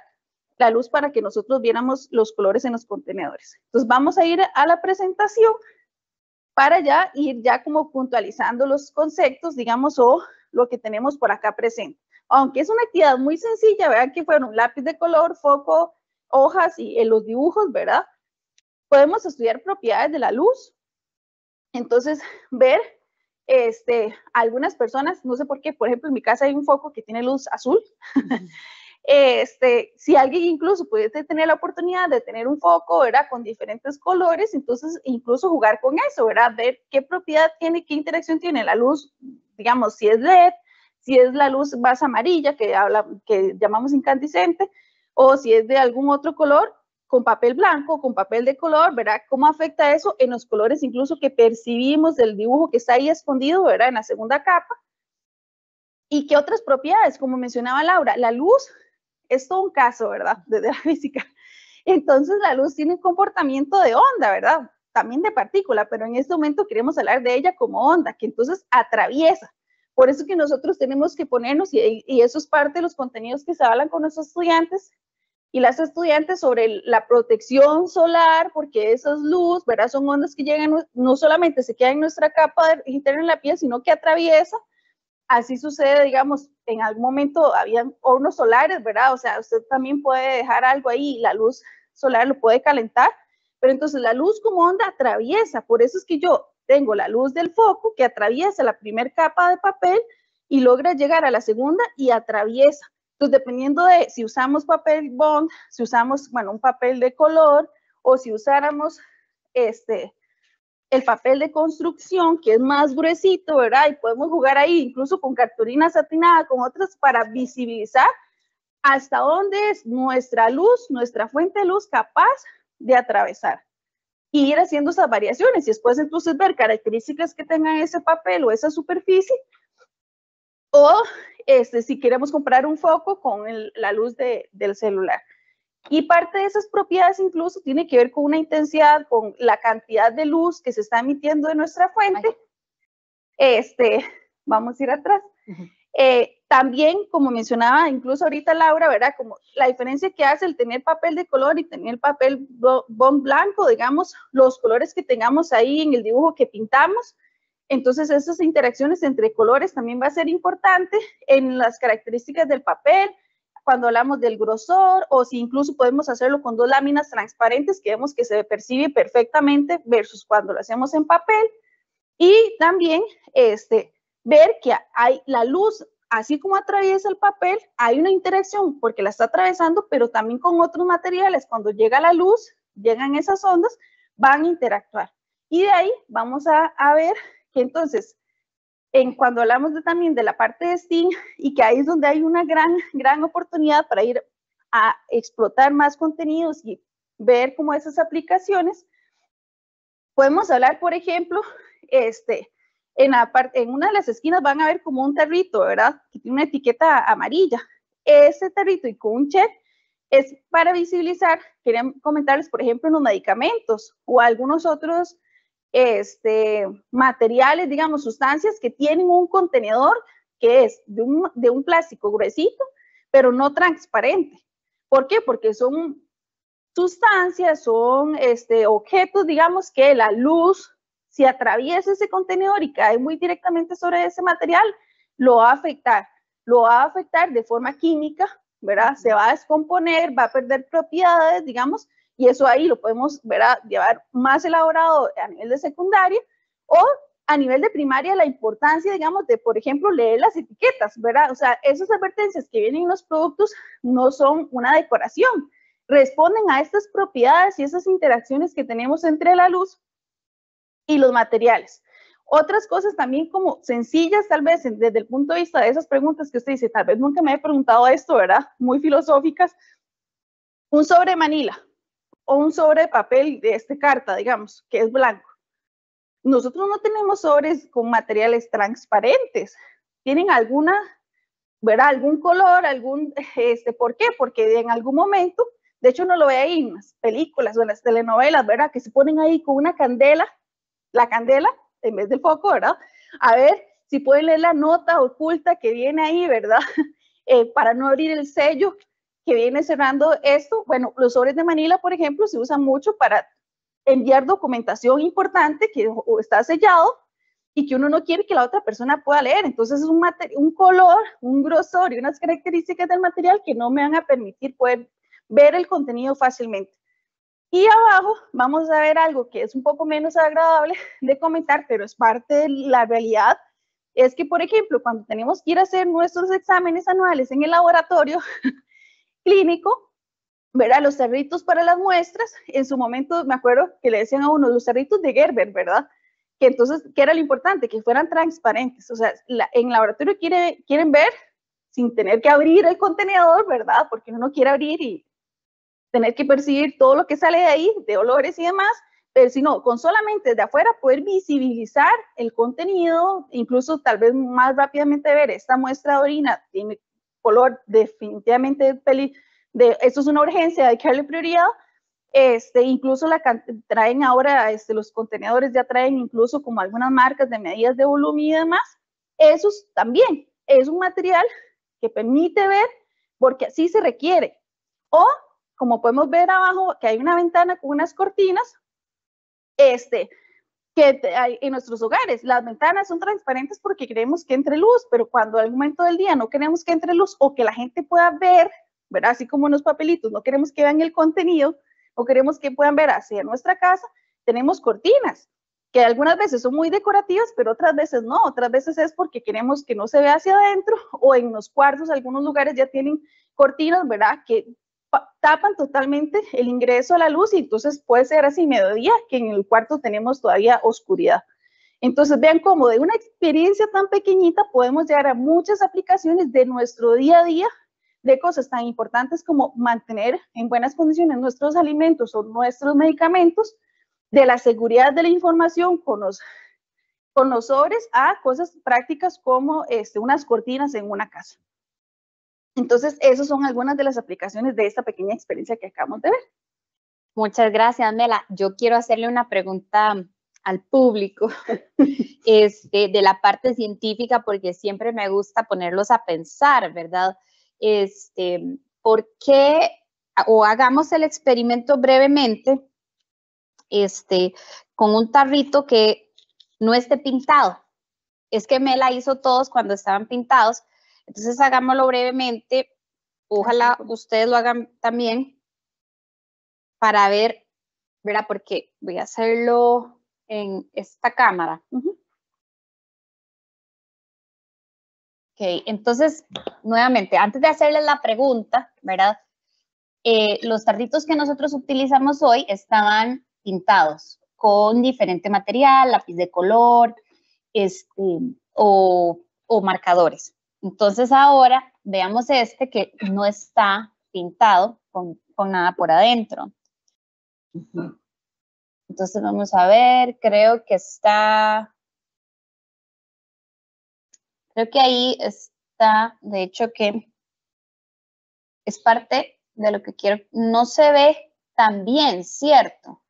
la luz para que nosotros viéramos los colores en los contenedores. Entonces vamos a ir a la presentación para ya ir ya como puntualizando los conceptos, digamos, o lo que tenemos por acá presente. Aunque es una actividad muy sencilla, vean que fueron lápiz de color, foco, hojas y en los dibujos, ¿verdad? Podemos estudiar propiedades de la luz. Entonces, ver este, algunas personas, no sé por qué, por ejemplo, en mi casa hay un foco que tiene luz azul. este, si alguien incluso pudiese tener la oportunidad de tener un foco, ¿verdad? Con diferentes colores, entonces incluso jugar con eso, ¿verdad? Ver qué propiedad tiene, qué interacción tiene la luz, digamos, si es LED, si es la luz más amarilla, que, habla, que llamamos incandescente, o si es de algún otro color, con papel blanco, con papel de color, ¿verdad? ¿Cómo afecta eso en los colores incluso que percibimos del dibujo que está ahí escondido, ¿verdad? En la segunda capa. ¿Y qué otras propiedades? Como mencionaba Laura, la luz es todo un caso, ¿verdad? Desde la física. Entonces la luz tiene un comportamiento de onda, ¿verdad? También de partícula, pero en este momento queremos hablar de ella como onda, que entonces atraviesa. Por eso que nosotros tenemos que ponernos, y, y eso es parte de los contenidos que se hablan con nuestros estudiantes, y las estudiantes sobre la protección solar, porque esas luz, ¿verdad? Son ondas que llegan, no solamente se quedan en nuestra capa interna en la piel, sino que atraviesa. Así sucede, digamos, en algún momento habían hornos solares, ¿verdad? O sea, usted también puede dejar algo ahí y la luz solar lo puede calentar, pero entonces la luz como onda atraviesa, por eso es que yo tengo la luz del foco que atraviesa la primera capa de papel y logra llegar a la segunda y atraviesa. Entonces, dependiendo de si usamos papel bond, si usamos, bueno, un papel de color o si usáramos este, el papel de construcción, que es más gruesito, ¿verdad? Y podemos jugar ahí incluso con cartulina satinada, con otras, para visibilizar hasta dónde es nuestra luz, nuestra fuente de luz capaz de atravesar. Y ir haciendo esas variaciones y después entonces ver características que tengan ese papel o esa superficie o este, si queremos comprar un foco con la luz del celular. Y parte de esas propiedades incluso tiene que ver con una intensidad, con la cantidad de luz que se está emitiendo de nuestra fuente. Este, vamos a ir atrás. Eh, también, como mencionaba incluso ahorita Laura, ¿verdad? Como la diferencia que hace el tener papel de color y tener papel bond blanco, digamos, los colores que tengamos ahí en el dibujo que pintamos, entonces, esas interacciones entre colores también va a ser importante en las características del papel, cuando hablamos del grosor, o si incluso podemos hacerlo con dos láminas transparentes que vemos que se percibe perfectamente versus cuando lo hacemos en papel. Y también este, ver que hay la luz, así como atraviesa el papel, hay una interacción porque la está atravesando, pero también con otros materiales. Cuando llega la luz, llegan esas ondas, van a interactuar. Y de ahí vamos a, a ver que entonces, en, cuando hablamos de, también de la parte de STEAM y que ahí es donde hay una gran, gran oportunidad para ir a explotar más contenidos y ver cómo esas aplicaciones, podemos hablar, por ejemplo, este, en, la en una de las esquinas van a ver como un tarrito, ¿verdad? Que tiene una etiqueta amarilla. Ese tarrito y con un check es para visibilizar, quería comentarles, por ejemplo, los medicamentos o algunos otros este, materiales, digamos, sustancias que tienen un contenedor que es de un, de un plástico gruesito, pero no transparente. ¿Por qué? Porque son sustancias, son este, objetos, digamos, que la luz, si atraviesa ese contenedor y cae muy directamente sobre ese material, lo va a afectar. Lo va a afectar de forma química, ¿verdad? Se va a descomponer, va a perder propiedades, digamos, y eso ahí lo podemos ver a llevar más elaborado a nivel de secundaria o a nivel de primaria la importancia, digamos, de, por ejemplo, leer las etiquetas, ¿verdad? O sea, esas advertencias que vienen en los productos no son una decoración, responden a estas propiedades y esas interacciones que tenemos entre la luz y los materiales. Otras cosas también como sencillas, tal vez desde el punto de vista de esas preguntas que usted dice, tal vez nunca me he preguntado esto, ¿verdad? Muy filosóficas. Un sobre Manila, o un sobre de papel de esta carta, digamos, que es blanco. Nosotros no tenemos sobres con materiales transparentes. Tienen alguna, ¿verdad? Algún color, algún, este, ¿por qué? Porque en algún momento De hecho, uno lo ve ahí en las películas o en las telenovelas, ¿verdad? Que se ponen ahí con una candela, la candela en vez del foco, ¿verdad? A ver si pueden leer la nota oculta que viene ahí, ¿verdad? Eh, para no abrir el sello que viene cerrando esto. Bueno, los sobres de Manila, por ejemplo, se usan mucho para enviar documentación importante que está sellado y que uno no quiere que la otra persona pueda leer. Entonces es un, un color, un grosor y unas características del material que no me van a permitir poder ver el contenido fácilmente. Y abajo vamos a ver algo que es un poco menos agradable de comentar, pero es parte de la realidad. Es que, por ejemplo, cuando tenemos que ir a hacer nuestros exámenes anuales en el laboratorio clínico, ¿verdad? Los cerritos para las muestras, en su momento me acuerdo que le decían a uno los cerritos de Gerber, ¿verdad? que entonces, ¿qué era lo importante? Que fueran transparentes. O sea, en laboratorio quiere, quieren ver sin tener que abrir el contenedor, ¿verdad? Porque uno no quiere abrir y tener que percibir todo lo que sale de ahí, de olores y demás, pero si no, con solamente de afuera poder visibilizar el contenido, incluso tal vez más rápidamente ver esta muestra de orina tiene color definitivamente peli, de esto es una urgencia, hay que darle prioridad, este, incluso la, traen ahora, este, los contenedores ya traen incluso como algunas marcas de medidas de volumen y demás. Eso también es un material que permite ver porque así se requiere. O, como podemos ver abajo, que hay una ventana con unas cortinas, este, que hay en nuestros hogares. Las ventanas son transparentes porque queremos que entre luz, pero cuando al momento del día no queremos que entre luz o que la gente pueda ver, ¿verdad? Así como unos papelitos, no queremos que vean el contenido, o queremos que puedan ver hacia nuestra casa, tenemos cortinas, que algunas veces son muy decorativas, pero otras veces no, otras veces es porque queremos que no se vea hacia adentro o en los cuartos, algunos lugares ya tienen cortinas, ¿verdad? Que tapan totalmente el ingreso a la luz y entonces puede ser así mediodía que en el cuarto tenemos todavía oscuridad. Entonces vean cómo de una experiencia tan pequeñita podemos llegar a muchas aplicaciones de nuestro día a día de cosas tan importantes como mantener en buenas condiciones nuestros alimentos o nuestros medicamentos, de la seguridad de la información con los, con los sobres a cosas prácticas como este, unas cortinas en una casa. Entonces, esas son algunas de las aplicaciones de esta pequeña experiencia que acabamos de ver. Muchas gracias, Mela. Yo quiero hacerle una pregunta al público este, de la parte científica porque siempre me gusta ponerlos a pensar, ¿verdad? este, ¿por qué? O hagamos el experimento brevemente, este, con un tarrito que no esté pintado. Es que me la hizo todos cuando estaban pintados. Entonces hagámoslo brevemente. Ojalá ustedes lo hagan también para ver, ¿verdad? Porque voy a hacerlo en esta cámara. entonces, nuevamente, antes de hacerles la pregunta, ¿verdad? Eh, los tarritos que nosotros utilizamos hoy estaban pintados con diferente material, lápiz de color este, o, marcadores. Entonces ahora veamos este que no está pintado con, nada por adentro. Entonces vamos a ver, creo que está Creo que ahí está, de hecho, que es parte de lo que quiero. No se ve tan bien, ¿cierto?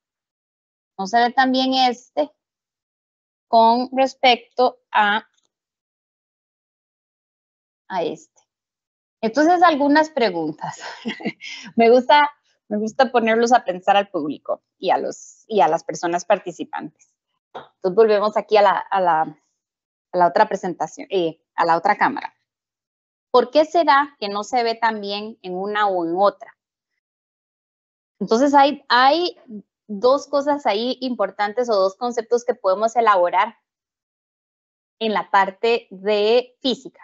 No se ve tan bien este con respecto a, a este. Entonces, algunas preguntas. me, gusta, me gusta ponerlos a pensar al público y a, los, y a las personas participantes. Entonces, volvemos aquí a la a la otra presentación, eh, a la otra cámara. ¿Por qué será que no se ve tan bien en una o en otra? Entonces hay, hay dos cosas ahí importantes o dos conceptos que podemos elaborar en la parte de física.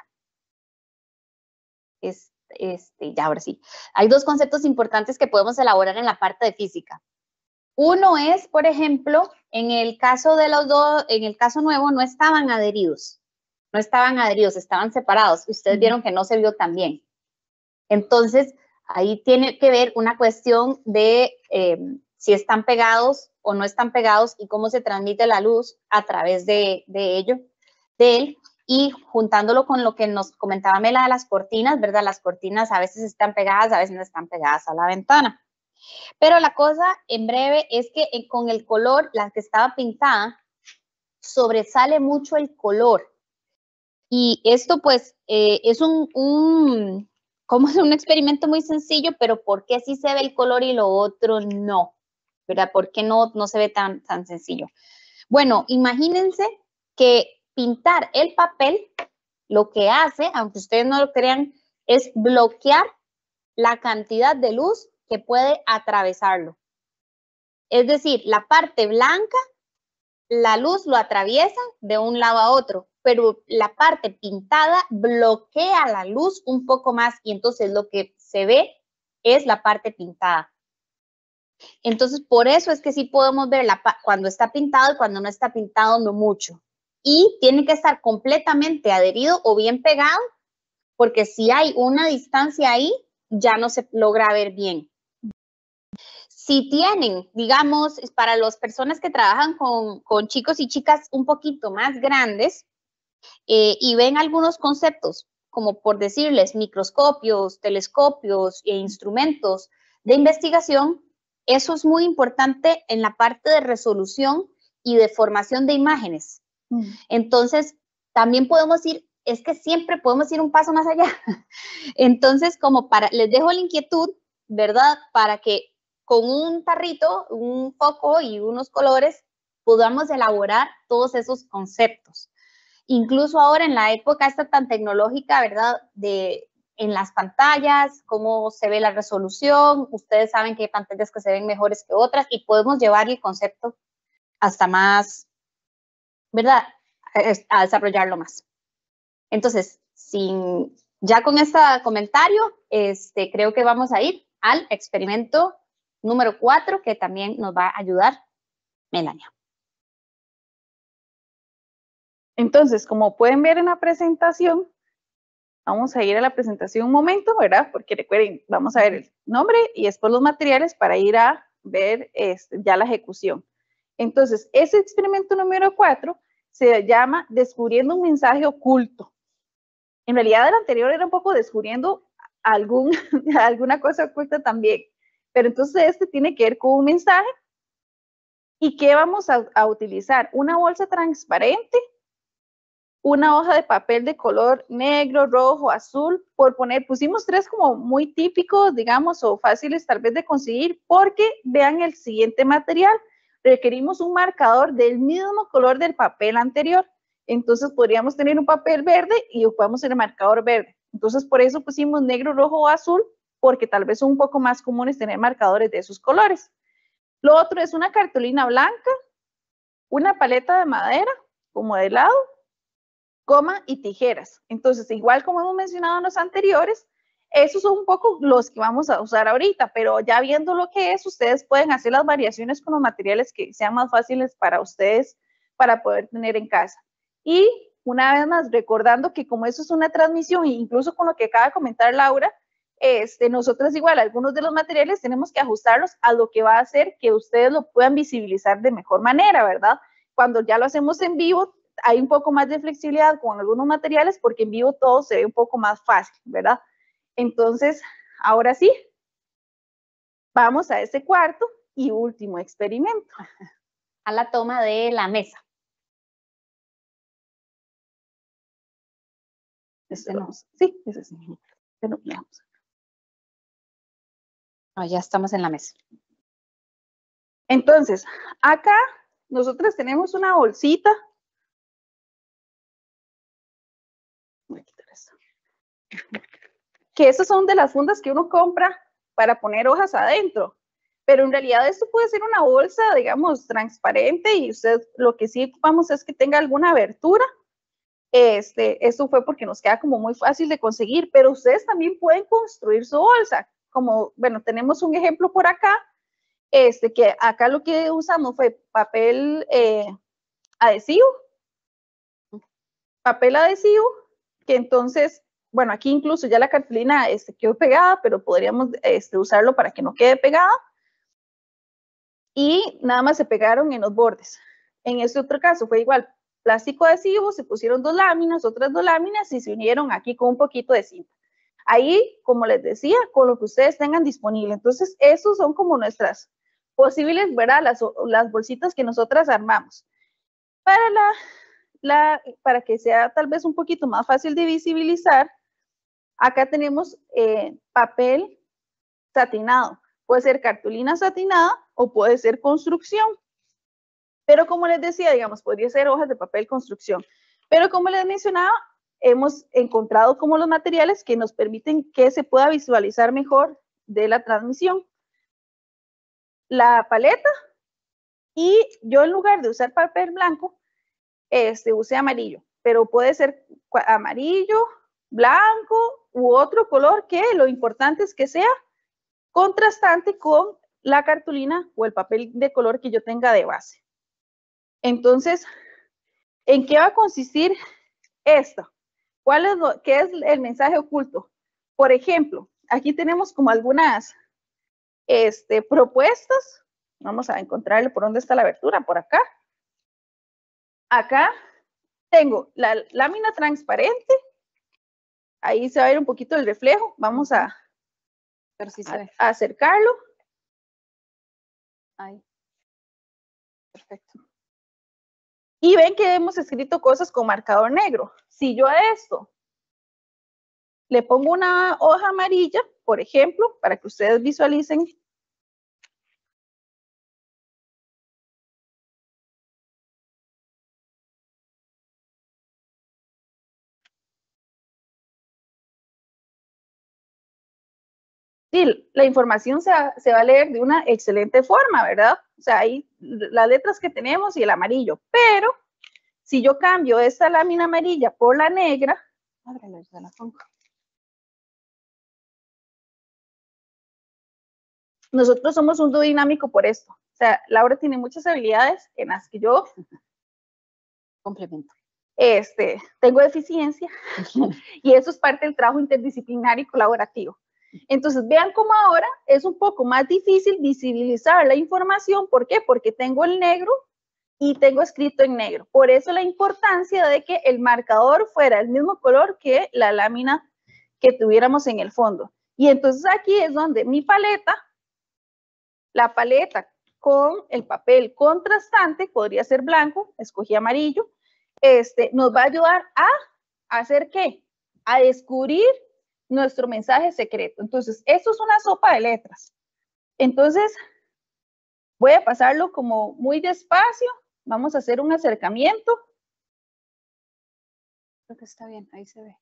Este, ya ahora sí. Hay dos conceptos importantes que podemos elaborar en la parte de física. Uno es, por ejemplo, en el caso de los dos, en el caso nuevo, no estaban adheridos. No estaban adheridos, estaban separados. Ustedes vieron que no se vio tan bien. Entonces, ahí tiene que ver una cuestión de em, si están pegados o no están pegados y cómo se transmite la luz a través de, de ello, de él. Y juntándolo con lo que nos comentaba Mela de las cortinas, ¿verdad? Las cortinas a veces están pegadas, a veces no están pegadas a la ventana. Pero la cosa en breve es que eh, con el color, la que estaba pintada, sobresale mucho el color. Y esto pues eh, es un, un, como es un experimento muy sencillo, pero ¿por qué sí se ve el color y lo otro no? ¿Verdad? ¿Por qué no, no se ve tan, tan sencillo? Bueno, imagínense que pintar el papel lo que hace, aunque ustedes no lo crean, es bloquear la cantidad de luz que puede atravesarlo. Es decir, la parte blanca, la luz lo atraviesa de un lado a otro, pero la parte pintada bloquea la luz un poco más y entonces lo que se ve es la parte pintada. Entonces, por eso es que sí podemos ver la, cuando está pintado y cuando no está pintado, no mucho. Y tiene que estar completamente adherido o bien pegado, porque si hay una distancia ahí, ya no se logra ver bien. Si tienen, digamos, para las personas que trabajan con, chicos y chicas un poquito más grandes eh, y ven algunos conceptos, como por decirles microscopios, telescopios e instrumentos de investigación, eso es muy importante en la parte de resolución y de formación de imágenes. Mm. Entonces, también podemos ir es que siempre podemos ir un paso más allá. Entonces, como para, les dejo la inquietud, ¿verdad? Para que con un tarrito, un foco y unos colores podamos elaborar todos esos conceptos. Incluso ahora en la época esta tan tecnológica, ¿verdad? De en las pantallas, cómo se ve la resolución, ustedes saben que hay pantallas que se ven mejores que otras y podemos llevar el concepto hasta más, ¿verdad? A desarrollarlo más. Entonces, sin, ya con este comentario, este, creo que vamos a ir al experimento número cuatro, que también nos va a ayudar Melania. Entonces, como pueden ver en la presentación, vamos a ir a la presentación un momento, ¿verdad? Porque recuerden, vamos a ver el nombre y después los materiales para ir a ver este, ya la ejecución. Entonces, ese experimento número cuatro se llama Descubriendo un mensaje oculto. En realidad el anterior era un poco descubriendo algún, alguna cosa oculta también. Pero entonces este tiene que ver con un mensaje. ¿Y qué vamos a, a utilizar? Una bolsa transparente, una hoja de papel de color negro, rojo, azul, por poner, pusimos tres como muy típicos, digamos, o fáciles tal vez de conseguir, porque vean el siguiente material, requerimos un marcador del mismo color del papel anterior. Entonces podríamos tener un papel verde y ocupamos el marcador verde. Entonces por eso pusimos negro, rojo o azul, porque tal vez son un poco más comunes tener marcadores de esos colores. Lo otro es una cartulina blanca, una paleta de madera como de lado, goma y tijeras. Entonces, igual como hemos mencionado en los anteriores, esos son un poco los que vamos a usar ahorita, pero ya viendo lo que es, ustedes pueden hacer las variaciones con los materiales que sean más fáciles para ustedes para poder tener en casa. Y una vez más, recordando que como eso es una transmisión, e incluso con lo que acaba de comentar Laura, este, nosotros igual, algunos de los materiales tenemos que ajustarlos a lo que va a hacer que ustedes lo puedan visibilizar de mejor manera, ¿verdad? Cuando ya lo hacemos en vivo, hay un poco más de flexibilidad con algunos materiales porque en vivo todo se ve un poco más fácil, ¿verdad? Entonces, ahora sí, vamos a ese cuarto y último experimento. A la toma de la mesa. Este no, sí, ese sí. Pero veamos. Ah, ya estamos en la mesa. Entonces, acá nosotros tenemos una bolsita. Voy a quitar esto. Que esas son de las fundas que uno compra para poner hojas adentro. Pero en realidad esto puede ser una bolsa, digamos, transparente y usted lo que sí ocupamos es que tenga alguna abertura este, esto fue porque nos queda como muy fácil de conseguir, pero ustedes también pueden construir su bolsa. Como, bueno, tenemos un ejemplo por acá, este, que acá lo que usamos fue papel eh, adhesivo, papel adhesivo, que entonces, bueno, aquí incluso ya la cartulina este, quedó pegada, pero podríamos este, usarlo para que no quede pegada. Y nada más se pegaron en los bordes. En este otro caso fue igual, plástico adhesivo, se pusieron dos láminas, otras dos láminas y se unieron aquí con un poquito de cinta. Ahí, como les decía, con lo que ustedes tengan disponible. Entonces, esos son como nuestras posibles, ¿verdad? Las, las bolsitas que nosotras armamos. Para, la, la, para que sea tal vez un poquito más fácil de visibilizar, acá tenemos eh, papel satinado. Puede ser cartulina satinada o puede ser construcción. Pero como les decía, digamos, podría ser hojas de papel construcción. Pero como les mencionaba, hemos encontrado como los materiales que nos permiten que se pueda visualizar mejor de la transmisión. La paleta y yo en lugar de usar papel blanco, este, usé amarillo, pero puede ser amarillo, blanco u otro color que lo importante es que sea contrastante con la cartulina o el papel de color que yo tenga de base. Entonces, ¿en qué va a consistir esto? ¿Cuál es lo, ¿Qué es el mensaje oculto? Por ejemplo, aquí tenemos como algunas este, propuestas. Vamos a encontrarle por dónde está la abertura, por acá. Acá tengo la lámina transparente. Ahí se va a ver un poquito el reflejo. Vamos a, a acercarlo. Ahí. Perfecto. Y ven que hemos escrito cosas con marcador negro. Si yo a esto le pongo una hoja amarilla, por ejemplo, para que ustedes visualicen la información se va, se va, a leer de una excelente forma, ¿verdad? O sea, hay las letras que tenemos y el amarillo, pero si yo cambio esta lámina amarilla por la negra, nosotros somos un dúo dinámico por esto. O sea, Laura tiene muchas habilidades en las que yo complemento. Este, tengo deficiencia y eso es parte del trabajo interdisciplinario y colaborativo. Entonces, vean cómo ahora es un poco más difícil visibilizar la información. ¿Por qué? Porque tengo el negro y tengo escrito en negro. Por eso la importancia de que el marcador fuera el mismo color que la lámina que tuviéramos en el fondo. Y entonces aquí es donde mi paleta, la paleta con el papel contrastante, podría ser blanco, escogí amarillo, este, nos va a ayudar a hacer qué? A descubrir nuestro mensaje secreto. Entonces, esto es una sopa de letras. Entonces, voy a pasarlo como muy despacio. Vamos a hacer un acercamiento. Creo que está bien, ahí se ve.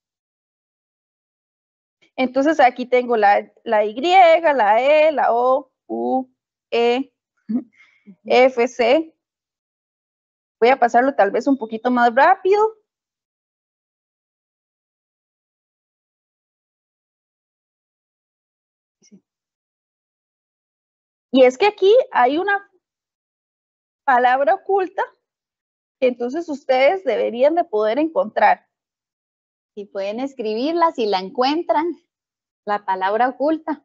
Entonces, aquí tengo la, la Y, la E, la O, U, E, F, C. Voy a pasarlo tal vez un poquito más rápido. Y es que aquí hay una palabra oculta que entonces ustedes deberían de poder encontrar. Y pueden escribirla si la encuentran, la palabra oculta.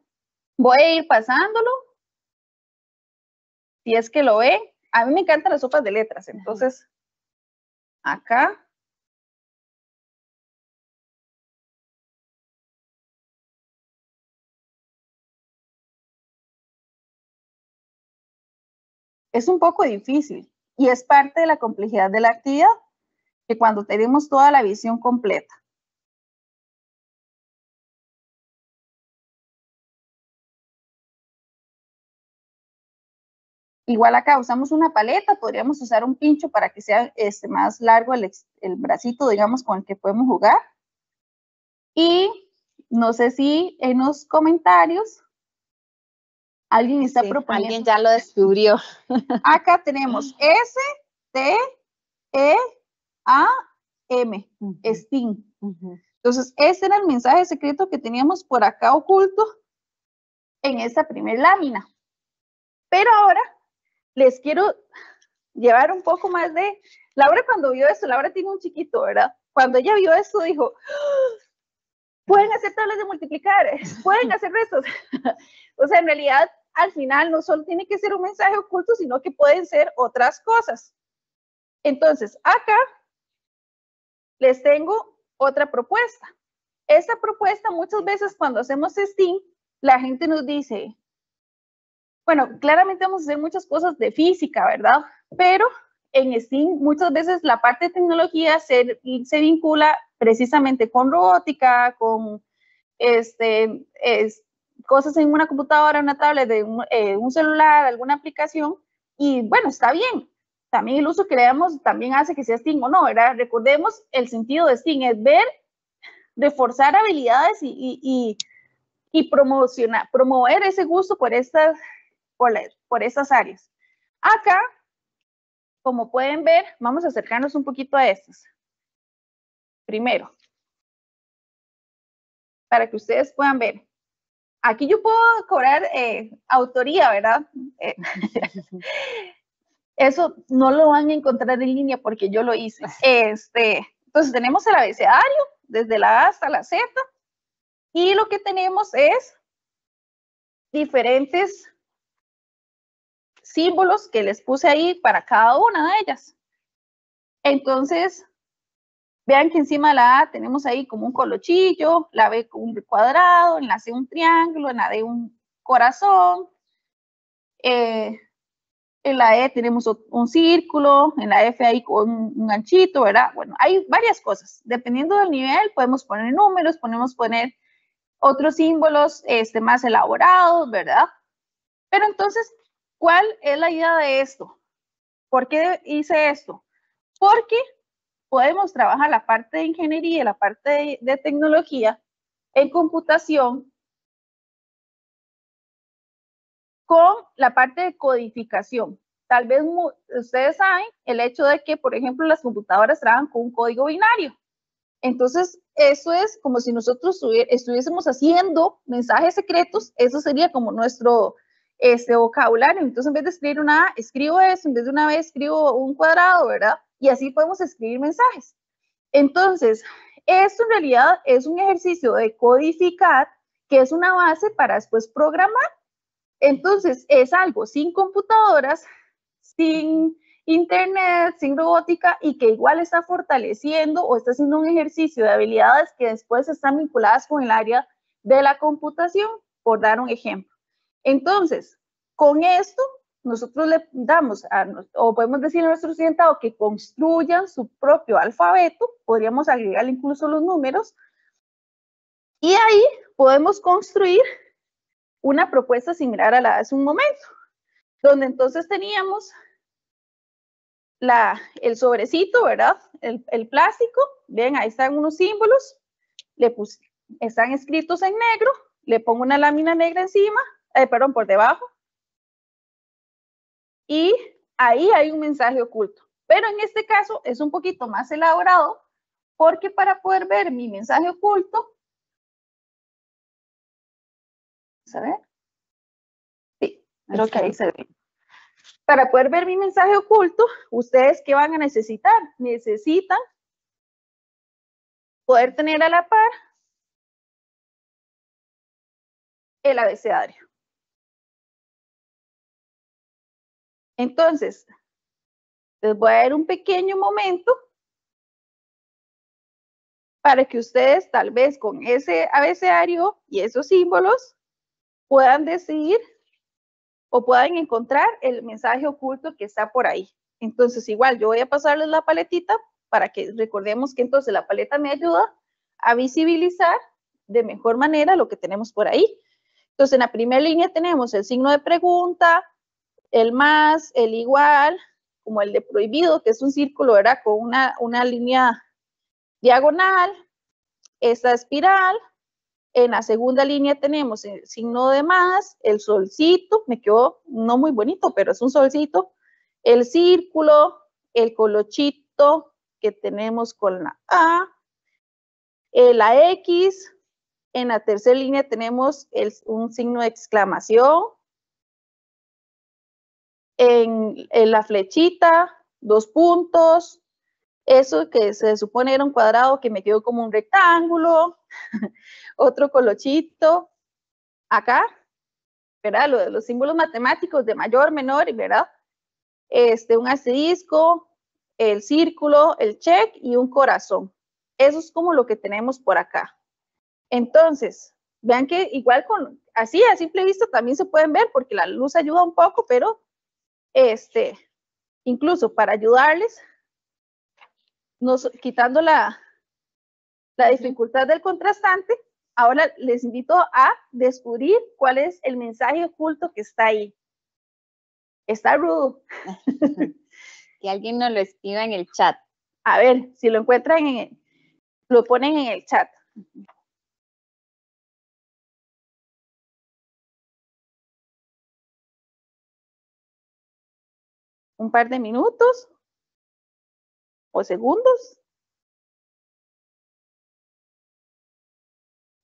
Voy a ir pasándolo. Si es que lo ven. A mí me encantan las sopas de letras, entonces acá es un poco difícil y es parte de la complejidad de la actividad, que cuando tenemos toda la visión completa. Igual acá usamos una paleta, podríamos usar un pincho para que sea este, más largo el, el bracito, digamos, con el que podemos jugar. Y no sé si en los comentarios Alguien está proponiendo. Alguien ya lo descubrió. Acá tenemos S, T, E, A, M, Steam. Entonces, ese era el mensaje secreto que teníamos por acá oculto en esta primera lámina. Pero ahora les quiero llevar un poco más de... Laura cuando vio esto, Laura tiene un chiquito, ¿verdad? Cuando ella vio esto dijo, ¡Ah! pueden hacer tablas de multiplicar, pueden hacer restos. o sea, en realidad al final no solo tiene que ser un mensaje oculto, sino que pueden ser otras cosas. Entonces, acá les tengo otra propuesta. esta propuesta muchas veces cuando hacemos STEAM, la gente nos dice, bueno, claramente vamos a hacer muchas cosas de física, ¿verdad? Pero en STEAM muchas veces la parte de tecnología se, se vincula precisamente con robótica, con este, es, cosas en una computadora, una tablet, de un, eh, un, celular, alguna aplicación, y bueno, está bien. También el uso que le damos también hace que sea STEAM o no, ¿verdad? Recordemos el sentido de STEAM, es ver, reforzar habilidades y, y, y promocionar, promover ese gusto por estas, por, por estas áreas. Acá, como pueden ver, vamos a acercarnos un poquito a estas. Primero, para que ustedes puedan ver. Aquí yo puedo cobrar eh, autoría, ¿verdad? Eh, eso no lo van a encontrar en línea porque yo lo hice. Este, entonces tenemos el abecedario, desde la A hasta la Z, y lo que tenemos es diferentes símbolos que les puse ahí para cada una de ellas. Entonces, vean que encima la A tenemos ahí como un colochillo, la B con un cuadrado, en la C un triángulo, en la D un corazón. Eh, en la E tenemos un círculo, en la F hay un, un ganchito, ¿verdad? Bueno, hay varias cosas. Dependiendo del nivel, podemos poner números, podemos poner otros símbolos este, más elaborados, ¿verdad? Pero entonces, ¿cuál es la idea de esto? ¿Por qué hice esto? Porque podemos trabajar la parte de ingeniería, la parte de, tecnología en computación con la parte de codificación. Tal vez ustedes saben el hecho de que, por ejemplo, las computadoras trabajan con un código binario. Entonces, eso es como si nosotros estuviésemos haciendo mensajes secretos, eso sería como nuestro este, vocabulario. Entonces, en vez de escribir una A, escribo eso, en vez de una vez escribo un cuadrado, ¿verdad? Y así podemos escribir mensajes. Entonces, esto en realidad es un ejercicio de codificar, que es una base para después programar. Entonces, es algo sin computadoras, sin internet, sin robótica y que igual está fortaleciendo o está haciendo un ejercicio de habilidades que después están vinculadas con el área de la computación, por dar un ejemplo. Entonces, con esto, nosotros le damos, a, o podemos decir a nuestros estudiantados que construyan su propio alfabeto, podríamos agregar incluso los números, y ahí podemos construir una propuesta similar a la de hace un momento, donde entonces teníamos la, el sobrecito, ¿verdad? El, el, plástico, ven, ahí están unos símbolos, le puse, están escritos en negro, le pongo una lámina negra encima, eh, perdón, por debajo, y ahí hay un mensaje oculto. Pero en este caso es un poquito más elaborado porque para poder ver mi mensaje oculto, ¿a ver? Sí, creo que ahí se ve. Para poder ver mi mensaje oculto, ¿ustedes qué van a necesitar? Necesitan poder tener a la par el abecedario. Entonces, les voy a dar un pequeño momento para que ustedes tal vez con ese abecedario y esos símbolos puedan decidir o puedan encontrar el mensaje oculto que está por ahí. Entonces, igual, yo voy a pasarles la paletita para que recordemos que entonces la paleta me ayuda a visibilizar de mejor manera lo que tenemos por ahí. Entonces, en la primera línea tenemos el signo de pregunta, el más, el igual, como el de prohibido, que es un círculo, ¿verdad? Con una, una línea diagonal, esta espiral, en la segunda línea tenemos el signo de más, el solcito, me quedó no muy bonito, pero es un solcito, el círculo, el colochito que tenemos con la A, eh, la X, en la tercera línea tenemos el, un signo de exclamación, en, la flechita, dos puntos, eso que se supone era un cuadrado que me quedó como un rectángulo, otro colochito, acá, ¿verdad? Los símbolos matemáticos de mayor, menor, ¿verdad? Este, un asterisco, el círculo, el check y un corazón. Eso es como lo que tenemos por acá. Entonces, vean que igual con, así a simple vista también se pueden ver porque la luz ayuda un poco, pero este, incluso para ayudarles, nos, quitando la, la dificultad del contrastante, ahora les invito a descubrir cuál es el mensaje oculto que está ahí. Está rudo. que alguien nos lo escriba en el chat. A ver, si lo encuentran, en, lo ponen en el chat. Un par de minutos o segundos.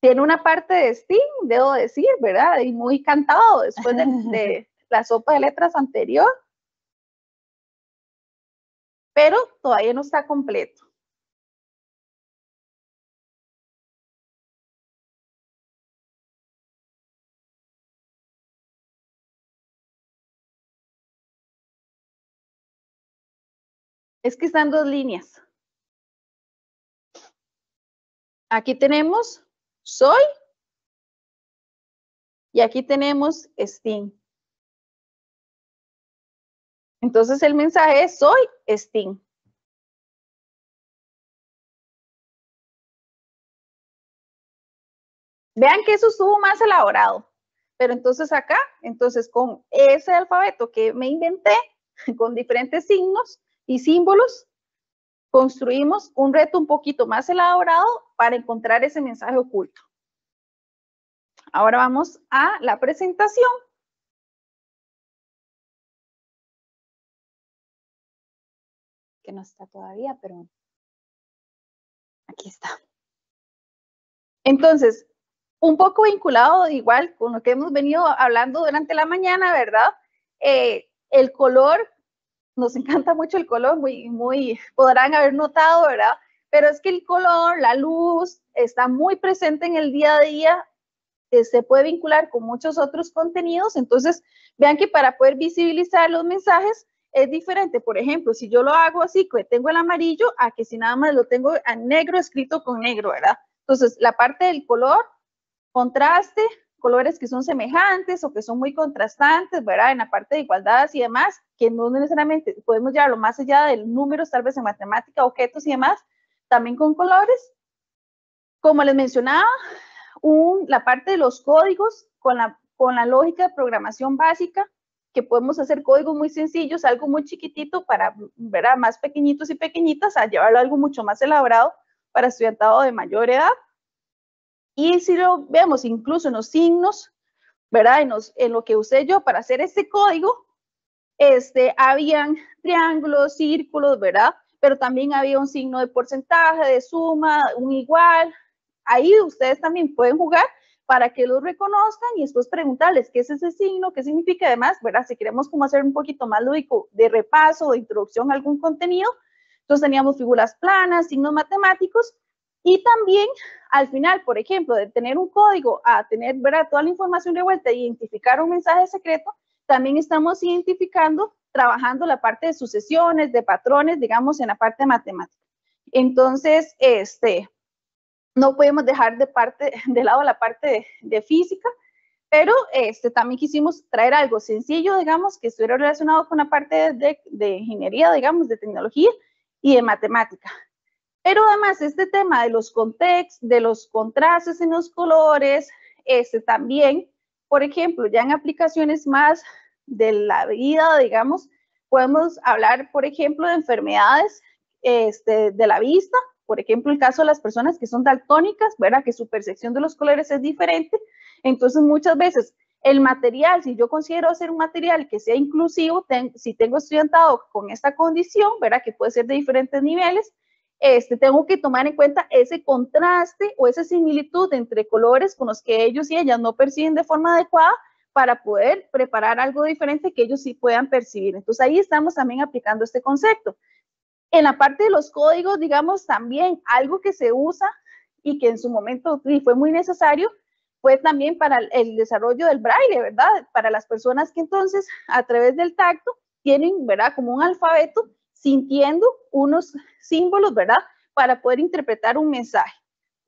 Tiene una parte de Steam, debo decir, ¿verdad? Y muy cantado después de, de la sopa de letras anterior. Pero todavía no está completo. Es que están dos líneas. Aquí tenemos soy y aquí tenemos Sting. Entonces el mensaje es soy Sting. Vean que eso estuvo más elaborado. Pero entonces acá, entonces con ese alfabeto que me inventé, con diferentes signos, y símbolos, construimos un reto un poquito más elaborado para encontrar ese mensaje oculto. Ahora vamos a la presentación. Que no está todavía, pero aquí está. Entonces, un poco vinculado igual con lo que hemos venido hablando durante la mañana, ¿verdad? Eh, el color nos encanta mucho el color, muy, muy, podrán haber notado, ¿verdad? Pero es que el color, la luz, está muy presente en el día a día, que se puede vincular con muchos otros contenidos. Entonces, vean que para poder visibilizar los mensajes es diferente. Por ejemplo, si yo lo hago así, que tengo el amarillo, a que si nada más lo tengo a negro escrito con negro, ¿verdad? Entonces, la parte del color, contraste, colores que son semejantes o que son muy contrastantes, ¿verdad? En la parte de igualdades y demás, que no necesariamente podemos llevarlo más allá de números, tal vez en matemática, objetos y demás, también con colores. Como les mencionaba, la parte de los códigos con la, con la lógica de programación básica, que podemos hacer códigos muy sencillos, algo muy chiquitito para, ¿verdad? Más pequeñitos y pequeñitas, a llevarlo a algo mucho más elaborado para estudiantado de mayor edad. Y si lo vemos incluso en los signos, ¿verdad? En, lo que usé yo para hacer este código, este, habían triángulos, círculos, ¿verdad? Pero también había un signo de porcentaje, de suma, un igual. Ahí ustedes también pueden jugar para que lo reconozcan y después preguntarles qué es ese signo, qué significa además, ¿verdad? Si queremos como hacer un poquito más lúdico de repaso o introducción a algún contenido, entonces teníamos figuras planas, signos matemáticos y también al final, por ejemplo, de tener un código a tener ¿verdad? toda la información de vuelta e identificar un mensaje secreto, también estamos identificando, trabajando la parte de sucesiones, de patrones, digamos, en la parte matemática. Entonces, este, no podemos dejar de, parte, de lado la parte de, física, pero este, también quisimos traer algo sencillo, digamos, que estuviera relacionado con la parte de, de ingeniería, digamos, de tecnología y de matemática. Pero además este tema de los contextos, de los contrastes en los colores, este también, por ejemplo, ya en aplicaciones más de la vida, digamos, podemos hablar, por ejemplo, de enfermedades este, de la vista, por ejemplo, el caso de las personas que son daltónicas, ¿verdad? Que su percepción de los colores es diferente. Entonces, muchas veces el material, si yo considero hacer un material que sea inclusivo, si tengo estudiantado con esta condición, ¿verdad? Que puede ser de diferentes niveles, este, tengo que tomar en cuenta ese contraste o esa similitud entre colores con los que ellos y ellas no perciben de forma adecuada para poder preparar algo diferente que ellos sí puedan percibir. Entonces ahí estamos también aplicando este concepto. En la parte de los códigos, digamos, también algo que se usa y que en su momento fue muy necesario fue también para el desarrollo del braille, ¿verdad? Para las personas que entonces a través del tacto tienen, ¿verdad? Como un alfabeto, sintiendo unos símbolos, ¿verdad? Para poder interpretar un mensaje.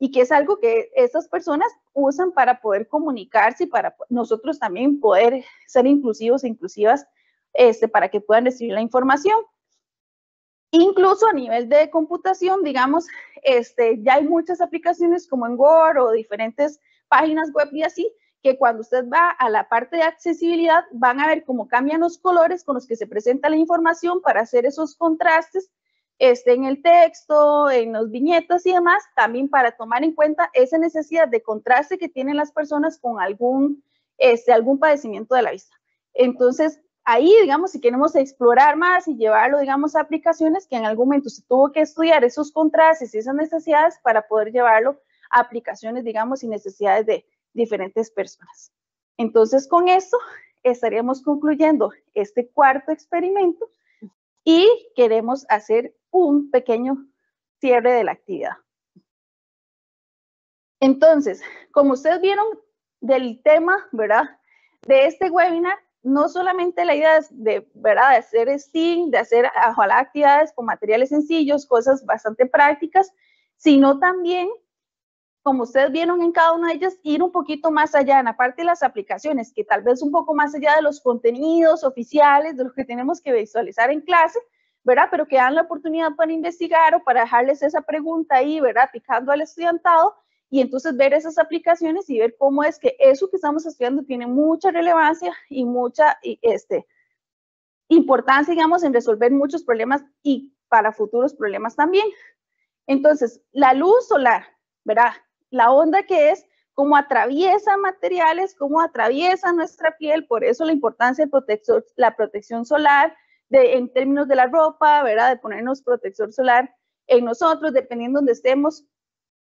y que es algo que estas personas usan para poder comunicarse y para nosotros también poder ser inclusivos e inclusivas este, para que puedan recibir la información. Incluso a nivel de computación, digamos, este, ya hay muchas aplicaciones como en Word o diferentes páginas web y así, que cuando usted va a la parte de accesibilidad, van a ver cómo cambian los colores con los que se presenta la información para hacer esos contrastes este, en el texto, en los viñetas y demás, también para tomar en cuenta esa necesidad de contraste que tienen las personas con algún, este, algún padecimiento de la vista. Entonces, ahí, digamos, si queremos explorar más y llevarlo, digamos, a aplicaciones que en algún momento se tuvo que estudiar esos contrastes y esas necesidades para poder llevarlo a aplicaciones, digamos, y necesidades de diferentes personas. Entonces, con esto estaríamos concluyendo este cuarto experimento y queremos hacer un pequeño cierre de la actividad. Entonces, como ustedes vieron del tema, ¿verdad? De este webinar, no solamente la idea de, ¿verdad? de hacer STEAM, de hacer ojalá actividades con materiales sencillos, cosas bastante prácticas, sino también como ustedes vieron en cada una de ellas, ir un poquito más allá en la parte de las aplicaciones, que tal vez un poco más allá de los contenidos oficiales, de los que tenemos que visualizar en clase, ¿verdad? Pero que dan la oportunidad para investigar o para dejarles esa pregunta ahí, ¿verdad? Picando al estudiantado y entonces ver esas aplicaciones y ver cómo es que eso que estamos estudiando tiene mucha relevancia y mucha este, importancia, digamos, en resolver muchos problemas y para futuros problemas también. Entonces, la luz solar, ¿verdad? La onda que es cómo atraviesa materiales, cómo atraviesa nuestra piel, por eso la importancia de protector, la protección solar, en términos de la ropa, ¿verdad? De ponernos protector solar en nosotros, dependiendo de donde estemos,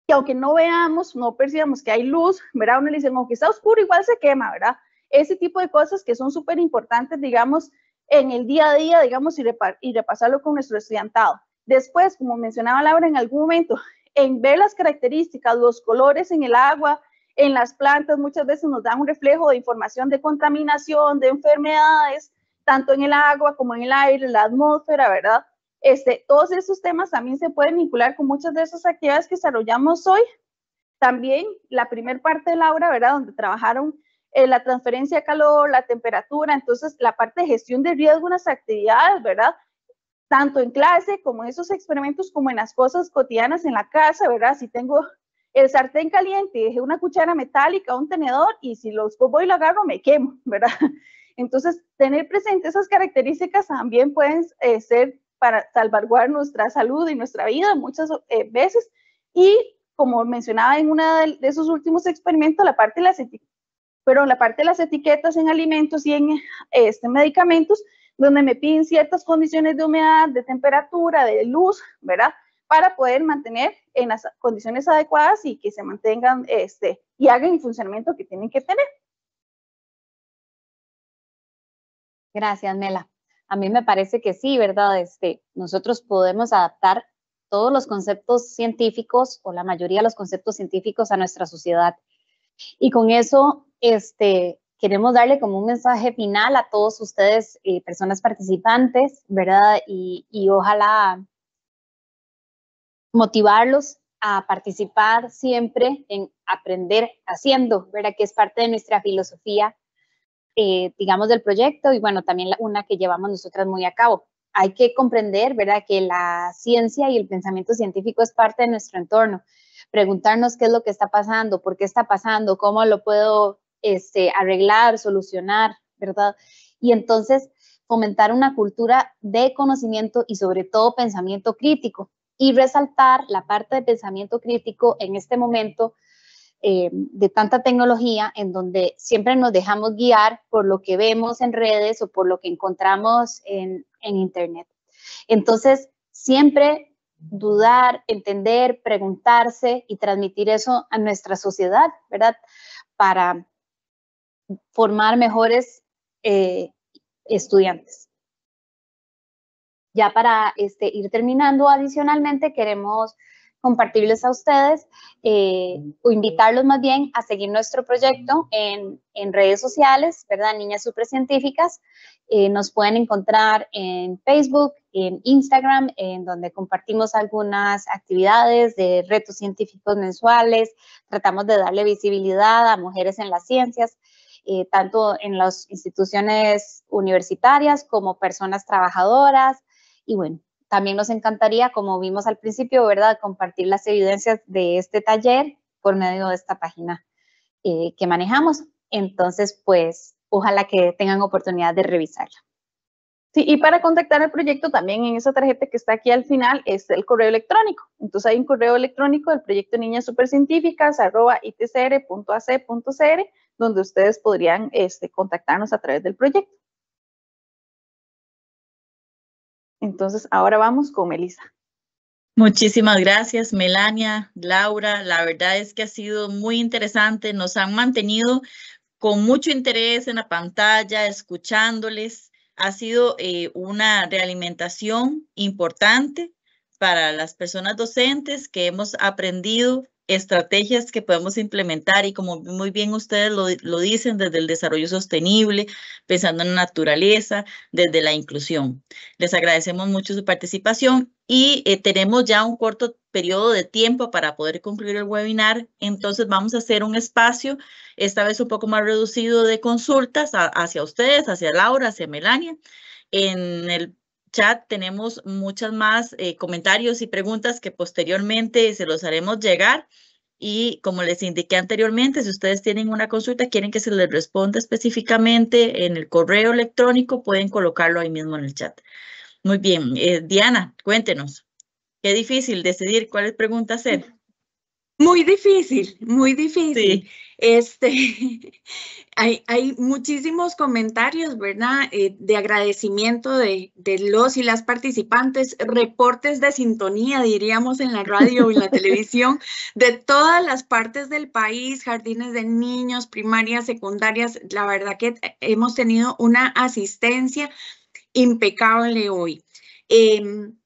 que aunque no veamos, no percibamos que hay luz, ¿verdad? Uno le dice, aunque está oscuro, igual se quema, ¿verdad? Ese tipo de cosas que son súper importantes, digamos, en el día a día, digamos, y, y repasarlo con nuestro estudiantado. Después, como mencionaba Laura en algún momento, en ver las características, los colores en el agua, en las plantas, muchas veces nos dan un reflejo de información de contaminación, de enfermedades, tanto en el agua como en el aire, la atmósfera, ¿verdad? Este, todos esos temas también se pueden vincular con muchas de esas actividades que desarrollamos hoy. También la primera parte de Laura, ¿verdad? Donde trabajaron eh, la transferencia de calor, la temperatura, entonces la parte de gestión de riesgo actividades, ¿verdad? Tanto en clase como en esos experimentos, como en las cosas cotidianas en la casa, ¿verdad? Si tengo el sartén caliente una cuchara metálica, un tenedor, y si los voy y lo agarro, me quemo, ¿verdad? Entonces, tener presente esas características también pueden eh, ser para salvaguardar nuestra salud y nuestra vida muchas eh, veces. Y como mencionaba en uno de, esos últimos experimentos, la parte de las pero la parte de las etiquetas en alimentos y en este, medicamentos, donde me piden ciertas condiciones de humedad, de temperatura, de luz, ¿verdad? Para poder mantener en las condiciones adecuadas y que se mantengan este, y hagan el funcionamiento que tienen que tener. Gracias, Mela. A mí me parece que sí, ¿verdad? Este, nosotros podemos adaptar todos los conceptos científicos o la mayoría de los conceptos científicos a nuestra sociedad. Y con eso, este, queremos darle como un mensaje final a todos ustedes, eh, personas participantes, ¿verdad? Y, y, ojalá motivarlos a participar siempre en aprender haciendo, ¿verdad? Que es parte de nuestra filosofía, eh, digamos, del proyecto y bueno, también una que llevamos nosotras muy a cabo. Hay que comprender, ¿verdad? Que la ciencia y el pensamiento científico es parte de nuestro entorno. Preguntarnos qué es lo que está pasando, por qué está pasando, cómo lo puedo este, arreglar, solucionar, ¿verdad? Y entonces fomentar una cultura de conocimiento y sobre todo pensamiento crítico y resaltar la parte de pensamiento crítico en este momento eh, de tanta tecnología en donde siempre nos dejamos guiar por lo que vemos en redes o por lo que encontramos en, en Internet. Entonces, siempre dudar, entender, preguntarse y transmitir eso a nuestra sociedad, ¿verdad? Para formar mejores eh, estudiantes. Ya para este, ir terminando, adicionalmente queremos compartirles a ustedes eh, o invitarlos más bien a seguir nuestro proyecto en, redes sociales, ¿verdad? Niñas Supercientíficas. Eh, nos pueden encontrar en Facebook, en Instagram, en donde compartimos algunas actividades de retos científicos mensuales. Tratamos de darle visibilidad a mujeres en las ciencias. Eh, tanto en las instituciones universitarias como personas trabajadoras. Y bueno, también nos encantaría, como vimos al principio, ¿verdad?, compartir las evidencias de este taller por medio de esta página eh, que manejamos. Entonces, pues, ojalá que tengan oportunidad de revisarla. Sí, y para contactar el proyecto también en esa tarjeta que está aquí al final es el correo electrónico. Entonces hay un correo electrónico del proyecto Niñas Supercientíficas arroba itcr.ac.cr donde ustedes podrían este, contactarnos a través del proyecto. Entonces, ahora vamos con Melissa. Muchísimas gracias, Melania, Laura. La verdad es que ha sido muy interesante. Nos han mantenido con mucho interés en la pantalla, escuchándoles. Ha sido eh, una realimentación importante para las personas docentes que hemos aprendido estrategias que podemos implementar y como muy bien ustedes lo, dicen desde el desarrollo sostenible, pensando en la naturaleza, desde la inclusión. Les agradecemos mucho su participación y eh, tenemos ya un corto periodo de tiempo para poder concluir el webinar, entonces vamos a hacer un espacio, esta vez un poco más reducido de consultas hacia ustedes, hacia Laura, hacia Melania. En el chat tenemos muchas más eh, comentarios y preguntas que posteriormente se los haremos llegar. Y como les indiqué anteriormente, si ustedes tienen una consulta, quieren que se les responda específicamente en el correo electrónico, pueden colocarlo ahí mismo en el chat. Muy bien. Eh, Diana, cuéntenos. Qué difícil decidir cuáles preguntas hacer. Muy difícil, muy difícil. Este, hay, hay, muchísimos comentarios, ¿verdad? Eh, de agradecimiento de, de, los y las participantes, reportes de sintonía, diríamos, en la radio o en la televisión, de todas las partes del país, jardines de niños, primarias, secundarias. La verdad que hemos tenido una asistencia impecable hoy. Em,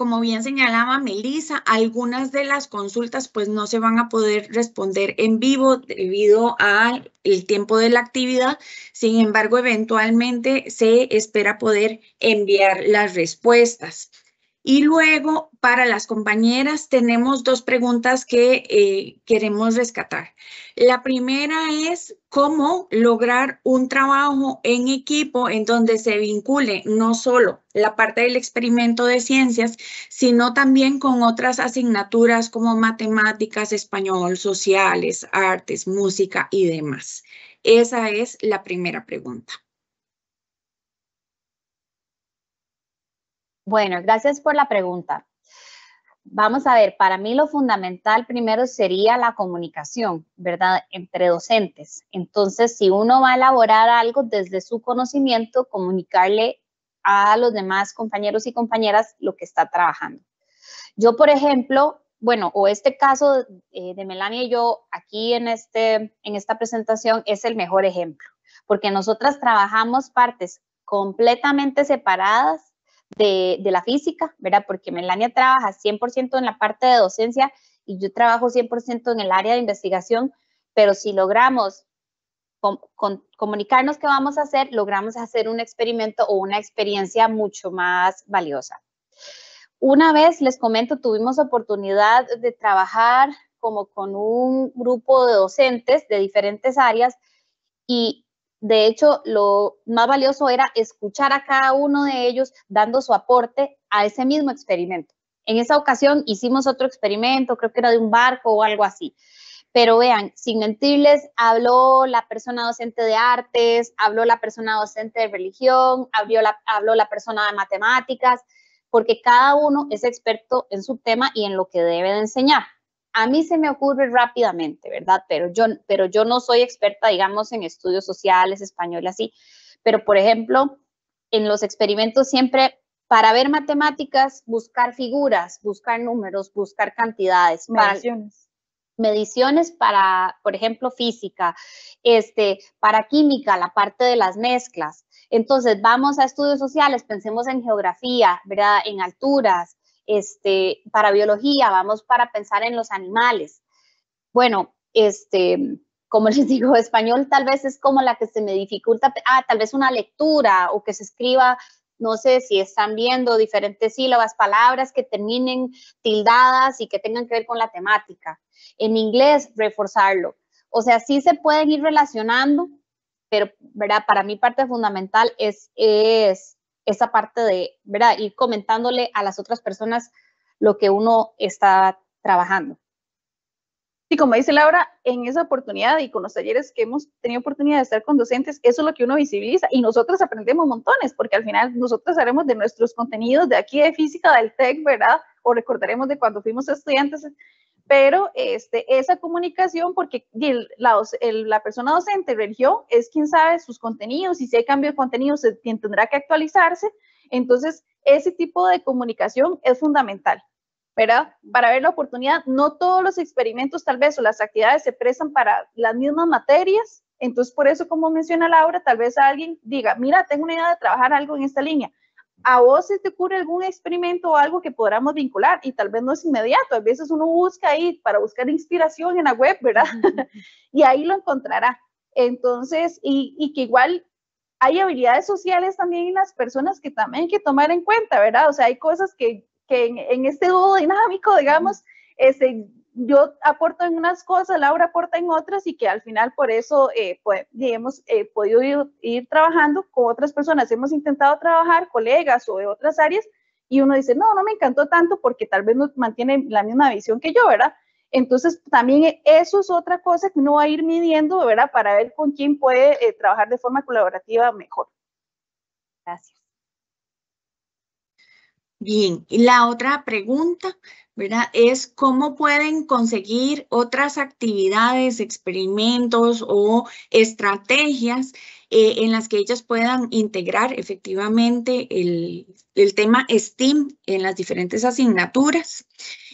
como bien señalaba Melissa, algunas de las consultas pues no se van a poder responder en vivo debido al tiempo de la actividad. Sin embargo, eventualmente se espera poder enviar las respuestas. Y luego, para las compañeras, tenemos dos preguntas que eh, queremos rescatar. La primera es cómo lograr un trabajo en equipo en donde se vincule no solo la parte del experimento de ciencias, sino también con otras asignaturas como matemáticas, español, sociales, artes, música y demás. Esa es la primera pregunta. Bueno, gracias por la pregunta. Vamos a ver, para mí lo fundamental primero sería la comunicación, ¿verdad? Entre docentes. Entonces, si uno va a elaborar algo desde su conocimiento, comunicarle a los demás compañeros y compañeras lo que está trabajando. Yo, por ejemplo, bueno, o este caso eh, de Melania y yo aquí en, este, en esta presentación es el mejor ejemplo, porque nosotras trabajamos partes completamente separadas de, la física, ¿verdad? Porque Melania trabaja 100% en la parte de docencia y yo trabajo 100% en el área de investigación, pero si logramos comunicarnos qué vamos a hacer, logramos hacer un experimento o una experiencia mucho más valiosa. Una vez, les comento, tuvimos oportunidad de trabajar como con un grupo de docentes de diferentes áreas y de hecho, lo más valioso era escuchar a cada uno de ellos dando su aporte a ese mismo experimento. En esa ocasión hicimos otro experimento, creo que era de un barco o algo así. Pero vean, sin mentirles, habló la persona docente de artes, habló la persona docente de religión, habló la, habló la persona de matemáticas, porque cada uno es experto en su tema y en lo que debe de enseñar a mí se me ocurre rápidamente, ¿verdad? Pero yo, pero yo no soy experta, digamos, en estudios sociales, español, así. Pero, por ejemplo, en los experimentos siempre, para ver matemáticas, buscar figuras, buscar números, buscar cantidades. Mediciones. Para, mediciones para, por ejemplo, física, este, para química, la parte de las mezclas. Entonces, vamos a estudios sociales, pensemos en geografía, ¿verdad? En alturas, este, para biología, vamos para pensar en los animales. Bueno, este, como les digo, español tal vez es como la que se me dificulta, ah, tal vez una lectura o que se escriba, no sé si están viendo diferentes sílabas, palabras que terminen tildadas y que tengan que ver con la temática. En inglés, reforzarlo. O sea, sí se pueden ir relacionando, pero, ¿verdad? Para mí parte fundamental es, es esa parte de, ¿verdad? Ir comentándole a las otras personas lo que uno está trabajando. Y como dice Laura, en esa oportunidad y con los talleres que hemos tenido oportunidad de estar con docentes, eso es lo que uno visibiliza y nosotros aprendemos montones, porque al final nosotros haremos de nuestros contenidos de aquí de física del TEC, ¿verdad? O recordaremos de cuando fuimos estudiantes, pero este, esa comunicación, porque la, la persona docente religión es quien sabe sus contenidos y si hay cambio de contenidos, quien tendrá que actualizarse. Entonces, ese tipo de comunicación es fundamental. ¿verdad? Para ver la oportunidad, no todos los experimentos tal vez o las actividades se prestan para las mismas materias, entonces por eso, como menciona Laura, tal vez alguien diga, mira, tengo una idea de trabajar algo en esta línea. A vos se te ocurre algún experimento o algo que podamos vincular y tal vez no es inmediato, a veces uno busca ahí para buscar inspiración en la web, ¿verdad? y ahí lo encontrará. Entonces, y, y que igual hay habilidades sociales también en las personas que también hay que tomar en cuenta, ¿verdad? O sea, hay cosas que que en, este dúo dinámico, digamos, este, yo aporto en unas cosas, Laura aporta en otras y que al final por eso eh, pues, hemos eh, podido ir, trabajando con otras personas. Hemos intentado trabajar, colegas o de otras áreas, y uno dice, no, no me encantó tanto porque tal vez no mantiene la misma visión que yo, ¿verdad? Entonces, también eso es otra cosa que uno va a ir midiendo, ¿verdad? Para ver con quién puede eh, trabajar de forma colaborativa mejor. Gracias. Bien, y la otra pregunta, Es cómo pueden conseguir otras actividades, experimentos o estrategias eh, en las que ellas puedan integrar efectivamente el, tema STEAM en las diferentes asignaturas.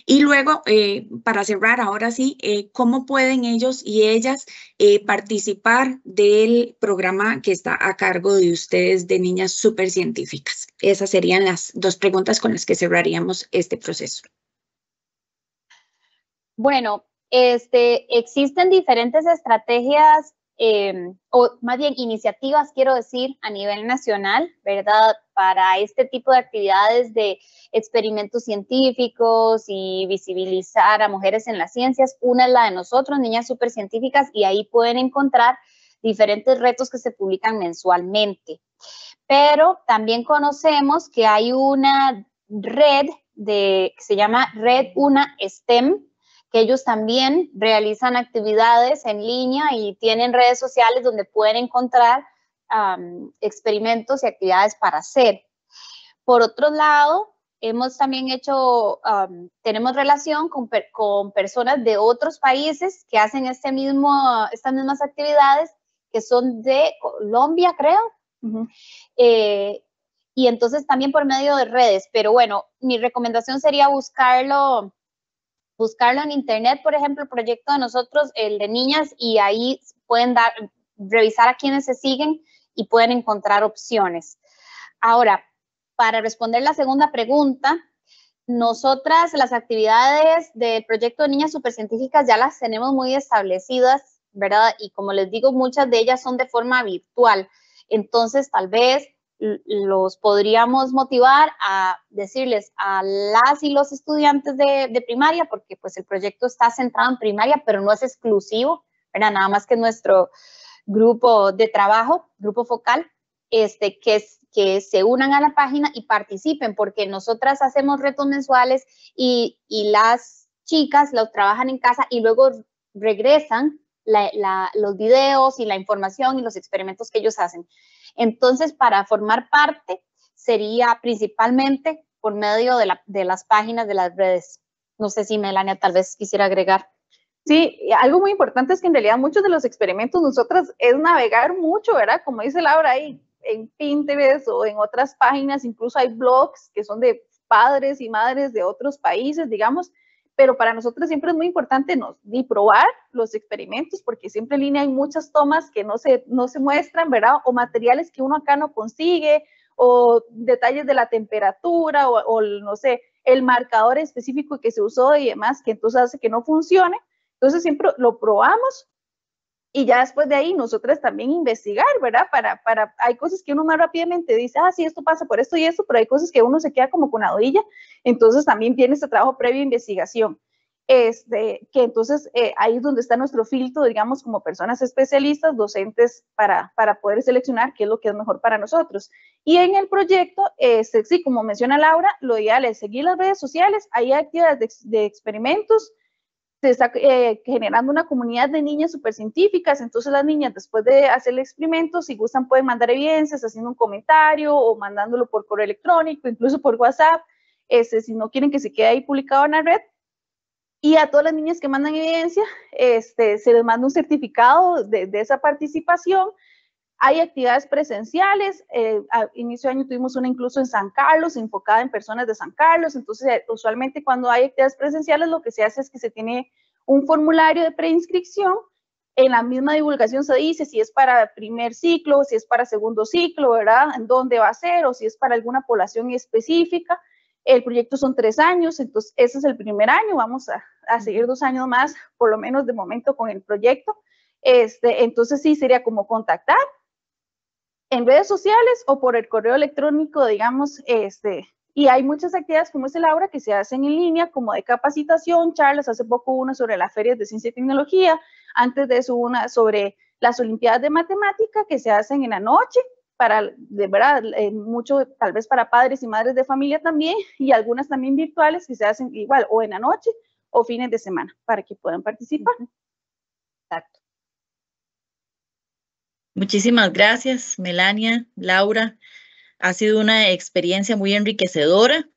Y luego, eh, para cerrar, ahora sí, eh, ¿cómo pueden ellos y ellas participar del programa que está a cargo de ustedes de niñas supercientíficas? Esas serían las dos preguntas con las que cerraríamos este proceso. Bueno, este, existen diferentes estrategias Em, o más bien iniciativas, quiero decir, a nivel nacional, ¿verdad? Para este tipo de actividades de experimentos científicos y visibilizar a mujeres en las ciencias. Una es la de nosotros, Niñas Supercientíficas, y ahí pueden encontrar diferentes retos que se publican mensualmente. Pero también conocemos que hay una red de, que se llama Red Una STEM, que ellos también realizan actividades en línea y tienen redes sociales donde pueden encontrar experimentos y actividades para hacer. Por otro lado, hemos también hecho, tenemos relación con, con, personas de otros países que hacen este mismo, estas mismas actividades, que son de Colombia, creo. Eh, y entonces también por medio de redes. Pero bueno, mi recomendación sería buscarlo buscarlo en internet, por ejemplo, el proyecto de nosotros, el de niñas, y ahí pueden dar, revisar a quienes se siguen y pueden encontrar opciones. Ahora, para responder la segunda pregunta, nosotras las actividades del proyecto de niñas supercientíficas ya las tenemos muy establecidas, ¿verdad? Y como les digo, muchas de ellas son de forma virtual. Entonces, tal vez los podríamos motivar a decirles a las y los estudiantes de, primaria, porque pues el proyecto está centrado en primaria, pero no es exclusivo, ¿verdad? Nada más que nuestro grupo de trabajo, grupo focal, este, que, que se unan a la página y participen, porque nosotras hacemos retos mensuales y, y las chicas los trabajan en casa y luego regresan los videos y la información y los experimentos que ellos hacen. Entonces, para formar parte sería principalmente por medio de, de las páginas de las redes. No sé si Melania tal vez quisiera agregar. Sí, algo muy importante es que en realidad muchos de los experimentos nosotras es navegar mucho, ¿verdad? Como dice Laura ahí en Pinterest o en otras páginas, incluso hay blogs que son de padres y madres de otros países, digamos, pero para nosotros siempre es muy importante nos, probar los experimentos, porque siempre en línea hay muchas tomas que no se, no se muestran, ¿verdad? O materiales que uno acá no consigue, o detalles de la temperatura, o, no sé, el marcador específico que se usó y demás, que entonces hace que no funcione. Entonces siempre lo probamos y ya después de ahí nosotras también investigar, ¿verdad? Para, para, hay cosas que uno más rápidamente dice, ah, sí, esto pasa por esto y esto, pero hay cosas que uno se queda como con la odilla, entonces también tiene este trabajo previo de investigación. Este, que entonces eh, ahí es donde está nuestro filtro, digamos, como personas especialistas, docentes, para, para poder seleccionar qué es lo que es mejor para nosotros. Y en el proyecto, este, sí, como menciona Laura, lo ideal es seguir las redes sociales, hay actividades de, de experimentos, se está eh, generando una comunidad de niñas súper científicas, entonces las niñas después de hacer el experimento, si gustan pueden mandar evidencias haciendo un comentario o mandándolo por correo electrónico, incluso por WhatsApp, este, si no quieren que se quede ahí publicado en la red. Y a todas las niñas que mandan evidencia, este, se les manda un certificado de esa participación. Hay actividades presenciales. Eh, a inicio de año tuvimos una incluso en San Carlos, enfocada en personas de San Carlos. Entonces, eh, usualmente cuando hay actividades presenciales, lo que se hace es que se tiene un formulario de preinscripción. En la misma divulgación se dice si es para primer ciclo, si es para segundo ciclo, ¿verdad? En dónde va a ser o si es para alguna población específica. El proyecto son tres años, entonces ese es el primer año. Vamos a, a seguir dos años más, por lo menos de momento, con el proyecto. Este, entonces sí sería como contactar en redes sociales o por el correo electrónico, digamos, este, y hay muchas actividades como es el Aura que se hacen en línea, como de capacitación, charlas, hace poco una sobre las ferias de ciencia y tecnología, antes de eso una sobre las Olimpiadas de Matemática que se hacen en la noche, para, de verdad, eh, mucho tal vez para padres y madres de familia también, y algunas también virtuales que se hacen igual o en la noche o fines de semana para que puedan participar. Exacto. Muchísimas gracias, Melania, Laura. Ha sido una experiencia muy enriquecedora.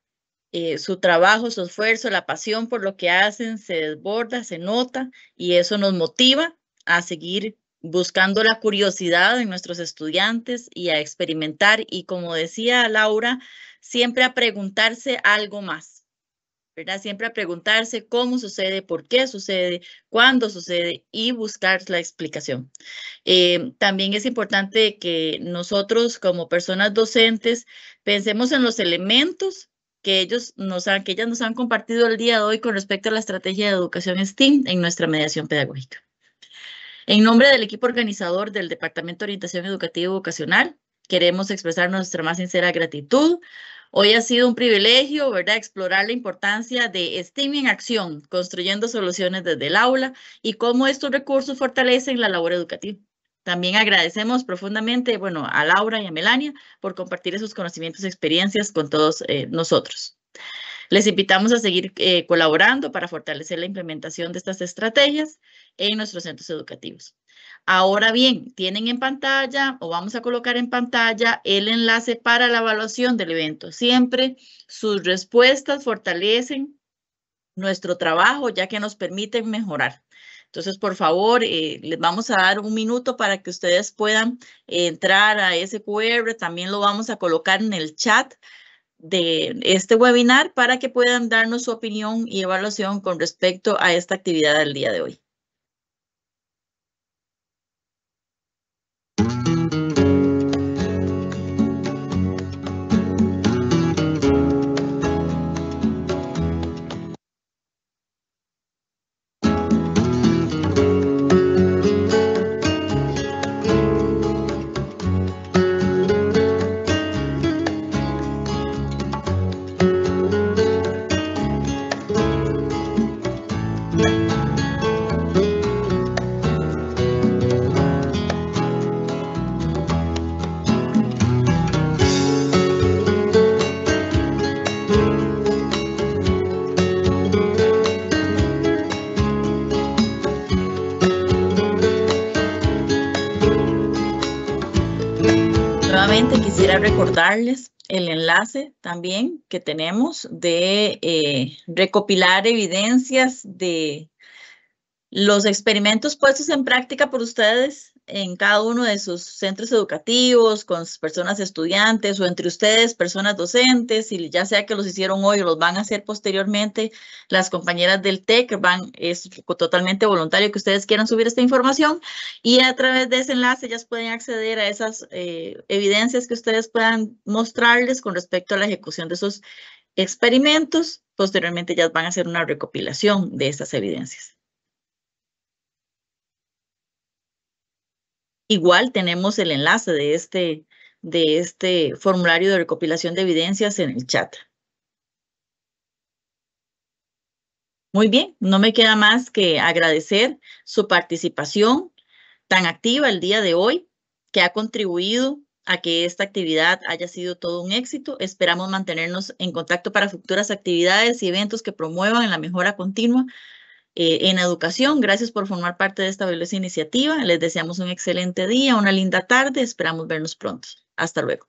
Eh, su trabajo, su esfuerzo, la pasión por lo que hacen se desborda, se nota y eso nos motiva a seguir buscando la curiosidad en nuestros estudiantes y a experimentar y como decía Laura, siempre a preguntarse algo más Siempre a preguntarse cómo sucede, por qué sucede, cuándo sucede y buscar la explicación. Eh, también es importante que nosotros como personas docentes pensemos en los elementos que ellos nos han, que ellas nos han compartido el día de hoy con respecto a la estrategia de educación STEAM en nuestra mediación pedagógica. En nombre del equipo organizador del Departamento de Orientación Educativa y Vocacional, queremos expresar nuestra más sincera gratitud Hoy ha sido un privilegio, ¿verdad?, explorar la importancia de STEAM en acción, construyendo soluciones desde el aula y cómo estos recursos fortalecen la labor educativa. También agradecemos profundamente, bueno, a Laura y a Melania por compartir esos conocimientos y experiencias con todos eh, nosotros. Les invitamos a seguir eh, colaborando para fortalecer la implementación de estas estrategias en nuestros centros educativos. Ahora bien, tienen en pantalla o vamos a colocar en pantalla el enlace para la evaluación del evento. Siempre sus respuestas fortalecen nuestro trabajo ya que nos permiten mejorar. Entonces, por favor, eh, les vamos a dar un minuto para que ustedes puedan entrar a ese QR. También lo vamos a colocar en el chat de este webinar para que puedan darnos su opinión y evaluación con respecto a esta actividad del día de hoy. Recordarles el enlace también que tenemos de eh, recopilar evidencias de los experimentos puestos en práctica por ustedes en cada uno de sus centros educativos, con sus personas estudiantes o entre ustedes, personas docentes, y ya sea que los hicieron hoy o los van a hacer posteriormente, las compañeras del TEC van, es totalmente voluntario que ustedes quieran subir esta información y a través de ese enlace ellas pueden acceder a esas eh, evidencias que ustedes puedan mostrarles con respecto a la ejecución de esos experimentos. Posteriormente ya van a hacer una recopilación de estas evidencias. Igual tenemos el enlace de este, de este formulario de recopilación de evidencias en el chat. Muy bien, no me queda más que agradecer su participación tan activa el día de hoy, que ha contribuido a que esta actividad haya sido todo un éxito. Esperamos mantenernos en contacto para futuras actividades y eventos que promuevan la mejora continua eh, en educación. Gracias por formar parte de esta valiosa iniciativa. Les deseamos un excelente día, una linda tarde. Esperamos vernos pronto. Hasta luego.